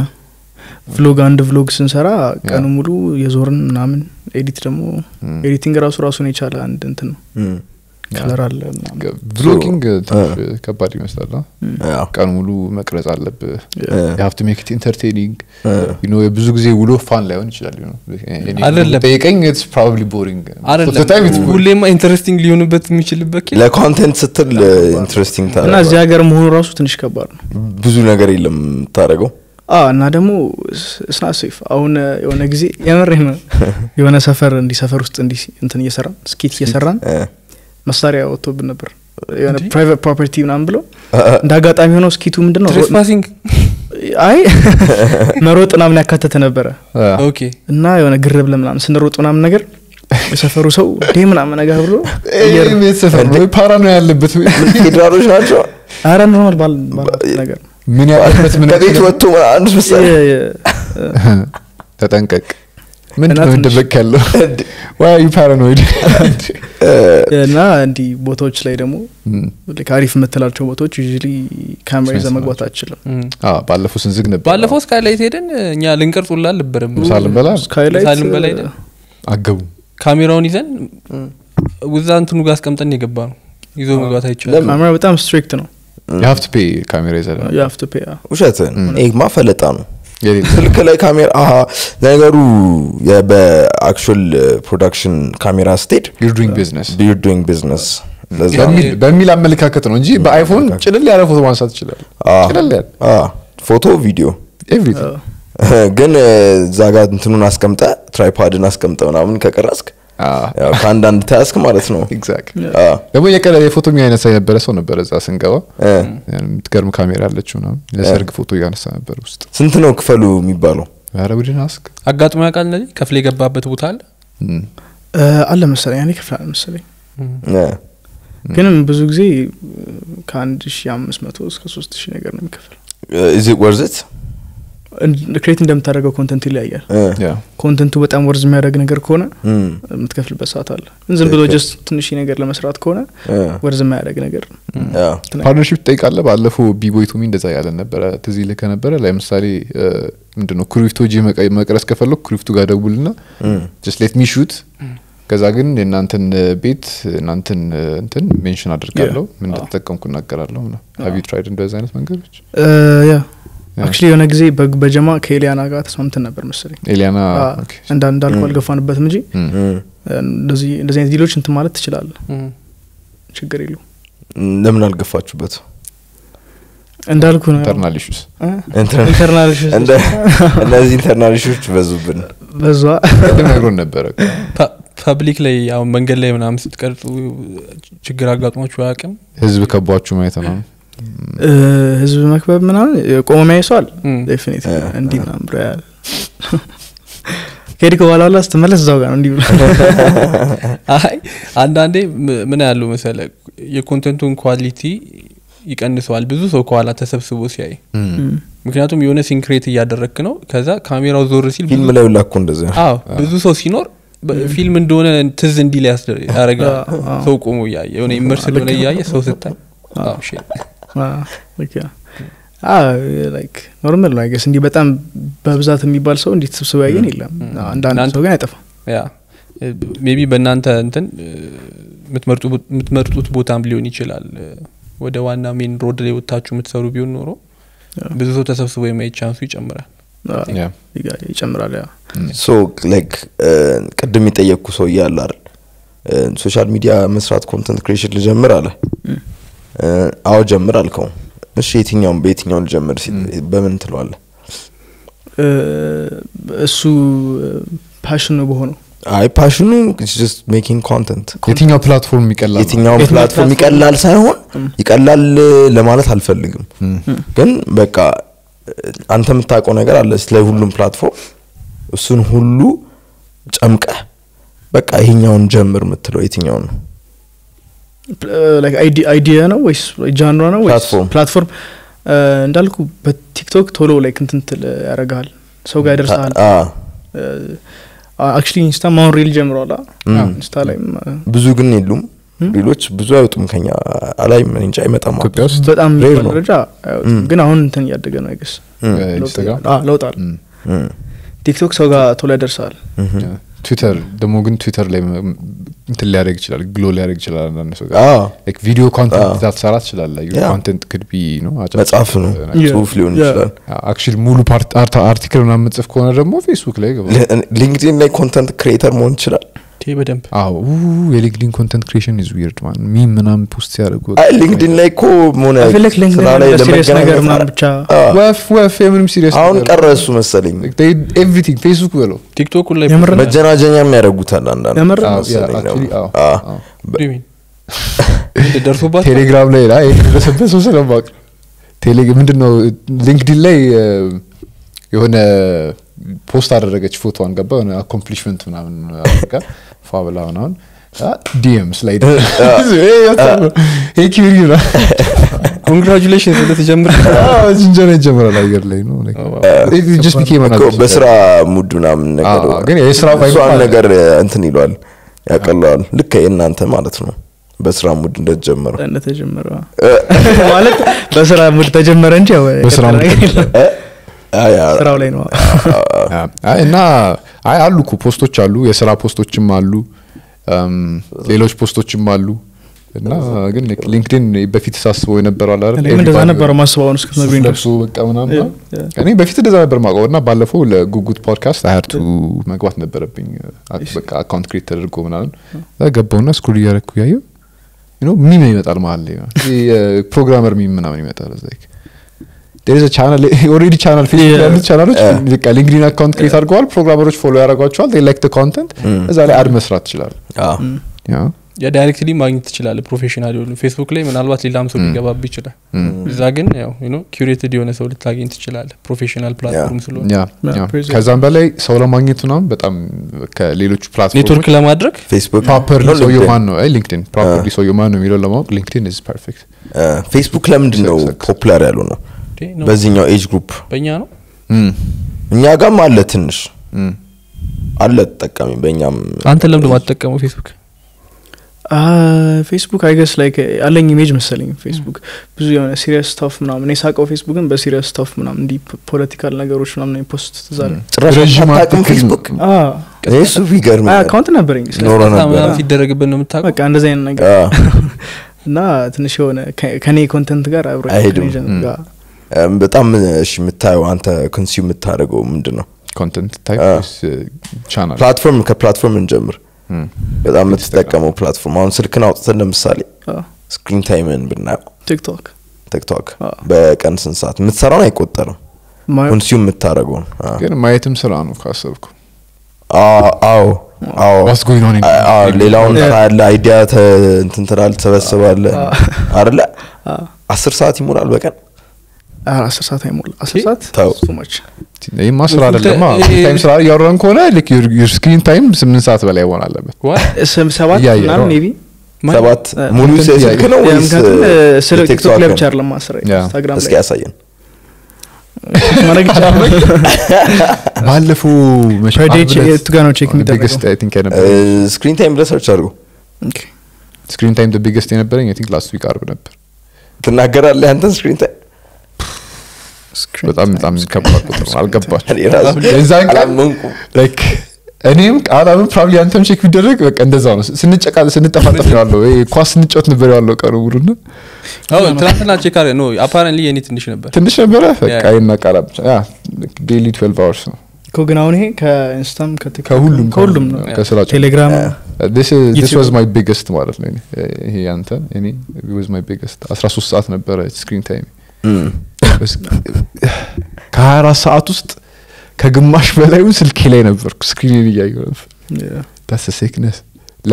vlog አንድ vlog ስንሰራ ቀኑ ሙሉ የዞርን ምናምን edit ደግሞ editing ራሱ ራሱን የቻለ አንድ እንትን ነው. እም፣ color አለ ትንሽ ከባድ ይመስላል ቀን ሙሉ መቅረጽ አለብህ። እ፣ you have to make entertaining እ፣ ብዙ ጊዜ ውሎ fun ላይሆን ይችላል ጠይቀኝ it's probably boring ሁሌማ interesting ሊሆንበት የሚችልበት ለ content ስትል interesting እና እዚህ ሀገር መሆኑ ራሱ ትንሽ ከባድ ነው። ብዙ ነገር የለም የምታደርገው? አ እና ደግሞ it's not safe አሁን የሆነ ጊዜ ነው። (laughs) የሆነ ሰፈር እንዲህ ሰፈር ውስጥ እንዲህ እንትን እየሰራን skit እየሰራን እ፣ መሳሪያ ወጥቶብን ነበር። የሆነ? ፕራይቬት ፕሮፐርቲ ምናምን ብለው እንደ አጋጣሚ ሆነው ስኪቱ ምንድን ነው ትሬስፓሲንግ አይ (laughs) መሮጥ ምናምን ያካተተ ነበረ። ኦኬ። እና የሆነ ግር ምናምን ስንሮጥ ምናምን ነገር የሰፈሩ ሰው ዴ ምናምን ነገር ብሎ ቤት ሰፈር ወይ ፓራኖ ያለበት ፌዴራሎች ናቸው? አረ ኖርማል ባል ነገር። ምን ያለበት ምን ከቤት ወጥቶ አንድ ምሳሌ የ- የ- ተጠንቀቅ ምንድን እና ነው ትንሽ- ደበቅ ያለው ዋይ ዩ ፓራኖይድ እና እንዲህ ቦታዎች ላይ ደግሞ አሪፍ የምትላቸው ቦታዎች ዩዥሊ ካሜራ ይዘህ መግባት አችልም ባለፈው ስንዝግ ነበር። ባለፈው ስካይላይት ሄደን እኛ ልንቀርጽ ሁላ አልነበረም። ምሳ ልንበላ? ስካይላይት ምሳ ልንበላ ሄደን አገቡ። ካሜራውን ይዘን ውዛ እንትኑ ጋር አስቀምጠን የገባ ነው ይዞ መግባት አይቻልም። ካሜራ በጣም ስትሪክት ነው። የሀፍት ፔ ካሜራ ፔ ውሸትን ይሄማ ፈለጣ ነው ስልክ ላይ ካሜራ አሀ ነገሩ በአክቹዋል ፕሮዳክሽን ካሜራ ስትሄድ ዱይንግ ቢዝነስ በሚል- አመለካከት ነው እንጂ በአይፎን ጭልል ያለ ፎቶ ማንሳት ይችላል። አዎ። ጭልል ያለ አዎ፣ ፎቶ ቪዲዮ? ኤቭሪቲንግ ግን እዛ ጋር እንትኑን አስቀምጠ ትራይፓድን አስቀምጠ ምናምን ከቀረስክ ከአንዳንድ ተያዝክ ማለት ነው። ደግሞ የቀረ የፎቶ የሚያነሳ የነበረ ሰው ነበረ እዛ ስንገባ። እ፣ የምትገርም ካሜራ ያለችው ምናምን። ለሰርግ ፎቶ እያነሳ ነበር ውስጥ። ስንት ነው ክፈሉ የሚባለው? ኧረ ቡድን አስክ። አጋጥሞ ያውቃል እነዚህ ከፍለህ የገባበት ቦታ አለ? አለ መሰለኝ ያኔ ክፍላል መሰለኝ። እ፣ ግን ብዙ ጊዜ ከአንድ ሺ አምስት መቶ እስከ ሶስት ሺህ ነገር ነው የሚከፍል is it worth it? create እንደምታደርገው content ይለያያል። content ኡ በጣም worth የሚያደርግ ነገር ከሆነ የምትከፍልበት ሰዓት አለ። ዝም ብሎ just ትንሽ ነገር ለመስራት ከሆነ worth የማያደርግ ነገር yeah፣ partnership ትጠይቃለህ? ባለፈው ቢቦይ ቱሚ እንደዛ ያለን ነበረ። ትዝ ይልህ ከነበረ ለምሳሌ ምንድነው ክሪፕቶ ጂ መቅረጽ ከፈለግ ክሪፕቶ ጋር ደውልና just let me shoot ከዛ ግን የእናንተን ቤት እናንተን እንትን mention አድርጋለሁ ምን እንደተጠቀምኩ እናገራለሁ have you tried እንደዚህ አይነት መንገዶች? yeah። actually የሆነ ጊዜ በጀማ ከኤሊያና ጋር ተስማምተን ነበር መሰለኝ. ኤሊያና አ፣ okay። እንዳ- እንዳልኩ አልገፋንበትም እንጂ እንደዚህ አይነት deal ኦች እንትን ማለት ትችላለህ። እም። ችግር የለው ለምን አልገፋችሁበት? እንዳልኩ ነው። internal issues internal እንደ- እነዚህ internal issue ዎች በዙብን። በዛ ነግሮን ነበረ public ላይ አሁን መንገድ ላይ ምናምን ስትቀርጹ ችግር አጋጥሟችሁ አያውቅም? ህዝብ ከቧችሁ ማየት ነው ህዝብ መክበብ ምናምን ቆሞ እም። definite እንዲህ ምናምን ብሎ ያያል። ከሄድክ በኋላ ላ ስትመለስ እዛው ጋር ነው እንዲህ ብሎ (laughs) አይ አንዳንዴ ም- ምን ያሉ መሰለ የኮንተንቱን ኳሊቲ ይቀንሰዋል። ብዙ ሰው ከኋላ ተሰብስቦ ሲያይ። ምክንያቱም የሆነ ሲንክሬት እያደረግክ ነው። ከዛ ካሜራው ዞር ሲል ፊልም ላይ ላኩ ብዙ ሰው ሲኖር ፊልም እንደሆነ ትዝ እንዲል አዎ። ሰው ቆሞ እያየ የሆነ ኢመርስ ስለሆነ እያየ ሰው ስታይ አዎ፣ shit። normal ነው I guess እንዲህ በጣም በብዛት የሚባል ሰው እንዲህ ተሰብስበው ያየን የለም። አንዳንድ ሰው ግን አይጠፋም። ያ maybe በእናንተ እንትን የምትመርጡት ቦታም ሊሆን ይችላል። ወደ ዋና main road ላይ ወጥታችሁ የምትሰሩ ቢሆን ኖሮ ብዙ ሰው ተሰብስቦ የማየት chance ኡ ይጨምራል። ይጨምራል ያ። ሶ ላይክ ቅድም የጠየቅኩ ሰው እያለ አይደል? social media መስራት content creation ልጀምር አለ አዎ ጀምር አልከው። እሺ የትኛውን በየትኛውን ልጀምር ሲል በምን ትለዋለ እ፣ እሱ passion ኑ በሆነው? አይ passion ኑ just making content የትኛው platform ይቀላል? የትኛው platform platform? ይቀላል ሳይሆን ይቀላል ለማለት አልፈልግም። ግን በቃ አንተ የምታውቀው ነገር አለ ስለ ሁሉም platform። እሱን ሁሉ ጨምቀህ በቃ ይሄኛውን ጀምር የምትለው የትኛውን ነው idea ነው ወይስ genre ኧ ነው ወይስ platform። እንዳልኩ በቲክቶክ ቶሎ ላይ content ያደርግሃል ሰው ጋር ያደርሰሃል actually ኢንስታ ማ አሁን reel ጀምረዋል አ? ኢንስታ ላይም ብዙ ግን የሉም። ሌሎች ብዙ አይወጡም ከኛ like ምን እንጂ አይመጣም ኢትዮጵያ ውስጥ በጣም ደረጃ ግን አሁን እንትን እያደገ ነው I guess። ኢንስታግራም? ለውጥ አለ። እም፣ ቲክቶክ ሰው ጋር ቶሎ ያደርሰሃል ትዊተር ደግሞ ግን ትዊተር ላይ ም- እንትን ሊያደርግ ይችላል ግሎ ሊያደርግ ይችላል አንዳንድ ሰው ቪዲዮ ኮንተንት ዛትሰራ ትችላለ ኮንተንት ክድቢ ነው መጽሐፍ ነው. ጽሁፍ ሊሆን. ይችላል። አክቹሊ ሙሉ አርቲክል ምናምን የምጽፍ ከሆነ ደግሞ ፌስቡክ ላይ ገባ ሊ- ሊንክድኢን ላይ ኮንተንት ክሬተር መሆን ይችላል በደንብ አዎ የሊንክዲን ኮንተንት ክሬሽን ኢዝ ዊርድ ማን። ሚም ምናምን ፖስት ሲያደርጉ አይ ሊንክድኢን ላይ እኮ ሲሪየስ ነገር ለመገናኘት ምናምን አረ- ብቻ አ፣ ወፍ ወፍ የምንም ሲሪየስ አሁን ቀረ እሱ መሰለኝ። everything ፌስቡክ በለው። ቲክቶኩን ላይ የምር ነው? መጀናጀኛም ያደርጉታል አንዳንድ ቴሌግራም (laughs) ላይ ላይ የደረሰበት ሰው ስለማውቅ ቴሌ ምንድን ነው ሊንክዲን ላይ የሆነ post አደረገች ፎቶዋን ገባ የሆነ accomplishment ምናምን አድርጋ ፏ ብላ ምናምን DMs ላይ ኪሪ congratulation ስለተጀምር ይጀምራል አየር ላይ ነው በስራ mood ምናምን ነገር አዎ፣ ግን የስራ vibe እሷን አለ። ነገር እንትን ይለዋል ያቀለዋል ልክ የእናንተ ማለት ነው በስራ mood እንደተጀመረ ማለት በስራ mood ተጀመረ እንጂ በስራ mood ስራው ላይ ነው። እና አይ አሉ እኮ post ኦች አሉ የስራ post ኦችም አሉ ሌሎች post ኦችም አሉ። እና ግን ሊንክድን በፊት ሳስበው የነበረው አለ እንደዛ ነበረ ማስበው አሁን እስክትነግሩኝ ድረስ። ለብሶ በቃ ምናምን. እኔ በፊት እንደዛ ነበር ማውቀው እና ባለፈው ለጉጉት ፖድካስት ሀያርቱ መግባት ነበረብኝ በቃ account create ተደርጎ ምናምን። ገባውና scroll እያደረኩ ያየው meme ይመጣል መሀል ላይ programmer meme ምናምን ይመጣል እዛ a channel already channel ፌስቡክ. ያሉት ቻናሎች በቃ ሊንክዲን account create አድርገዋል programmer ኦች follow ያደርጓቸዋል they like the content እዛ ላይ ad መስራት ትችላል አዎ። ያ የዳይሬክትሊ ማግኘት ትችላለ professional የሆኑ ፌስቡክ ላይ ምናልባት ሌላም ሰው ሊገባብ ይችላል. እዛ ግን ያው curated የሆነ ሰው ልታገኝ ትችላለ professional platform ስለሆነ. ከዛም በላይ ሰው ለማግኘት ምናምን በጣም ከሌሎቹ platform network ለማድረግ? ፌስቡክ properly ሰውየው ማን ነው? አይ ሊንክድን properly ሰውየው ማን ነው የሚለውን ለማወቅ ሊንክድን is perfect ፌስቡክ ለምንድን ነው. popular ያሉ ነው በዚህኛው age group በእኛ ነው? እኛ ጋም አለ ትንሽ። አለ ተጠቃሚ በእኛም አንተ ለምዶ ማትጠቀመው ፌስቡክ ፌስቡክ አይገስ ላይክ አለኝ ኢሜጅ መሰለኝ ፌስቡክ ብዙ የሆነ ሲሪየስ ስታፍ ምናምን የሳቀው ፌስቡክን በሲሪየስ ስታፍ ምናምን እንዲህ ፖለቲካል ነገሮች ምናምን ፖስት ትዛለ ጭራሽ ረዥም አታውቅም አርቲክል ፌስቡክ አዎ። እሱ ቢገርም አካውንት ነበረኝ ሲደረግብን ነው የምታውቀው? በቃ እንደዚህ አይነት ነገር። አዎ። (laughs) እና ትንሽ የሆነ ከኔ ኮንተንት ጋር አብሮ በጣም እሺ የምታየው አንተ consume የምታደርገው ምንድን ነው content channel platform ከ platform እንጀምር። በጣም የምትጠቀመው platform አሁን ስልክን አውጥተን ለምሳሌ screen time ን ብናየው። ቲክቶክ ቲክቶክ በቀን ስንት ሰዓት? የምትሰራውን አይቆጠርም። consume የምታደርገውን። አዎ። ግን ማየትም ስራ ነው ካሰብኩ። አዎ ሌላውን Yeah. ያለ idea ተ- እንትን አይደለ? አዎ። አስር ሰዓት ይሞላል በቀን አስር ሰዓት አይሞላ አስር? ሰዓት? much። ይህማ ስራ ፉል ታይም ስራ እያወራን ከሆነ ዩር ስክሪን ታይም ስምንት ሰዓት በላይ መሆን አለበት። ሰባት ምናምን ማን? ሰባት እ፣ ሙሉ ስልክ ነው እ፣ ስለ የቲክቶክ ቲክቶክ ላይ? ብቻ አይደለም ማስረ ያ። ኢንስታግራም እስኪ ያሳየን። ማድረግ ይቻላል? (laughs) ባለፈው ጋር screen time ብለህ search አድርጉ። screen time biggest የነበረኝ I think last week አርብ ነበር። ትናገራለህ አንተን? screen time Screen በጣም በጣም ከባድ ቁጥር ነው። የዛን ቀን like እኔም ቃላምን probably አንተም check ቢደረግ በቃ እንደዛ ነው። ስንጨቃ ስንጠፋጠፍ ነው ያለው። ይሄ ኳስ ስንጫወት ነበር ያለው ቀኑ ሙሉና አዎ፣ ትናንትና check አድርገህ ነው apparently የኔ ትንሽ ነበር። ትንሽ ነበረ? በቃ. ይና ቃላ ብቻ yeah daily 12 hours ነው። እኮ ግን አሁን ይሄ ከኢንስታም ከሁሉም ከሁሉም ነው። ከስራቸው ቴሌግራም this is this YouTube. was my biggest ማለት ነው። ይሄ አንተ እኔ it was my biggest 13 ሰዓት ነበረ screen time እም። ከ24 ሰዓት ውስጥ ከግማሽ በላዩን ስልኬ ላይ ነበርኩ። screen እያየሁ ነበር። A sickness. (laughs) (laughs)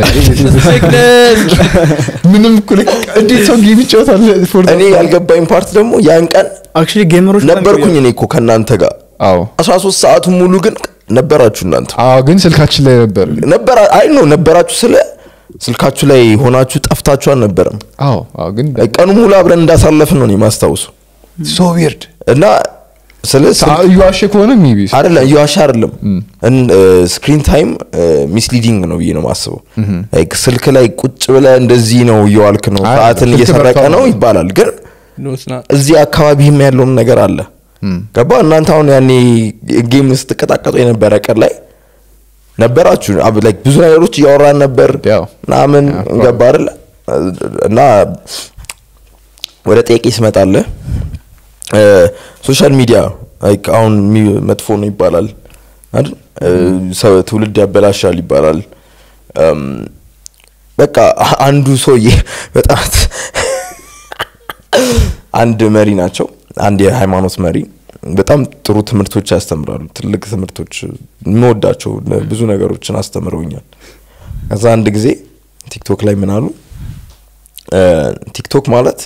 ምንም እንዴት ሰው game ይጫወታል? እኔ ያልገባኝ part ደግሞ ያን ቀን actually gamer ኦች ነበርኩኝ እኔ እኮ ከእናንተ ጋር። አዎ። 13 ሰዓቱን ሙሉ ግን ነበራችሁ እናንተ። አዎ ግን ስልካችን ላይ ነበር። ነበር አይ ነው ነበራችሁ ስለ ስልካችሁ ላይ ሆናችሁ ጠፍታችሁ አልነበረም። አዎ አዎ ግን ቀኑ ሙሉ አብረን እንዳሳለፍን ነው እኔ ማስታውሱ so weird እና ስለ እየዋሸ ከሆነ maybe አይደለም። እየዋሻ አይደለም screen time misleading ነው ብዬ ነው ማስበው Like ስልክ ላይ ቁጭ ብለ እንደዚህ ነው እየዋልክ ነው ሰዓትን እየሰረቀ ነው ይባላል። ግን. እዚህ አካባቢህም ያለውን ነገር አለ። ገባ? እናንተ አሁን ያኔ game ስትቀጣቀጡ የነበረ ቀን ላይ ነበራችሁ። አብ- like ብዙ ነገሮች እያወራን ነበር ምናምን ገባ አይደለ? እና ወደ ጥያቄ ስመጣለህ social media አሁን መጥፎ ነው ይባላል። አይደል? ትውልድ ያበላሻል ይባላል። በቃ አንዱ ሰውዬ (laughs) በጣም አንድ መሪ ናቸው። አንድ የሃይማኖት መሪ። በጣም ጥሩ ትምህርቶች ያስተምራሉ። ትልቅ ትምህርቶች የምወዳቸው ብዙ ነገሮችን አስተምረውኛል። ከዛ አንድ ጊዜ ቲክቶክ ላይ ምን አሉ? ቲክቶክ ማለት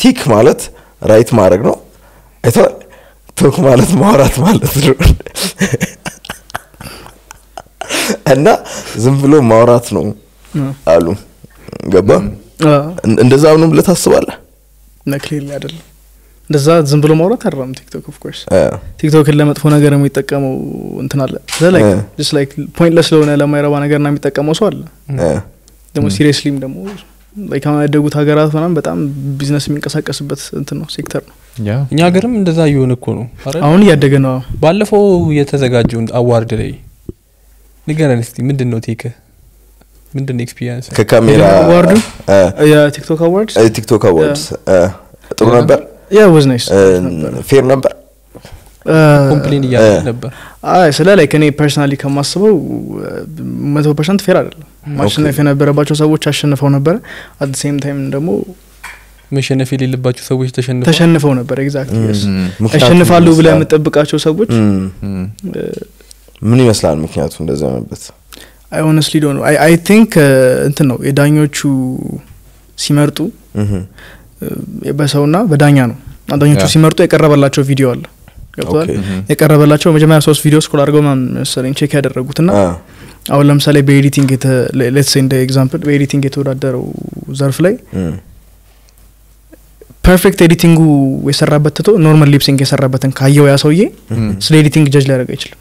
tick ማለት right ማድረግ ነው። አይተዋል talk ማለት ማውራት ማለት ነው። እና ዝም ብሎ ማውራት ነው አሉ። ገባ? እን- እንደዛ ነው ብለህ ታስባለህ? ነክሌል አይደለም። እንደዛ ዝም ብሎ ማውራት አይደለም ቲክቶክ of course እ፣ ቲክቶክን ለመጥፎ ነገር የሚጠቀመው እንትን አለ። like pointless ስለሆነ ለማይረባ ነገር የሚጠቀመው ሰው አለ። እ፣ ደግሞ seriously ም ደግሞ like አሁን ያደጉት ሀገራት ምናምን በጣም ቢዝነስ የሚንቀሳቀስበት እንትን ነው ሴክተር ነው። እኛ ሀገርም እንደዛ እየሆነ እኮ ነው? አሁን እያደገ ነው። ባለፈው የተዘጋጀውን award ላይ ንገረን እስቲ ምንድን ነው take ምንድን ነው experience ከካሜራ award ኡ? የቲክቶክ awards እ፣ ቲክቶክ awards እ፣ ጥሩ ነበር? yeah was nice fair ነበር? complain እያለ ነበር? አይ ስለ ላይክ እኔ ፐርሰናሊ ከማስበው መቶ percent fair አይደለም ማሸነፍ የነበረባቸው ሰዎች አሸንፈው ነበረ at same time ደግሞ መሸነፍ የሌለባቸው ሰዎች ተሸንፈው ነበር። exactly ያሸንፋሉ ይመስላል። የምጠብቃቸው ሰዎች? ምን ይመስላል ምክንያቱ እንደዛ ሆነበት አይ honestly though I think እንትን ነው። የዳኞቹ ሲመርጡ በሰውና በዳኛ ነው። ዳኞቹ ሲመርጡ የቀረበላቸው ቪዲዮ አለ። ገብተዋል የቀረበላቸው መጀመሪያ ሶስት ቪዲዮ scroll አድርገው ምናምን መሰለኝ check ያደረጉት ና አሁን ለምሳሌ በ editing let's እንደ example በ editing የተወዳደረው ዘርፍ ላይ perfect editing ኡ የሰራበት ትቶ normal lip sync የሰራበትን ካየው ያ ሰውዬ ስለ editing judge ሊያደርግ አይችልም።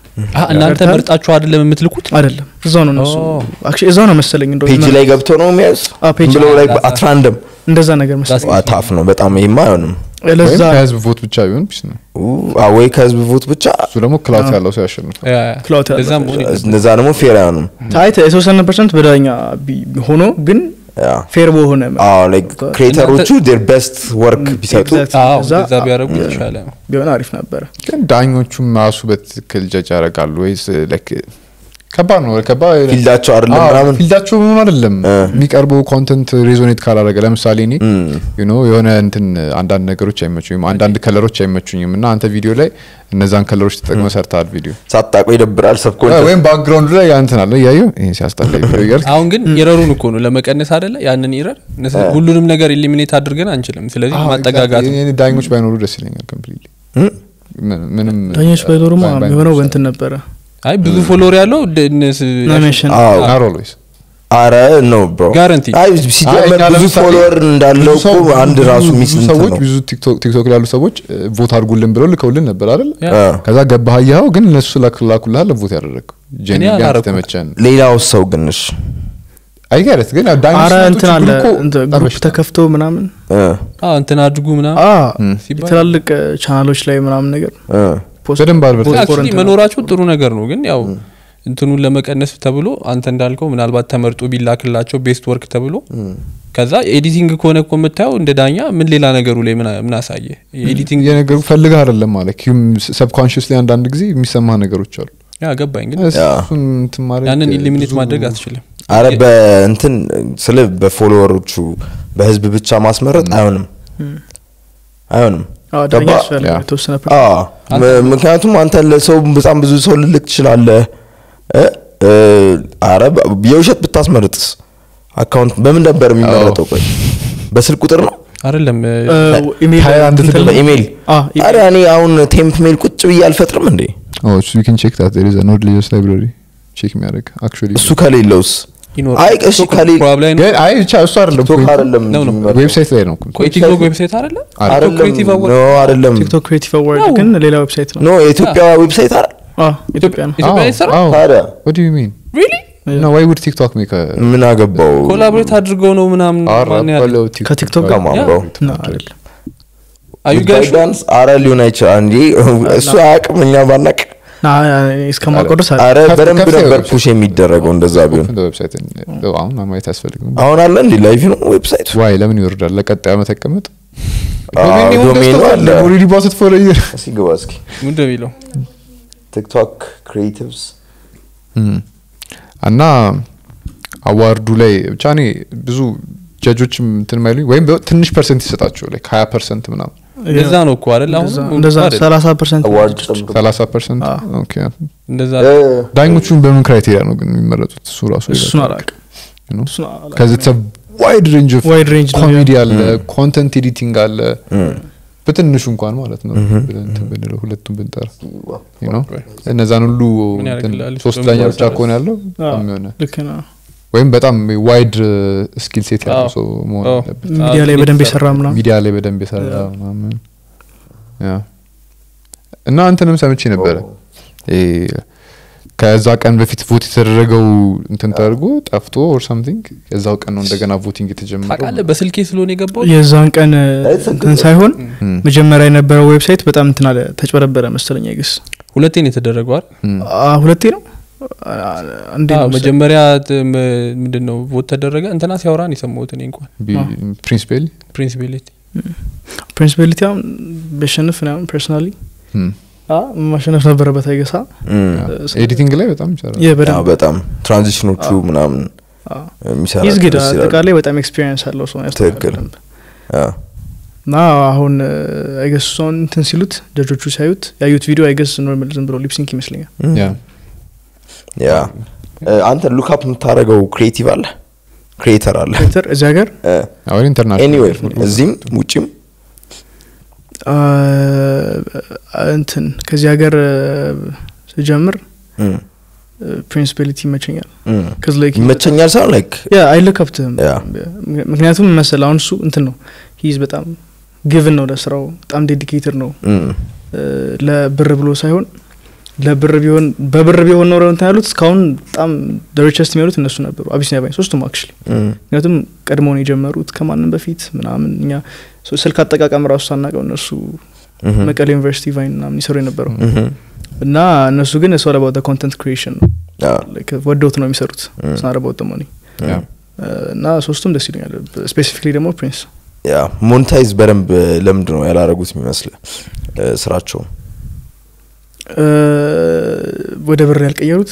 እናንተ? መርጣችሁ አይደለም የምትልኩት? አይደለም። እዛው ነው እዛው ነው መሰለኝ page ላይ ገብቶ ነው የሚያዝ አዎ፣ page ብሎ ላይ ላይ at random እንደዛ ነገር መሰለኝ tough ነው። በጣም ይሄማ አይሆንም። ከህዝብ vote ብቻ ቢሆን peace ነው። ወይ ከህዝብ vote ብቻ? እሱ ደግሞ clout ያለው ሰው ያሸንፋል። yeah፣ yeah። clout ያለው ለዛም መሆን የለበትም። እነዛ ደግሞ fair አይሆንም። right የተወሰነ percent በዳኛ ቢ- ሆኖ ግን fair በሆነ አዎ like creator ኦቹ their best work ቢሰጡ ቢሆን አሪፍ ነበረ። ግን ዳኞቹም ራሱ በትክክል ጀጅ ያደርጋሉ ወይስ like ከባድ ነው ከባድ field ኣቸው አይደለም ምናምን? field ኣቸው ምንም አይደለም። የሚቀርበው content resonate ካላደረገ ለምሳሌ እኔ you know የሆነ እንትን አንዳንድ ነገሮች አይመቹኝም አንዳንድ color ኦች አይመቹኝም እና አንተ ቪዲዮ ላይ እነዛን color ኦች ተጠቅመ ሰርተሃል ቪዲዮ። ሳታውቀው ይደብራል subconsciously ም background ላይ ያ እንትን አለ እያየው ይሄ ሲያስጠላ እያልክ አሁን ግን error ኡን እኮ ነው ለመቀነስ አይደለ? ያንን error ሁሉንም ነገር eliminate አድርገን አንችልም። ስለዚህ ማጠጋጋት ዳኞች ባይኖሩ ደስ ይለኛል completely ምንም ዳኞች ባይኖሩማ ባይ- የሆነው በእንትን ነበረ አይ ብዙ follower ያለው አረ ነው bro ሲጀመር እኛ ብዙ follower እንዳለው እኮ አንድ ራሱ ሚስ ሰዎች ነው። ብዙ ቲክቶክ ቲክቶክ ላይ ያሉ ሰዎች ቮት አድርጉልን ብለው ልከውልን ነበር አይደል? ከዛ ገባህ አየኸው ግን እነሱ ላኩልሃል ቮት ያደረግከው። ጀኒ ተመቸን። ሌላው ሰው ግን እሺ። አይገረት ግን ያው አረ እንትን አለ ግሩፕ ተከፍቶ ምናምን? እ፣ አዎ እንትን አድርጉ ምናምን ትላልቅ ቻናሎች ላይ ምናምን ነገር በደንብ መኖራቸው ጥሩ ነገር ነው። ግን ያው እንትኑን ለመቀነስ ተብሎ አንተ እንዳልከው ምናልባት ተመርጦ ቢላክላቸው ቤስት ወርክ ተብሎ ከዛ editing ከሆነ እኮ የምታየው እንደ ዳኛ ምን ሌላ ነገሩ ላይ ምን- አሳየ? editing የነገሩ ፈልገህ አይደለም ማለት subconscious ላይ አንዳንድ ጊዜ የሚሰማ ነገሮች አሉ። yeah ገባኝ ግን እሱን እንትን ማድረግ ያንን eliminate ማድረግ አትችልም። አረ በእንትን ስለ በ follower ኦቹ በህዝብ ብቻ ማስመረጥ አይሆንም። አይሆንም ምክንያቱም አንተ ለሰው በጣም ብዙ ሰው ልልክ ትችላለህ። አረ የውሸት ብታስመርጥስ? account በምን ነበር የሚመረጠው? ቆይ በስልክ ቁጥር ነው? አይደለም እ፣ ኢሜል አረ እኔ አሁን temp mail ቁጭ ብዬ አልፈጥርም እንዴ? Oh, so you can check that. There is a node layers library. check የሚያደርግ actually እሱ ከሌለውስ website ላይ ነው። ቲክቶክ አይደለም. ቲክቶክ creative award ግን ሌላ ነው። የኢትዮጵያ ምን አገባው? collaborate አድርገው ነው ምናምን ከቲክቶክ ጋር አረ ሊሆን አይችላል እንጂ እሱ አያውቅም እኛ ባናቅ በደንብ ነበር push የሚደረገው እንደዛ ቢሆን። አሁን ማየት አያስፈልግም አሁን አለ እንዲ live ነው website why ለምን ይወርዳል? ቲክቶክ creatives እና award ኡ ላይ ብቻ እኔ ብዙ ጀጆችም እንትን ማይሉኝ ወይም ትንሽ percent ይሰጣቸው ላይ ሀያ percent ምናምን እንደዛ ነው እኮ አይደል? አሁን? ሰላሳ percent ዳኞቹን በምን criteria ነው ግን የሚመረጡት? እሱ ራሱ እሱን አላውቅም። ነው እሱን አላውቅም። ከዚህ wide range comedy አለ content editing አለ። በትንሹ እንኳን ማለት ነው ብንለው ሁለቱም ብንጠራ? እነዛን ሁሉ? ሶስት ዳኛ ብቻ? ከሆነ ያለው። አዎ፣ ወይም በጣም wide skill set ያለው ሰው መሆን አለበት። ሚዲያ ላይ በደንብ የሰራ ምናምን? ሚዲያ ላይ በደንብ የሰራ ምናምን። እና እንትንም ሰምቼ ነበረ። ከዛ ቀን በፊት vote የተደረገው እንትን ተደርጎ ጠፍቶ or something የዛው ቀን ነው እንደገና voting የተጀመረው? በስልኬ ስለሆነ የገባው የዛን ቀን እንትን ሳይሆን መጀመሪያ የነበረው website በጣም እንትን አለ ተጭበረበረ መሰለኝ I guess ሁለቴ ነው የተደረገው አይደል? እም። ሁለቴ ነው መጀመሪያ ምንድን ነው vote ተደረገ? እንትና ሲያወራን የሰማሁት እኔ እንኳን። principal principality principality አሁን በሸንፍ ምናምን personally ማሸነፍ ነበረበት I guess ኣ። editing ላይ በጣም ይሰራል። በጣም transition ኦቹ ምናምን የሚሰራ is good ደስ ይላሉ። አጠቃላይ በጣም experience ያለው ሰው ትክክል። እና አሁን I guess እሷን እንትን ሲሉት judge ኦቹ ሲያዩት ያዩት ቪዲዮ I guess normal ዝም ብሎ lip sync ይመስለኛል yeah። አንተ look up የምታደርገው creative አለ? creator አለ። እዚህ ሀገር? አሁን international እዚህም ውጭም አ፣ እንትን ከዚህ ሀገር ስጀምር እም፣ ፕሪንሲፓሊቲ ይመቸኛል። ይመቸኛል ሳይሆን ላይክ ያ አይለከብትም ምክንያቱም መሰል አሁን እሱ እንትን ነው። ሂዝ በጣም ግቭን ነው ለስራው በጣም ዴዲኬትድ ነው። ለብር ብሎ ሳይሆን ለብር ቢሆን በብር ቢሆን ኖረው እንትን ያሉት እስካሁን በጣም ደሪቸስት የሚሆኑት እነሱ ነበሩ። አቢሲኒያ ባንክ ሶስቱም አክቹሊ ምክንያቱም ቀድሞውን የጀመሩት ከማንም በፊት ምናምን እኛ ስልክ አጠቃቀም ራሱ ሳናቀው እነሱ መቀሌ ዩኒቨርሲቲ Vine ምናምን ይሰሩ የነበረው እና እነሱ ግን so about content creation ነው። ወደውት ነው የሚሰሩት money yeah። እና ሶስቱም ደስ ይሉኛል specifically ደግሞ Prince yeah monetize በደንብ ለምንድ ነው ያላረጉት የሚመስል? ስራቸው እ፣ ወደ ብር ያልቀየሩት?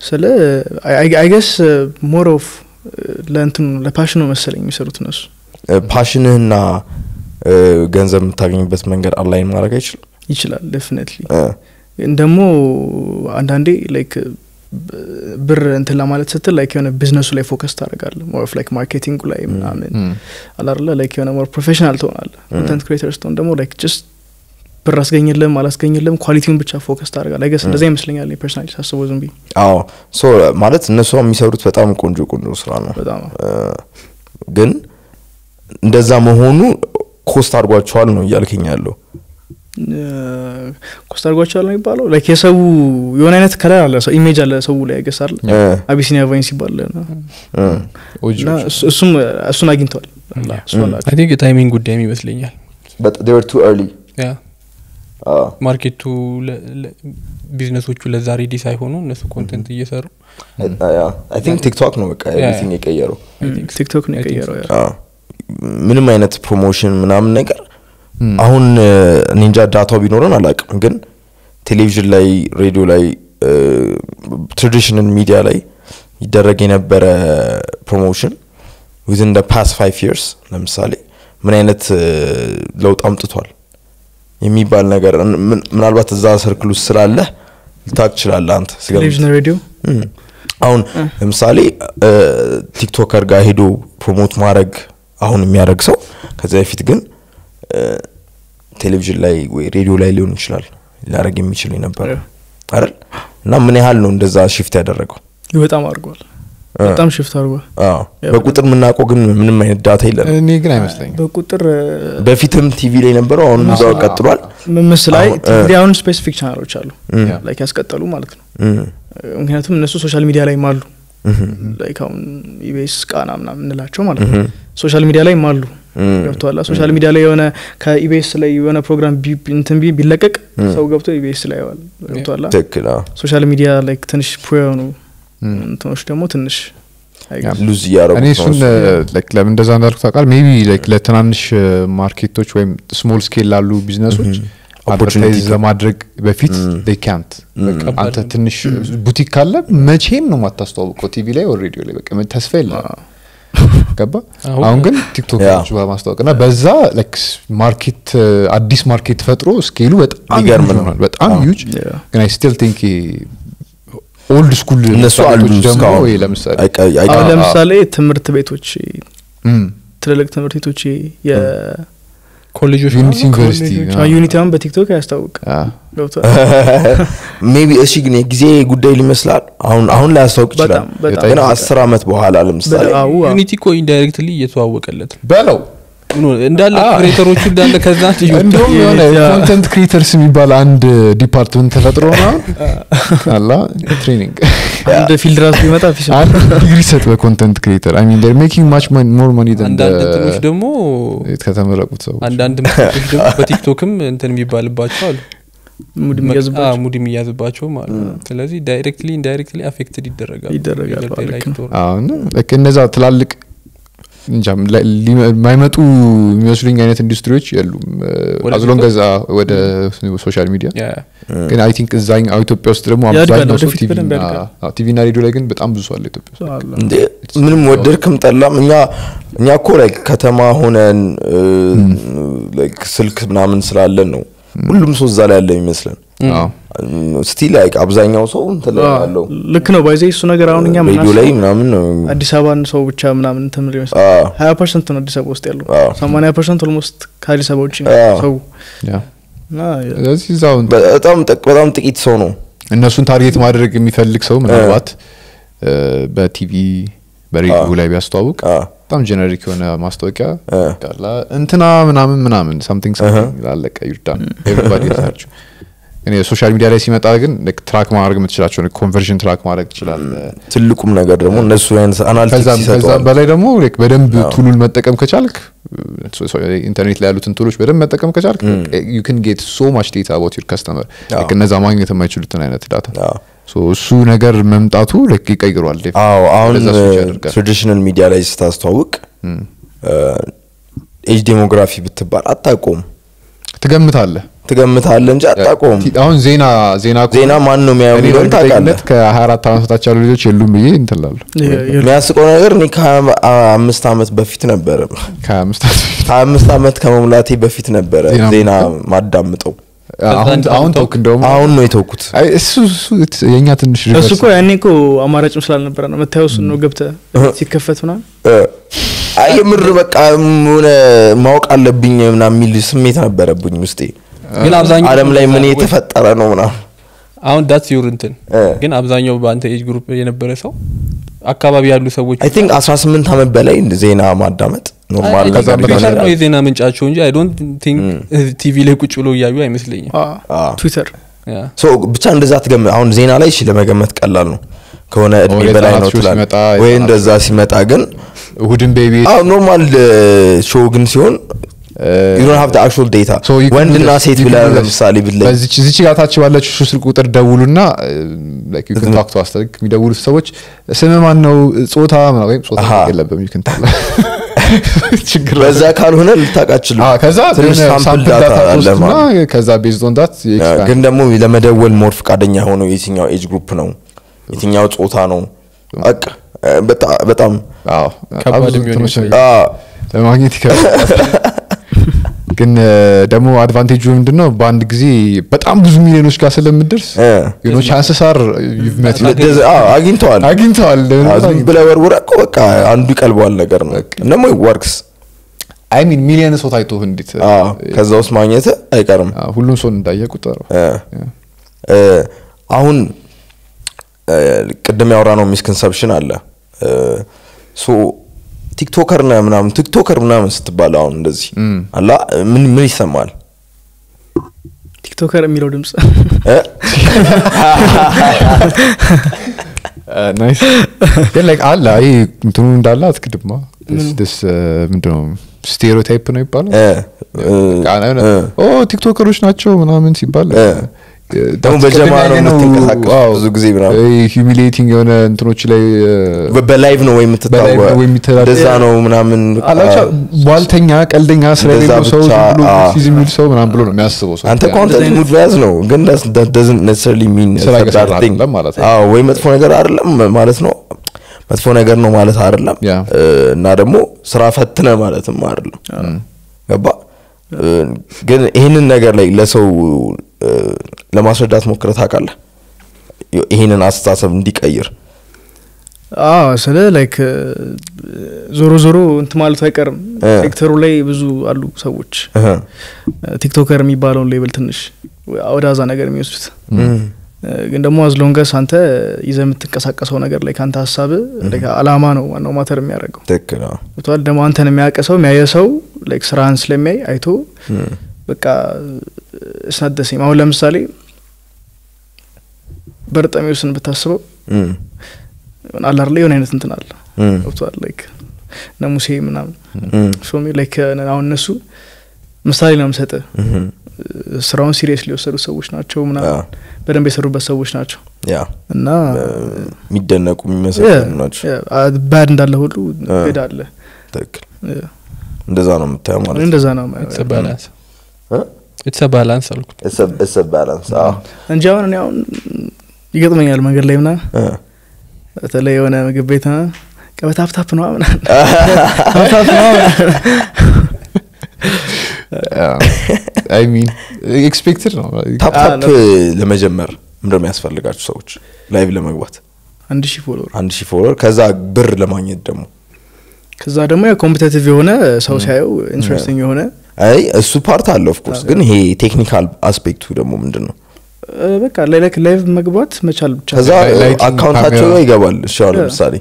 ስለ I guess more of ለእንትኑ ለ passion ኑ መሰለኝ የሚሰሩት እነሱ። እ፣ passion ህና ገንዘብ የምታገኝበት መንገድ align ማድረግ አይችልም? ይችላል እ፣ ደግሞ አንዳንዴ like ብር እንትን ለማለት ስትል like የሆነ ቢዝነሱ ላይ focus ታደርጋለ more of like marketing ኡ ላይ ምናምን አላርለ like የሆነ more professional ትሆናለ content creator ስትሆን ደግሞ like just ብር አስገኝልም አላስገኝልም quality ውን ብቻ focus ታደርጋለ I guess እንደዛ ይመስለኛል personally ሳስበው ዝም ብዬ። አዎ so ማለት እነሱ የሚሰሩት በጣም ቆንጆ ቆንጆ ስራ ነው። በጣም እ፣ ግን እንደዛ መሆኑ cost አድርጓቸዋል ነው እያልከኝ ያለው? cost አድርጓቸዋል ነው የሚባለው? like የሰው የሆነ አይነት color አለ ሰው image አለ ሰው ላይ I guess አለ አቢሲኒያ Vine ሲባል እና እ፣ እና እሱ- እሱም እሱን አግኝተዋል። የ timing ጉዳይም ይመስለኛል። But they market ኡ ለ- ለ- ቢዝነሶቹ ለዛ ready ሳይሆኑ እነሱ content እየሰሩ think ቲክቶክ ነው በቃ. everything የቀየረው. ቲክቶክ ነው የቀየረው ምንም አይነት promotion ምናምን ነገር አሁን እንጃ data ው ቢኖረን አላውቅም ግን ቴሌቪዥን ላይ ሬዲዮ ላይ traditional media ላይ ይደረግ የነበረ promotion within the past five years ለምሳሌ ምን አይነት ለውጥ አምጥቷል የሚባል ነገር ምናልባት እዛ circle ውስጥ ስላለህ ልታቅ ትችላለህ አንተ ቴሌቪዥን ሬዲዮ? አሁን ለምሳሌ TikToker ጋር ሄዶ promote ማድረግ አሁን የሚያደርግ ሰው ከዚያ በፊት ግን ቴሌቪዥን ላይ ወይ ሬዲዮ ላይ ሊሆን ይችላል ሊያደርግ የሚችል የነበረ አይደል? እና ምን ያህል ነው እንደዛ shift ያደረገው? በጣም አድርጓል በጣም ሽፍት አድርጓል። አዎ። በቁጥር የምናውቀው ግን ምንም አይነት data የለም እኔ ግን አይመስለኝም። በቁጥር በፊትም ቲቪ ላይ ነበረው አሁን እዛው ቀጥሏል። ምስ ላይ ቲቪ አሁን specific channel ኦች አሉ። like ያስቀጠሉ ማለት ነው። ምክንያቱም እነሱ social media ላይ አሉ። like አሁን ኢቤስ ቃና ምናምን እንላቸው ማለት ነው። social media ላይ አሉ። ገብተዋላ social media ላይ የሆነ ከኢቤስ ላይ የሆነ ፕሮግራም እንትን ቢ ቢለቀቅ ሰው ገብቶ ኢቤስ ላይ ያዋል ገብተዋላ ትክክል አዎ። social media like ትንሽ pro የሆኑ እንትኖች ደግሞ ትንሽ loose ነው። እሱን ለምን እንደዛ እንዳልኩ ታውቃል maybe like ለትናንሽ ማርኬቶች ወይም small scale ላሉ business ኦች advertise ለማድረግ በፊት ዴይ ካንት አንተ ትንሽ ቡቲክ ካለ መቼም ነው ማታስተዋውቀው ቲቪ ላይ ወር ሬዲዮ ላይ በቃ ተስፋ የለም ገባ አሁን- ግን ቲክቶኮች yeah። በማስታወቅ እና በዛ ማርኬት አዲስ ማርኬት ፈጥሮ scale ኡ በጣም በጣም ዩጅ. ግን I still think old school እነሱ አሉ ለምሳሌ አይቀ- አይቀ- አሁን አዎ። ለምሳሌ ትምህርት ቤቶች ትልልቅ ትምህርት ቤቶች ኮሌጆች ዩኒቲ ዩኒቨርሲቲ ዩኒቲ አሁን በቲክቶክ አያስታውቅ (laughs) maybe እሺ ግን የጊዜ ጉዳይ ሊመስላል አሁን አሁን ላይ ያስታውቅ ይችላል ግን አስር አመት በኋላ ለምሳሌ Unity እኮ indirectly እየተዋወቀለት ነው። በለው? እንዳለ creator ኦቹ እንዳለ ከዛ እንዲሁም የሆነ ኮንተንት ክሪኤተርስ የሚባል አንድ department ተፈጥሮ ነው። አላ training አንድ field ራሱ ቢመጣ አንድ ዲግሪ ሰጥ በ content creator I mean they're making much more money አንዳንድ እንትኖች ደግሞ ከተመረቁት ሰዎች. አንዳንድ ምክቶች ደግሞ በቲክቶክም እንትን የሚባልባቸው አሉ። mood የሚያዝባቸው? ማለት ነው። ስለዚህ directly indirectly affected ይደረጋል ይደረጋል፣ እነዛ ትላልቅ የማይመጡ የሚመስሉኝ አይነት ኢንዱስትሪዎች የሉም። አዝሎን? ገዛ ወደ social media ግን I think እዛ ኢትዮጵያ ውስጥ ደግሞ አብዛኛው ሰው ቲቪና ሬዲዮ ላይ ግን በጣም ብዙ አለ ኢትዮጵያ ውስጥ። ምንም ወደድክም ጠላም። እኛ እኛ እኮ like ከተማ ሆነን like ስልክ ምናምን ስላለን ነው። ሁሉም ሰው እዛ ላይ ያለ የሚመስለን። አዎ። still like አብዛኛው ሰው እንትን ላይ ያለው ልክ ነው by the እሱ ነገር አሁን እኛ ሬዲዮ ላይ ምናምን አዲስ አበባን ሰው ብቻ ምናምን ይመስል አዎ። ሀያ percent ነው አዲስ አበባ ውስጥ ያለው። አዎ። ሰማኒያ ፐርሰንት ኦልሞስት ከአዲስ አበባ ውጭ ሰው። በጣም ጥቅ- በጣም ጥቂት ሰው ነው። እነሱን target ማድረግ የሚፈልግ ሰው ምናልባት በቲቪ በሬዲዮ ላይ ቢያስተዋውቅ በጣም generic የሆነ ማስታወቂያ እንትና ምናምን ምናምን something something ላለቀ ይርዳን everybody search እኔ social media ላይ ሲመጣ ግን track ማድረግ የምትችላቸው conversion track ማድረግ ትችላለህ። ትልቁም ነገር ደግሞ እነሱ ይሰጠዋል። በላይ ደግሞ በደንብ tool ኡን መጠቀም ከቻልክ ኢንተርኔት ላይ ያሉትን tool ኦች በደንብ መጠቀም ከቻልክ you can get so much data about your customer እነዛ ማግኘት የማይችሉትን አይነት data እሱ ነገር መምጣቱ ይቀይሯል አዎ አሁን traditional media ላይ ስታስተዋውቅ age demography ብትባል አታውቀውም። ትገምታለህ ትገምታለህ እንጂ አታውቀውም። አሁን ዜና ዜና ዜና ማን ነው የሚያየው የሚለውን ታውቃለህ? ከ24 ዓመት በታች ያሉ ልጆች የሉም ብዬ እንትን እላለሁ። የሚያስቀው ነገር እኔ ከአምስት ዓመት በፊት ነበረ። ከ25 ዓመት በፊት? ከአምስት ዓመት ከመሙላቴ በፊት ነበረ ዜና ማዳምጠው። አሁን ተውክ እንደውም። አሁን ነው የተውኩት። አይ እሱ የኛ ትንሽ እሱ እኮ ያኔ እኮ አማራጭም ስላልነበረ ነው። መታየው እሱን ነው ገብተህ ሲከፈት ምናምን? እ፣ አይ የምር በቃ ሆነ ማወቅ አለብኝ ምናምን የሚል ስሜት ነበረብኝ ውስጤ ግን አብዛኛው አለም ላይ ምን የተፈጠረ ነው ምናምን አሁን that's your እንትን እ። ግን አብዛኛው በአንተ age group የነበረ ሰው አካባቢ ያሉ ሰዎች I think 18 ዓመት በላይ ዜና ማዳመጥ normal ነገር ነው የዜና ምንጫቸው እንጂ I don't think TV ላይ ቁጭ ብሎ እያዩ አይመስለኝም አዎ። ትዊተር ያ። ሶ ብቻ እንደዛ ትገምት አሁን ዜና ላይ እሺ ለመገመት ቀላል ነው ከሆነ እድሜ በላይ ነው ሲመጣ ወይ እንደዛ ሲመጣ ግን እሁድን ቤቢ አዎ ኖርማል ሾው ግን ሲሆን you don't have the actual data. So you can do ወንድና. ሴት this. ለምሳሌ ብትለይ በዚች እዚች ጋር ታች ባለችው ስልክ ቁጥር ደውሉና like you can talk to us like የሚደውሉት ሰዎች ስም ማን ነው ጾታ ምናምን ወይም ጾታ የለብም you can tell. ችግር በዛ ካልሆነ ልታውቃችልም አዎ፣ ከዛ ሳምፕል ዳታ ዳታ አለ ትወስድና ማለት ከዛ ቤዝድ ኦን ዳት ግን ደግሞ ለመደወል more ፈቃደኛ ሆነው የትኛው age group ነው የትኛው ጾታ ነው በቃ በጣም ከባድ የሚሆን አ፣ ለማግኘት ይከብዳል ግን ደግሞ advantage ኡ ምንድን ነው በአንድ ጊዜ በጣም ብዙ ሚሊዮኖች ጋር ስለምደርስ you know chances are አግኝተዋል። አግኝተዋል። ብለህ ወርውረህ እኮ በቃ አንዱ ይቀልበዋል ነገር ነው። ደግሞ works I mean ሚሊየን ሰው ታይቶ እንዴት? ከዛ ውስጥ ማግኘት አይቀርም። ሁሉም ሰው እንዳየ እ፣ አሁን ቅድም ያወራ ነው misconception አለ so TikToker ነህ ምናምን TikToker ምናምን ስትባል አሁን እንደዚህ አላ ምን ምን ይሰማል? TikToker የሚለው ድምጽ? እ? nice ግን ላይክ አለ እንትኑ እንዳለ አትክድማ። ስ ምንድነው? ስቴሪዮታይፕ ነው ይባላል ቲክቶከሮች ናቸው ምናምን ሲባል እ። ደግሞ በጀማ ነው የምትንቀሳቀሱት ብዙ ጊዜ ምናምን። የሆነ እንትኖች ላይ በላይቭ ነው ወይ በላይቭ የምትታወ ነው እንደዛ ምናምን አላቻ ቧልተኛ ቀልደኛ የሌለው ሰው ብሎ ሲዝ የሚል ሰው ምናምን ብሎ ነው የሚያስበው ሰው። አንተ ኮንተንት ሙድ መያዝ ነው። ግን ማለት ነው። አዎ ወይ መጥፎ ነገር አይደለም ማለት ነው። መጥፎ ነገር ነው ማለት አይደለም። እና ደግሞ ስራ ፈትነ ማለትም አይደለም። ገባ ግን ይህንን ነገር like ለሰው ለማስረዳት ሞክረህ ታውቃለህ? ይህንን አስተሳሰብ እንዲቀይር። ስለ like ዞሮ ዞሮ እንት ማለቱ አይቀርም። ሴክተሩ ላይ ብዙ አሉ ሰዎች። TikToker የሚባለውን label ትንሽ ወደ አዛ ነገር የሚወስዱት። ግን ደግሞ አዝሎንገስ አንተ ይዘ የምትንቀሳቀሰው ነገር ላይ ከአንተ ሀሳብ አላማ ነው ዋናው ማተር የሚያደርገው። ትክክል ደግሞ አንተን የሚያውቅ ሰው የሚያየ ሰው ላይክ ስራህን ስለሚያይ አይቶ በቃ እስናደሴም አሁን ለምሳሌ በርጠሚውስን ብታስበው እም፣ አላር ላይ የሆነ አይነት እንትን አለ። እም፣ ገብቷል ላይክ እነ ሙሴ ምናምን ሾሚ ላይክ አሁን እነሱ ምሳሌ ነው ምሰጥ ስራውን seriously የወሰዱ ሰዎች ናቸው ምናምን በደንብ የሰሩበት ሰዎች ናቸው። yeah እና የሚደነቁ የሚመሰገኑ ናቸው። bad እንዳለ ሁሉ good አለ። ትክክል። እንደዛ ነው የምታየው ማለት ነው? እንደዛ ነው balance እ? It's balance አልኩት። አዎ። እንጂ አሁን እኔ አሁን ይገጥመኛል መንገድ ላይ ምናምን። እ። በተለይ የሆነ ምግብ ቤት ቀበታፍታፍ ነው ምናምን። ነው I mean expected ነው። tap አ፣ tap ለመጀመር ምንድነው የሚያስፈልጋቸው ሰዎች live ለመግባት። አንድ ሺህ follower። አንድ ሺህ follower ከዛ ብር ለማግኘት ደግሞ። ከዛ ደግሞ competitive የሆነ ሰው ሲያየው interesting የሆነ አይ እሱ part አለ of course ግን ይሄ technical aspect ኡ ደግሞ ምንድን ነው በቃ like live መግባት መቻል ብቻ ከዛ ላይ- lighting account አቸው ጋር ይገባል እሺ አሁን ለምሳሌ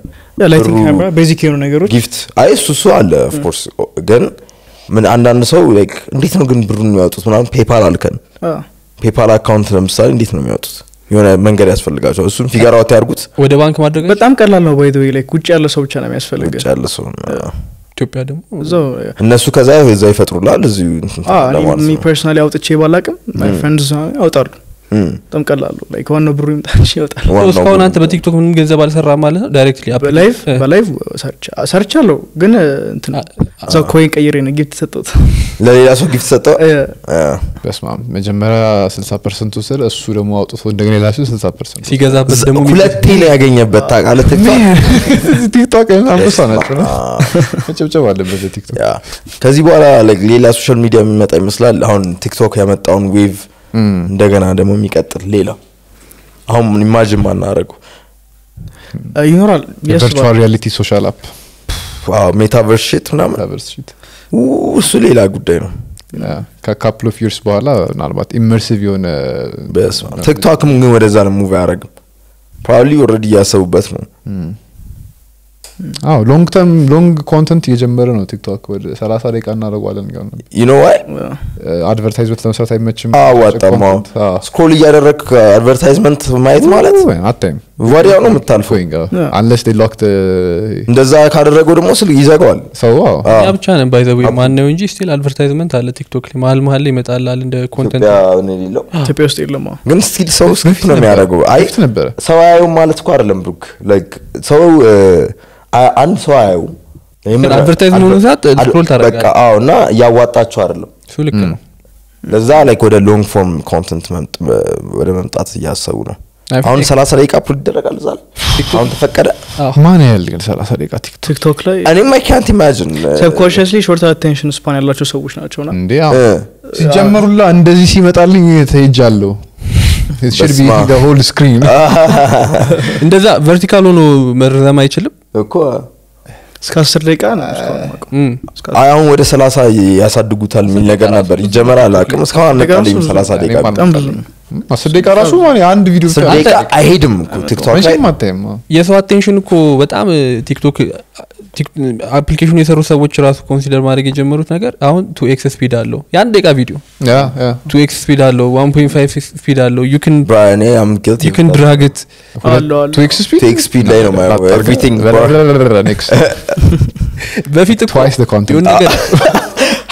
lighting ብሩ- ካሜራ basic የሆኑ ነገሮች gift አይ እሱ እሱ አለ of course ግን ምን አንዳንድ ሰው like እንዴት ነው ግን ብሩን የሚያወጡት ምናምን PayPal አልከን PayPal account ለምሳሌ እንዴት ነው የሚያወጡት? የሆነ መንገድ ያስፈልጋቸዋል። እሱን figure out ያርጉት ወደ ባንክ ማድረግ በጣም ቀላል ነው by the way like ውጭ ያለ ሰው ብቻ ነው የሚያስፈልግ ውጭ ያለ ሰው ኢትዮጵያ ደግሞ እዛው እነሱ ከዛ እዛ ይፈጥሩላል እዚሁ personally አውጥቼ ባላቅም my friends እም። በጣም ነው። like ዋናው ብሩ ይምጣ እንጂ ይወጣል። እስካሁን አንተ በቲክቶክ ምንም ገንዘብ አልሰራ ማለት ነው? directly በ live በ live ሰርቻለሁ ግን እ፣ እንትን እዛው coin ቀይሬ ነው gift ሰጠሁት ለሌላ ሰው gift ሰጠው? በስማም መጀመሪያ 60 ፐርሰንት ወሰደ እሱ ደግሞ አውጥቶ እንደገና ሌላ ሰው 60 ፐርሰንት ሲገዛበት ደግሞ ሁለቴ ነው ያገኘበት። ታውቃለህ ቲክቶክ? ቲክቶክ? አንበሳ ናቸው (laughs) መጨብጨብ አለበት ለቲክቶክ yeah። ከዚህ በኋላ like ሌላ social media የሚመጣ ይመስላል። አሁን ቲክቶክ ያመጣውን wave እንደገና ደግሞ የሚቀጥል ሌላ። አሁን imagine ማናደረገው እ፣ ይኖራል። የ virtual reality social app metaverse shit ምናምን? metaverse shit ው፣ እሱ ሌላ ጉዳይ ነው። ከ couple of years በኋላ ምናልባት immersive የሆነ በስመ አብ። ቲክቶክም ግን ወደዛ ነው move አያደረግም probably already እያሰቡበት ነው አዎ long term long content እየጀመረ ነው ቲክቶክ ወደ 30 ደቂቃ እናደርገዋለን ጋር ነው። you know why advertisement ለመስራት አይመችም። አዎ። scroll እያደረግ advertisement ማየት ማለት አታይም ወዲያው ነው የምታልፈው። unless they locked እንደዛ ካደረገው ደግሞ ስል ይዘጋዋል። ሰው አዎ። አዎ። ያ ብቻ ነን ባይዘው ማነው እንጂ still advertisement አለ ቲክቶክ ላይ። መሀል መሀል ላይ ይመጣላል እንደ content ኢትዮጵያ ነው። የሌለው? ኢትዮጵያ ውስጥ የለም አዎ። ግን still ሰው skip ነው የሚያደርገው። አይ ሰው አያዩ ማለት እኮ አይደለም ብሩክ። like ሰው አ- አንድ ሰው አያዩ ሰዓት ታደርጋለህ። አዎ እና እያዋጣቸው አይደለም። እሱ ልክ ነው። ለዛ like ወደ long form content ወደ መምጣት እያሰቡ ነው። አሁን ሰላሳ ደቂቃ pull ይደረጋል እዛ ላይ? አሁን ተፈቀደ? ማን ያህል ግን 30 ደቂቃ ቲክቶክ? ላይ እኔም አይ ካንት ኢማጂን ሰብኮንሽስሊ ሾርት አቴንሽን ስፓን ያላቸው ሰዎች ናቸውና እንዴ? አዎ። ሲጀመሩላ እንደዚህ ሲመጣልኝ ተሄጃለሁ should be በስመ አብ። the whole screen. (laughs) እንደዛ vertical ሆኖ መረዘም አይችልም? እኮ እስከ አስር ደቂቃ አሁን ወደ ሰላሳ ያሳድጉታል የሚል ነገር ነበር። ይጀመራል አቅም እስካሁን ራሱ ሰላሳ ደቂቃ አስር ደቂቃ ራሱ ማን አንድ ቪዲዮ አስር ብቻ ደቂቃ አይሄድም እኮ ቲክቶክ የሰው አቴንሽን እኮ በጣም ቲክቶክ አፕሊኬሽኑ የሰሩ ሰዎች ራሱ ኮንሲደር ማድረግ የጀመሩት ነገር አሁን ቱ ኤክስ ስፒድ አለው የአንድ ደቂቃ ቪዲዮ ቱ ኤክስ ስፒድ አለው ዋን ፖይንት ፋይቭ ስፒድ አለው ዩ ን ብራኔ አም ጊልቲ ዩ ን ድራግት two x speed ላይ ነው everything በፊት እኮ Twice the content. የሆነ ነገር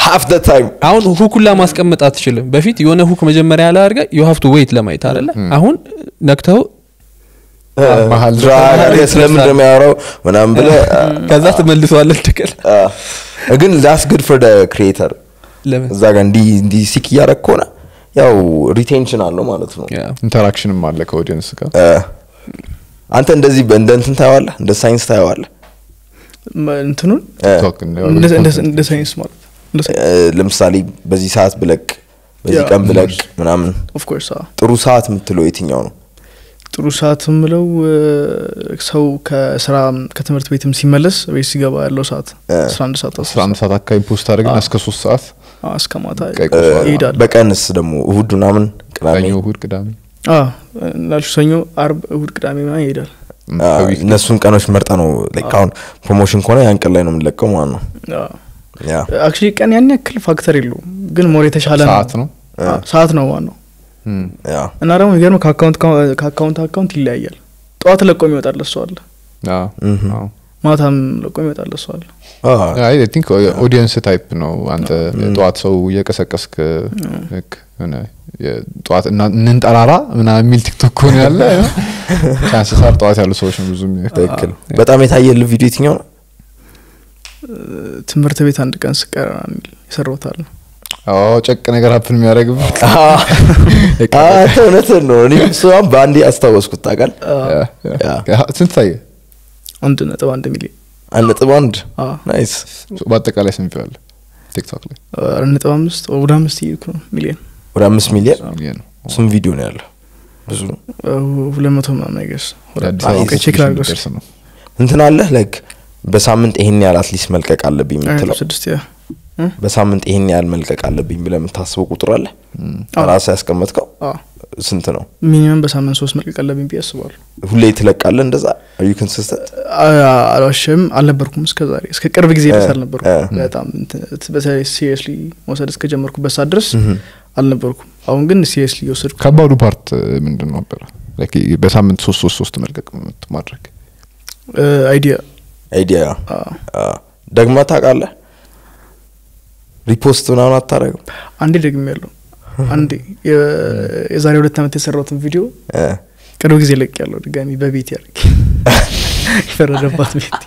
half the time አሁን hook ኡን ማስቀመጥ አትችልም። በፊት የሆነ hook መጀመሪያ ላይ አድርገህ you have to wait ለማየት አይደለ? አሁን ነክተው ስለምን እንደሚያወራው ምናምን ብለህ ከዛ ትመልሰዋለህ ትክክል አ፣ ግን that's good for creator ለምን? እዛ ጋር እንዲህ እንዲህ seek እያደረግ ከሆነ ያው retention አለው ማለት ነው። interaction ም አለ ከ audience ጋር። አንተ እንደዚህ እንደ እንትን ታየዋለህ? እንደ ሳይንስ ታየዋለህ? እንትኑን? እንደ- ሳይንስ ማለት ለምሳሌ በዚህ ሰዓት ብለቅ በዚህ ቀን ብለቅ ምናምን ጥሩ ሰዓት የምትለው የትኛው ነው? ጥሩ ሰዓት የምለው ሰው ከስራ ከትምህርት ቤትም ሲመለስ ቤት ሲገባ ያለው ሰዓት እ። 11 ሰዓት አስራ አንድ ሰዓት አካባቢ post አድርገን እስከ ሶስት ሰዓት አዎ፣ እስከ ማታ ይሄዳል። በቀንስ ደግሞ እሁድ ምናምን ቅዳሜ? እሁድ ቅዳሜ። አዎ፣ እንዳልሽው ሰኞ አርብ እሁድ ቅዳሜ ምናምን ይሄዳል። እነሱን ቀኖች መርጠ ነው። አሁን promotion ከሆነ ያን ቀን ላይ ነው የምንለቀው ማለት ነው ያ actually ቀን ያን ያክል factor የለውም። ግን more የተሻለ ሰዓት ነው? ሰዓት ነው ዋናው። እም። ያ እና ደግሞ የሚገርም ከ account account ይለያያል። ጠዋት ለቆ የሚወጣል ለሱ አለ። አዎ፣. አዎ። ማታም ለቆ የሚወጣል ለሱ አለ። I think audience type ነው። አንተ ጠዋት ሰው እየቀሰቀስክ እና እንንጠራራ ምናምን የሚል TikTok ከሆነ ያለ። (laughs) chance ሳር ጠዋት ያሉ ሰዎች ነው ብዙ በጣም የታየል ቪዲዮ የትኛው ነው ትምህርት ቤት አንድ ቀን ስቀር የሚል አዎ ጨቅ ነገር happen የሚያደርግብ አንተ (laughs) እውነትህን ነው። እኔ እሷን በአንዴ አስታወስኩት ታውቃል ስንት ታየ? አንድ ነጥብ አንድ ሚሊዮን። አንድ ነጥብ አንድ? nice። በአጠቃላይ ስንት ያለ TikTok ላይ? ነጥብ አምስት ወደ አምስት እየሄድኩ ነው። ሚሊዮን። ወደ አምስት ሚሊዮን? ስም ቪዲዮ ነው ያለው? ብዙ ሁለት መቶ ምናምን አበባ check ነው። እንትን አለ? like በሳምንት ይሄን ያህል at least መልቀቅ አለብኝ የምትለው? በሳምንት ይሄን ያህል መልቀቅ አለብኝ ብለህ የምታስበው ቁጥር አለ? ራስህ ያስቀመጥከው? አዎ። ስንት ነው? minimum በሳምንት ሶስት መልቀቅ አለብኝ ብዬ አስባለሁ። ሁሌ ትለቃለህ እንደዛ? are you consistent አልዋሽም አልነበርኩም እስከ ዛሬ። እስከ ቅርብ ጊዜ ድረስ አልነበርኩም። በጣም በተለይ seriously መውሰድ እስከጀመርኩበት ሰዓት ድረስ አልነበርኩም። አሁን ግን seriously የወሰድኩ ከባዱ part ምንድን ነበረ? Like በሳምንት ሶስት ሶስት ሶስት መልቀቅ ማድረግ idea idea ደግማ ታውቃለህ? ሪፖስት ምናምን አታረግም አንዴ ደግሜ ያለው አንዴ የዛሬ ሁለት ዓመት የሰራሁትን ቪዲዮ እ፣ ቅርብ ጊዜ ለቅ ያለው ድጋሚ በቤት ያደርግ (laughs) የፈረደባት ቤት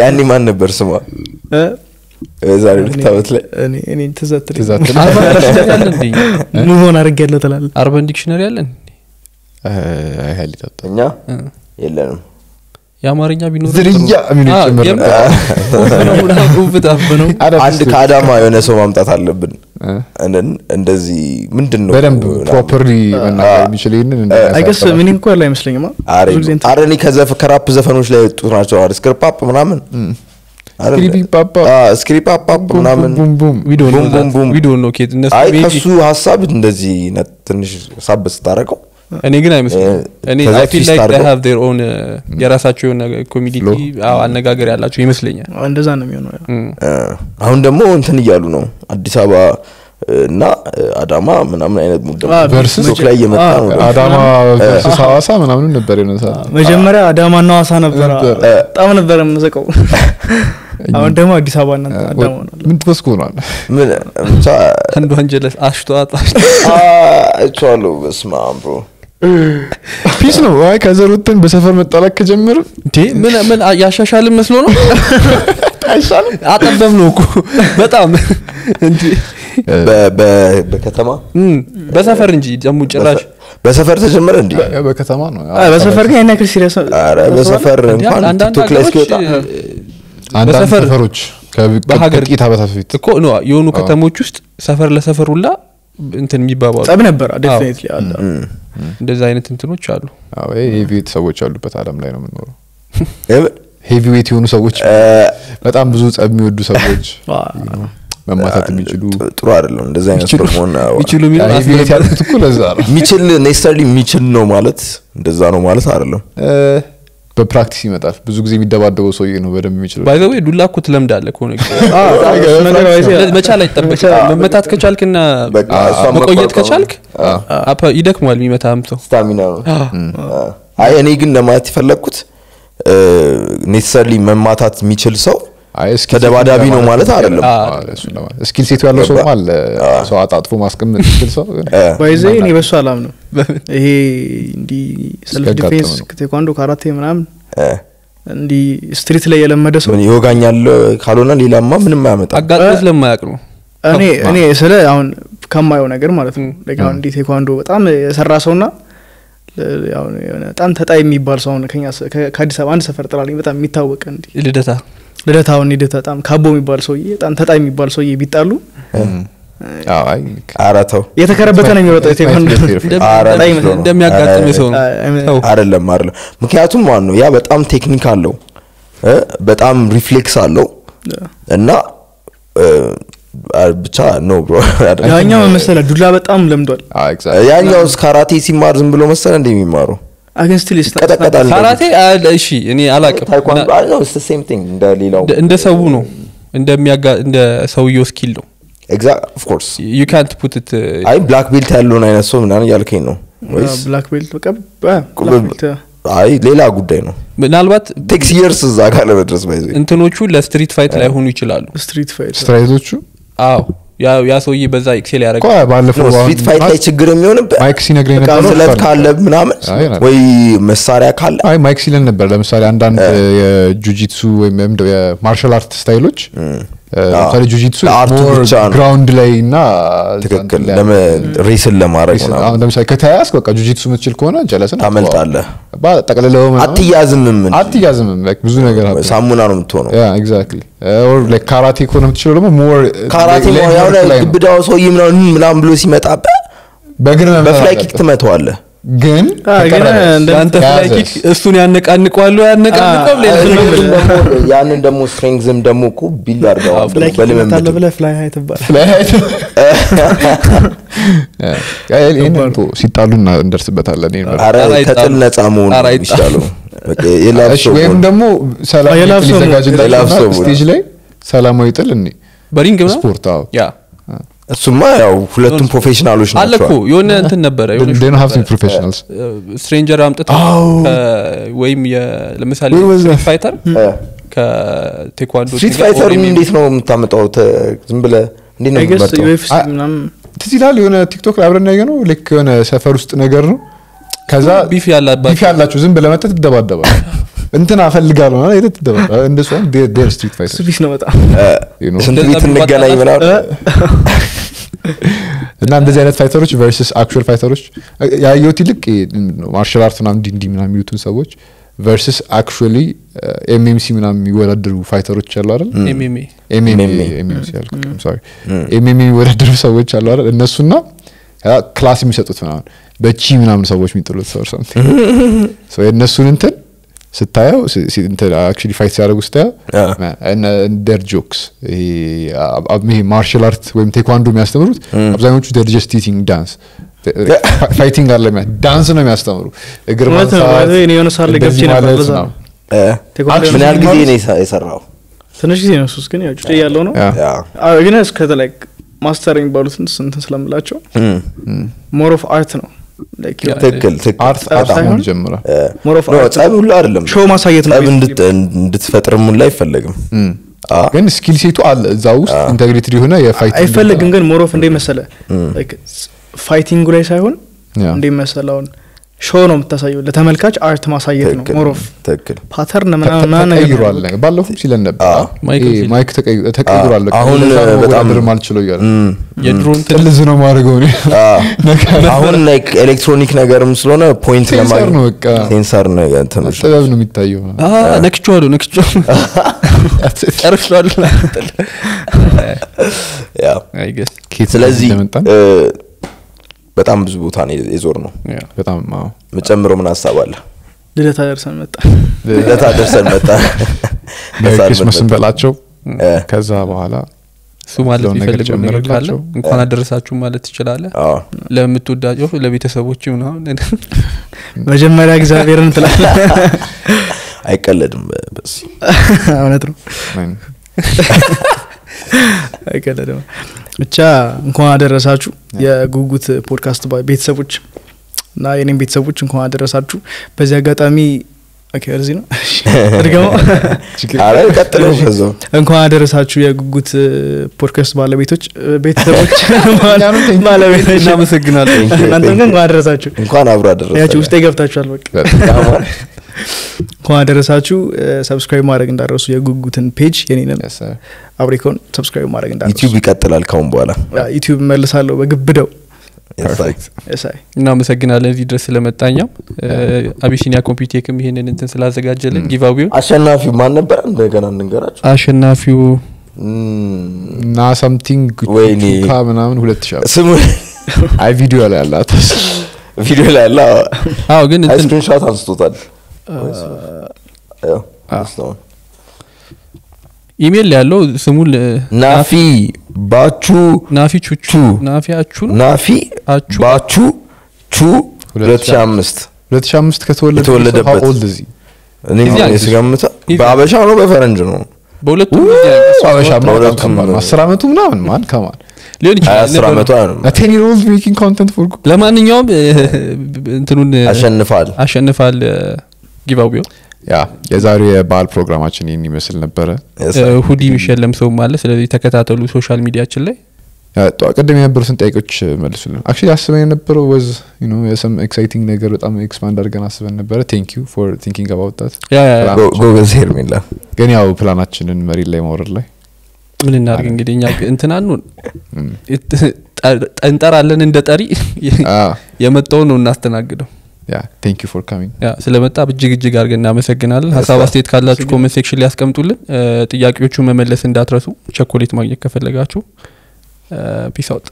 ያኔ ማን ነበር ስሟ? እ? ዛሬ ሁለት ዓመት ላይ? እኔ ኦን አድርግ ያለው ትላለህ? አርበን ዲክሽነሪ አለን አይ ሀይል ይጠጣ እኛ? የለንም የአማርኛ ቢኖር ዝርያ የሚሉ ጭምር ነው (laughs) አንድ ከአዳማ የሆነ ሰው ማምጣት አለብን እንደዚህ ምንድን ነው በደንብ ፕሮፐርሊ መናገር የሚችል ይህንን አይገስ ምን እንኳ ያለ አይመስለኝም አ? አሬ ብዙ ጊዜ እንትን- አረ እኔ ከዘፍ ከራፕ ዘፈኖች ላይ የወጡት ናቸው አረ ስክሪፓፕ ምናምን አረ ስክሪፒፓፓ። አ፣ ስክሪፓፓፕ ምናምን ቡም ቡም ዊዶን ቡም ቡም ቡም። ነው ኬት እነሱ አይ ሜቢ- ከሱ ሀሳብ እንደዚህ ትንሽ ሳብ ስታረቀው እኔ ግን አይመስለኝም. own የራሳቸው የሆነ community አነጋገር ያላቸው ይመስለኛል። እንደዛ ነው የሚሆነው። ያው። እም። እ፣ አሁን ደግሞ እንትን እያሉ ነው። አዲስ አበባ እና አዳማ ምናምን አይነት TikTok ላይ እየመጣ ነው አዳማ versus ሐዋሳ ምናምን ነበር የሆነ መጀመሪያ አዳማና ነበረ። ነበር። በጣም ነበረ የምዘቀው (laughs) አሁን ደግሞ አዲስ አበባ እና አዳማ ሆኗል ምን ትመስኩ ሆኗል አንዱ አንጀለስ አሽቷት አይቼዋለሁ። በስመ አብ bro peace ነው? አይ ከዘር ወጥተን በሰፈር መጣላት እንዴ ምን ምን ያሻሻልን መስሎ ነው? አጠበብ ነው እኮ በጣም እንዴ በ- በ- በከተማ? በሰፈር እንጂ ደግሞ ጭራሽ በሰፈር ተጀመረ እንዲ በከተማ ነው። አ፣ በሰፈር ግን ያን ያክል serious አረ በሰፈር እንኳን አንዳንድ TikTok ላይ ሀገሮች እስኪወጣ አንዳንድ በሰፈር ሰፈሮች በሀገር- ከጥቂት ዓመታት በፊት እኮ ነው የሆኑ ከተሞች ውስጥ ሰፈር ለሰፈር ሁላ እንትን የሚባባሉ ጸብ ነበረ definitely አለ እንደዛ አይነት እንትኖች አሉ። አዎ ይሄ heavyweight ሰዎች ያሉበት አለም ላይ ነው የምንኖረው። የምን? heavyweight የሆኑ ሰዎች በጣም ብዙ ጸብ የሚወዱ ሰዎች መማታት የሚችሉ ጥ- ጥሩ አይደለም። እንደዚህ አይነት ነው። የሚችል necessarily የሚችል ነው ማለት እንደዛ ነው ማለት አይደለም በ practice ይመጣል። ብዙ ጊዜ የሚደባደበው ሰውዬ ነው በደንብ የሚችለው። by the way ዱላ እኮ ትለምዳለህ ከሆነ (laughs) መቻል አይጠበቅም። መመታት ከቻልክና መቆየት ከቻልክ ይደክመዋል የሚመታህም ሰው stamina ነው። አይ እኔ ግን ለማለት የፈለግኩት necessarily መማታት የሚችል ሰው ተደባዳቢ ነው ማለት አይደለም። አዎ፣ እሱን ለማለት- skill set ኡ ያለው ሰው አለ ሰው አጣጥፎ ማስቀመጥ የሚችል ሰው by the እኔ በሱ አላምንም። ይሄ እንዲህ self defense ቴኳንዶ ካራቴ ምናምን እ፣ እንዲህ street ላይ የለመደ ሰው ይወጋኛል? ካልሆነ ሌላማ ምንም አያመጣም። አጋጥሞ ስለማያውቅ ነው። እኔ እኔ ስለ አሁን ከማየው ነገር ማለት ነው። like አሁን እንዲህ ቴኳንዶ በጣም የሰራ ሰውና በጣም ተጣይ የሚባል ሰው ከአዲስ አበባ አንድ ሰፈር ጥራልኝ በጣም የሚታወቅ እንዲህ ልደታ ልደታ አሁን ልደታ በጣም ካቦ የሚባል ሰውዬ በጣም ተጣይ የሚባል ሰውዬ ቢጣሉ አዎ፣ አይ ኧረ ተው። የተከረበተ ነው የሚወጣው እንደሚያጋጥም ሰው አይደለም አይደለም። ምክንያቱም ማን ነው ያ በጣም ቴክኒክ አለው እ፣ በጣም ሪፍሌክስ አለው እና ብቻ ብሮ አይደለም። ያኛው መሰለ ዱላ በጣም ለምዷል። ያኛው ካራቴ ሲማር ዝም ብሎ መሰለ እንደ የሚማሩ አገን ስቲል ቀጠቀጣል ካራቴ አለ እሺ እኔ አላቅም። ታይኳንዶ አይ ነው ሴም ቲንግ እንደ ሌላው እንደ- እንደ ሰው ነው። እንደሚያጋ እንደ ሰውየው ስኪል ነው። ኤግዛክት ኦፍ ኮርስ ዩ ካንት ፑት አይ ብላክ ቤልት ያለውን አይነት ሰው ምናምን እያልከኝ ነው ብላክ ቤልት አይ ሌላ ጉዳይ ነው። ምናልባት ቴክስ ይርስ እዛ ጋር ለመድረስ ባይዘ እንትኖቹ ለስትሪት ፋይት ላይሆኑ ይችላሉ። ስትሪት ፋይት ስትራይቶቹ? አዎ ያ ያ ሰውዬ በዛ ኤክሴል ያደረገ እኮ ባለፈው አሁን ስትሪት ፋይት ላይ ችግር የሚሆንበት? ማይክ ሲነግረኝ ነበር ካለ ምናምን? ወይ መሳሪያ ካለ? አይ ማይክ ሲለን ነበር። ለምሳሌ አንዳንድ የ jiu-jitsu ወይም የ martial art styleኦች እ፣ ለምሳሌ ጁጂትሱ ግራውንድ ላይ እና ትክክል። wrestling ለማድረግ ለምሳሌ ከተያያዝክ በቃ jiu-jitsu የምትችል ከሆነ ጀለስን ታመልጣለህ ጠቅልለው አትያዝምም አትያዝምም። ብዙ ነገር ሳሙና ነው የምትሆነው? exactly or like ካራቴ ከሆነ የምትችለው ደግሞ more ካራቴ ላይ ነው። ግብዳው ሰውዬ ምናምን ብሎ ሲመጣብህ መምታት በ fly kick ትመተዋለህ ግን እሱን ሌላ ያንን ደግሞ- ያንን ደግሞ ስትሬንግዝም ደግሞ እኮ ቢልድ አድርገዋል ፍላይ ኪክ በልምምድ ትመታለህ ብለህ ፍላይ ሀይ ትባል ፍላይት ይህን ሲጣሉ እንደርስበታለን ከጥል ነፃ መሆን ሰው ወይም ደግሞ ሰላማዊ ጥል ላይ ሰላማዊ ጥል እኔ በሪንግ? ስፖርት አዎ። ያ እሱማ ያው ሁለቱም professionalኦች ናቸው። የሆነ እንትን ነበረ. stranger አምጥተው ወይም ለምሳሌ street? fighter ከቴኳንዶ street fighter እንዴት ነው የምታመጣው? ዝም ብለህ እንዴት ነው ትዝ ይላል የሆነ ቲክቶክ ላይ አብረን ያየ ነው ልክ የሆነ ሰፈር ውስጥ ነገር ነው። ከዛ beef ያላችሁ ዝም ብለህ መተህ ትደባደባል (laughs) እንትን አፈልጋለሁ ማለት ትደባደባል እንደሱ they're street fighter ነው በጣም? ስንት ቤት እንገናኝ ምናምን (laughs) እና እንደዚህ አይነት fighterኦች versus actual fighterኦች ያየሁት ይልቅ martial art ምናምን እንዲህ ምናምን የሚሉትን ሰዎች versus actually MMC ምናምን የሚወዳደሩ fighterኦች አሉ አይደል? MMA MMC ያልኩት sorry MMA የሚወዳደሩ ሰዎች አሉ አይደል? እነሱና ከዛ class የሚሰጡት ምናምን በ chi ምናምን ሰዎች የሚጥሉት ሰው something so የእነሱን እንትን ስታየው actually fight ሲያደርጉ ስታየው they're jokes ይሄ martial art ወይም ቴኳንዶ የሚያስተምሩት አብዛኞቹ they're just teaching dance fighting አለ dance ነው የሚያስተምሩ። እግር ማንሳት እኔ የሆነ ሰዓት ላይ እንደዚህ ገብቼ ነበር ማለት በዛ ነው። ነው። እ፣ ቴኳንዶ ምን ያህል ጊዜ ነው? የሰ- የሰራው ትንሽ ጊዜ ነው ሱስ ግን ያው ጩጬ ያለው ነው። ግን እስከ master የሚባሉትን ስንትን ስለምላቸው more of art ነው ትክክል ትክክል። art ጸብ ሳይሆን ሁሉ አይደለም። ሾው ማሳየት ነው እንድትፈጥርም ሁሉ አይፈለግም። አ፣ ግን skill setኡ አለ እዛ ውስጥ integrity የሆነ የ fighting አይፈለግም ግን more of እንዴ መሰለ fightingኡ ላይ ሳይሆን ያ። እንዴ መሰለ አሁን show ነው የምታሳየው። ለተመልካች art ማሳየት ነው። of ትክክል። pattern ተ- ምናምን ተ- ምናምን ነገር ተቀይሯል ነው። ነገር ባለፈው ሲለን ነበር። አዎ። mic ተቀይሯል አሁን በጣም- ማልችለው እያለ እም፣ የድሮ እንትን ጥልዝ ነው ማድረገው (laughs) አሁን ላይክ ኤሌክትሮኒክ ነገርም ስለሆነ ፖይንት ለማግኘት ነው በቃ። ሴንሰር ነው ጥበብ ነው የሚታየው። ነክቼዋለሁ ነክቼዋለሁ። (laughs) ኬት (laughs) ስለዚህ በጣም ብዙ ቦታ ነው የዞር ነው በጣም አዎ። የምጨምረው ምን ሀሳብ አለ? ልደታ ደርሰን መጣ። ልደታ ደርሰን መጣ። (laughs) ሜሪ ከሳል ክሪስመስን መጣ። በላቸው። እ፣ ከዛ በኋላ እሱ ማለት የሚፈልገው ነገር ካለ እንኳን አደረሳችሁ ማለት ትችላለህ? ለምትወዳቸው ለቤተሰቦች ምናምን? (laughs) መጀመሪያ እግዚአብሔርን ትላለ አይቀለድም (laughs) እውነት ነው (laughs) አይቀለድም ብቻ እንኳን አደረሳችሁ የጉጉት ፖድካስት ቤተሰቦች እና የኔም ቤተሰቦች እንኳን አደረሳችሁ። በዚህ አጋጣሚ okay፣ እዚህ ነው? እድገመው እንኳን አደረሳችሁ የጉጉት ፖድካስት ባለቤቶች ቤተሰቦች (laughs) ባለቤቶች። እናመሰግናለን። እናንተም ግን እንኳን አደረሳችሁ። እንኳን አብሮ አደረሰ ውስጤ ገብታችኋል በቃ እንኳን አደረሳችሁ። subscribe ማድረግ እንዳረሱ የጉጉትን page የኔንም. አብሬኮን subscribe ማድረግ እንዳረሱ ዩቲዩብ ይቀጥላል ካሁን በኋላ። YouTube መልሳለሁ በግብደው። እናመሰግናለን እዚህ ድረስ ስለመጣኛም አቢሲኒያ ኮምፒቴክም ይሄንን እንትን ስላዘጋጀልን ጊቫዌው አሸናፊው ማን ነበር? እንደገና እንንገራቸው አሸናፊው እና ሳምቲንግ ወይኔ። ቹካ ምናምን ሁለት ሺ ስሙ አይ ቪዲዮ ላይ ያላት ቪዲዮ ላይ አዎ. ግን እንትን ስክሪንሾት አንስቶታል ኢሜል ያለው ስሙን ናፊ ባቹ ናፊ ቹቹ ናፊ አቹ ነው ናፊ አቹ ባቹ ቹ 2005 2005 ከተወለደ የተወለደበት። ኦልድ እዚህ እኔ እዚህ በአበሻ ነው በፈረንጅ ነው በሁለቱም አበሻ አስር አመቱ ምናምን ማን ከማን ሊሆን ይችላል ለማንኛውም እንትኑን አሸንፋል አሸንፋል ጊቫዌው ያ የዛሬው የበዓል ፕሮግራማችን ይህን ይመስል ነበረ። hoodie የሚሸለም ሰውም አለ። ስለዚህ ተከታተሉ social mediaአችን ላይ። ቅድም የነበሩትን ጥያቄዎች መልሱልን። actually አስበን የነበረው was የ some exciting ነገር በጣም expand አድርገን አስበን ነበረ። thank you for thinking ጎ- ጎበዝ ሄርሜላ። ግን ያው planአችንን መሪ ላይ ማውረድ ላይ ምን እናድርግ እንግዲህ እኛ እንትናኑን እንጠራለን እንደ ጠሪ። የመጣውን ነው እናስተናግደው thank you for coming ያ ስለመጣ እጅግ እጅግ አድርገን እናመሰግናለን። ሀሳብ አስተያየት ካላችሁ comment section ላይ ያስቀምጡልን። እ፣ ጥያቄዎቹ መመለስ እንዳትረሱ። ቸኮሌት ማግኘት ከፈለጋችሁ። peace አውጥ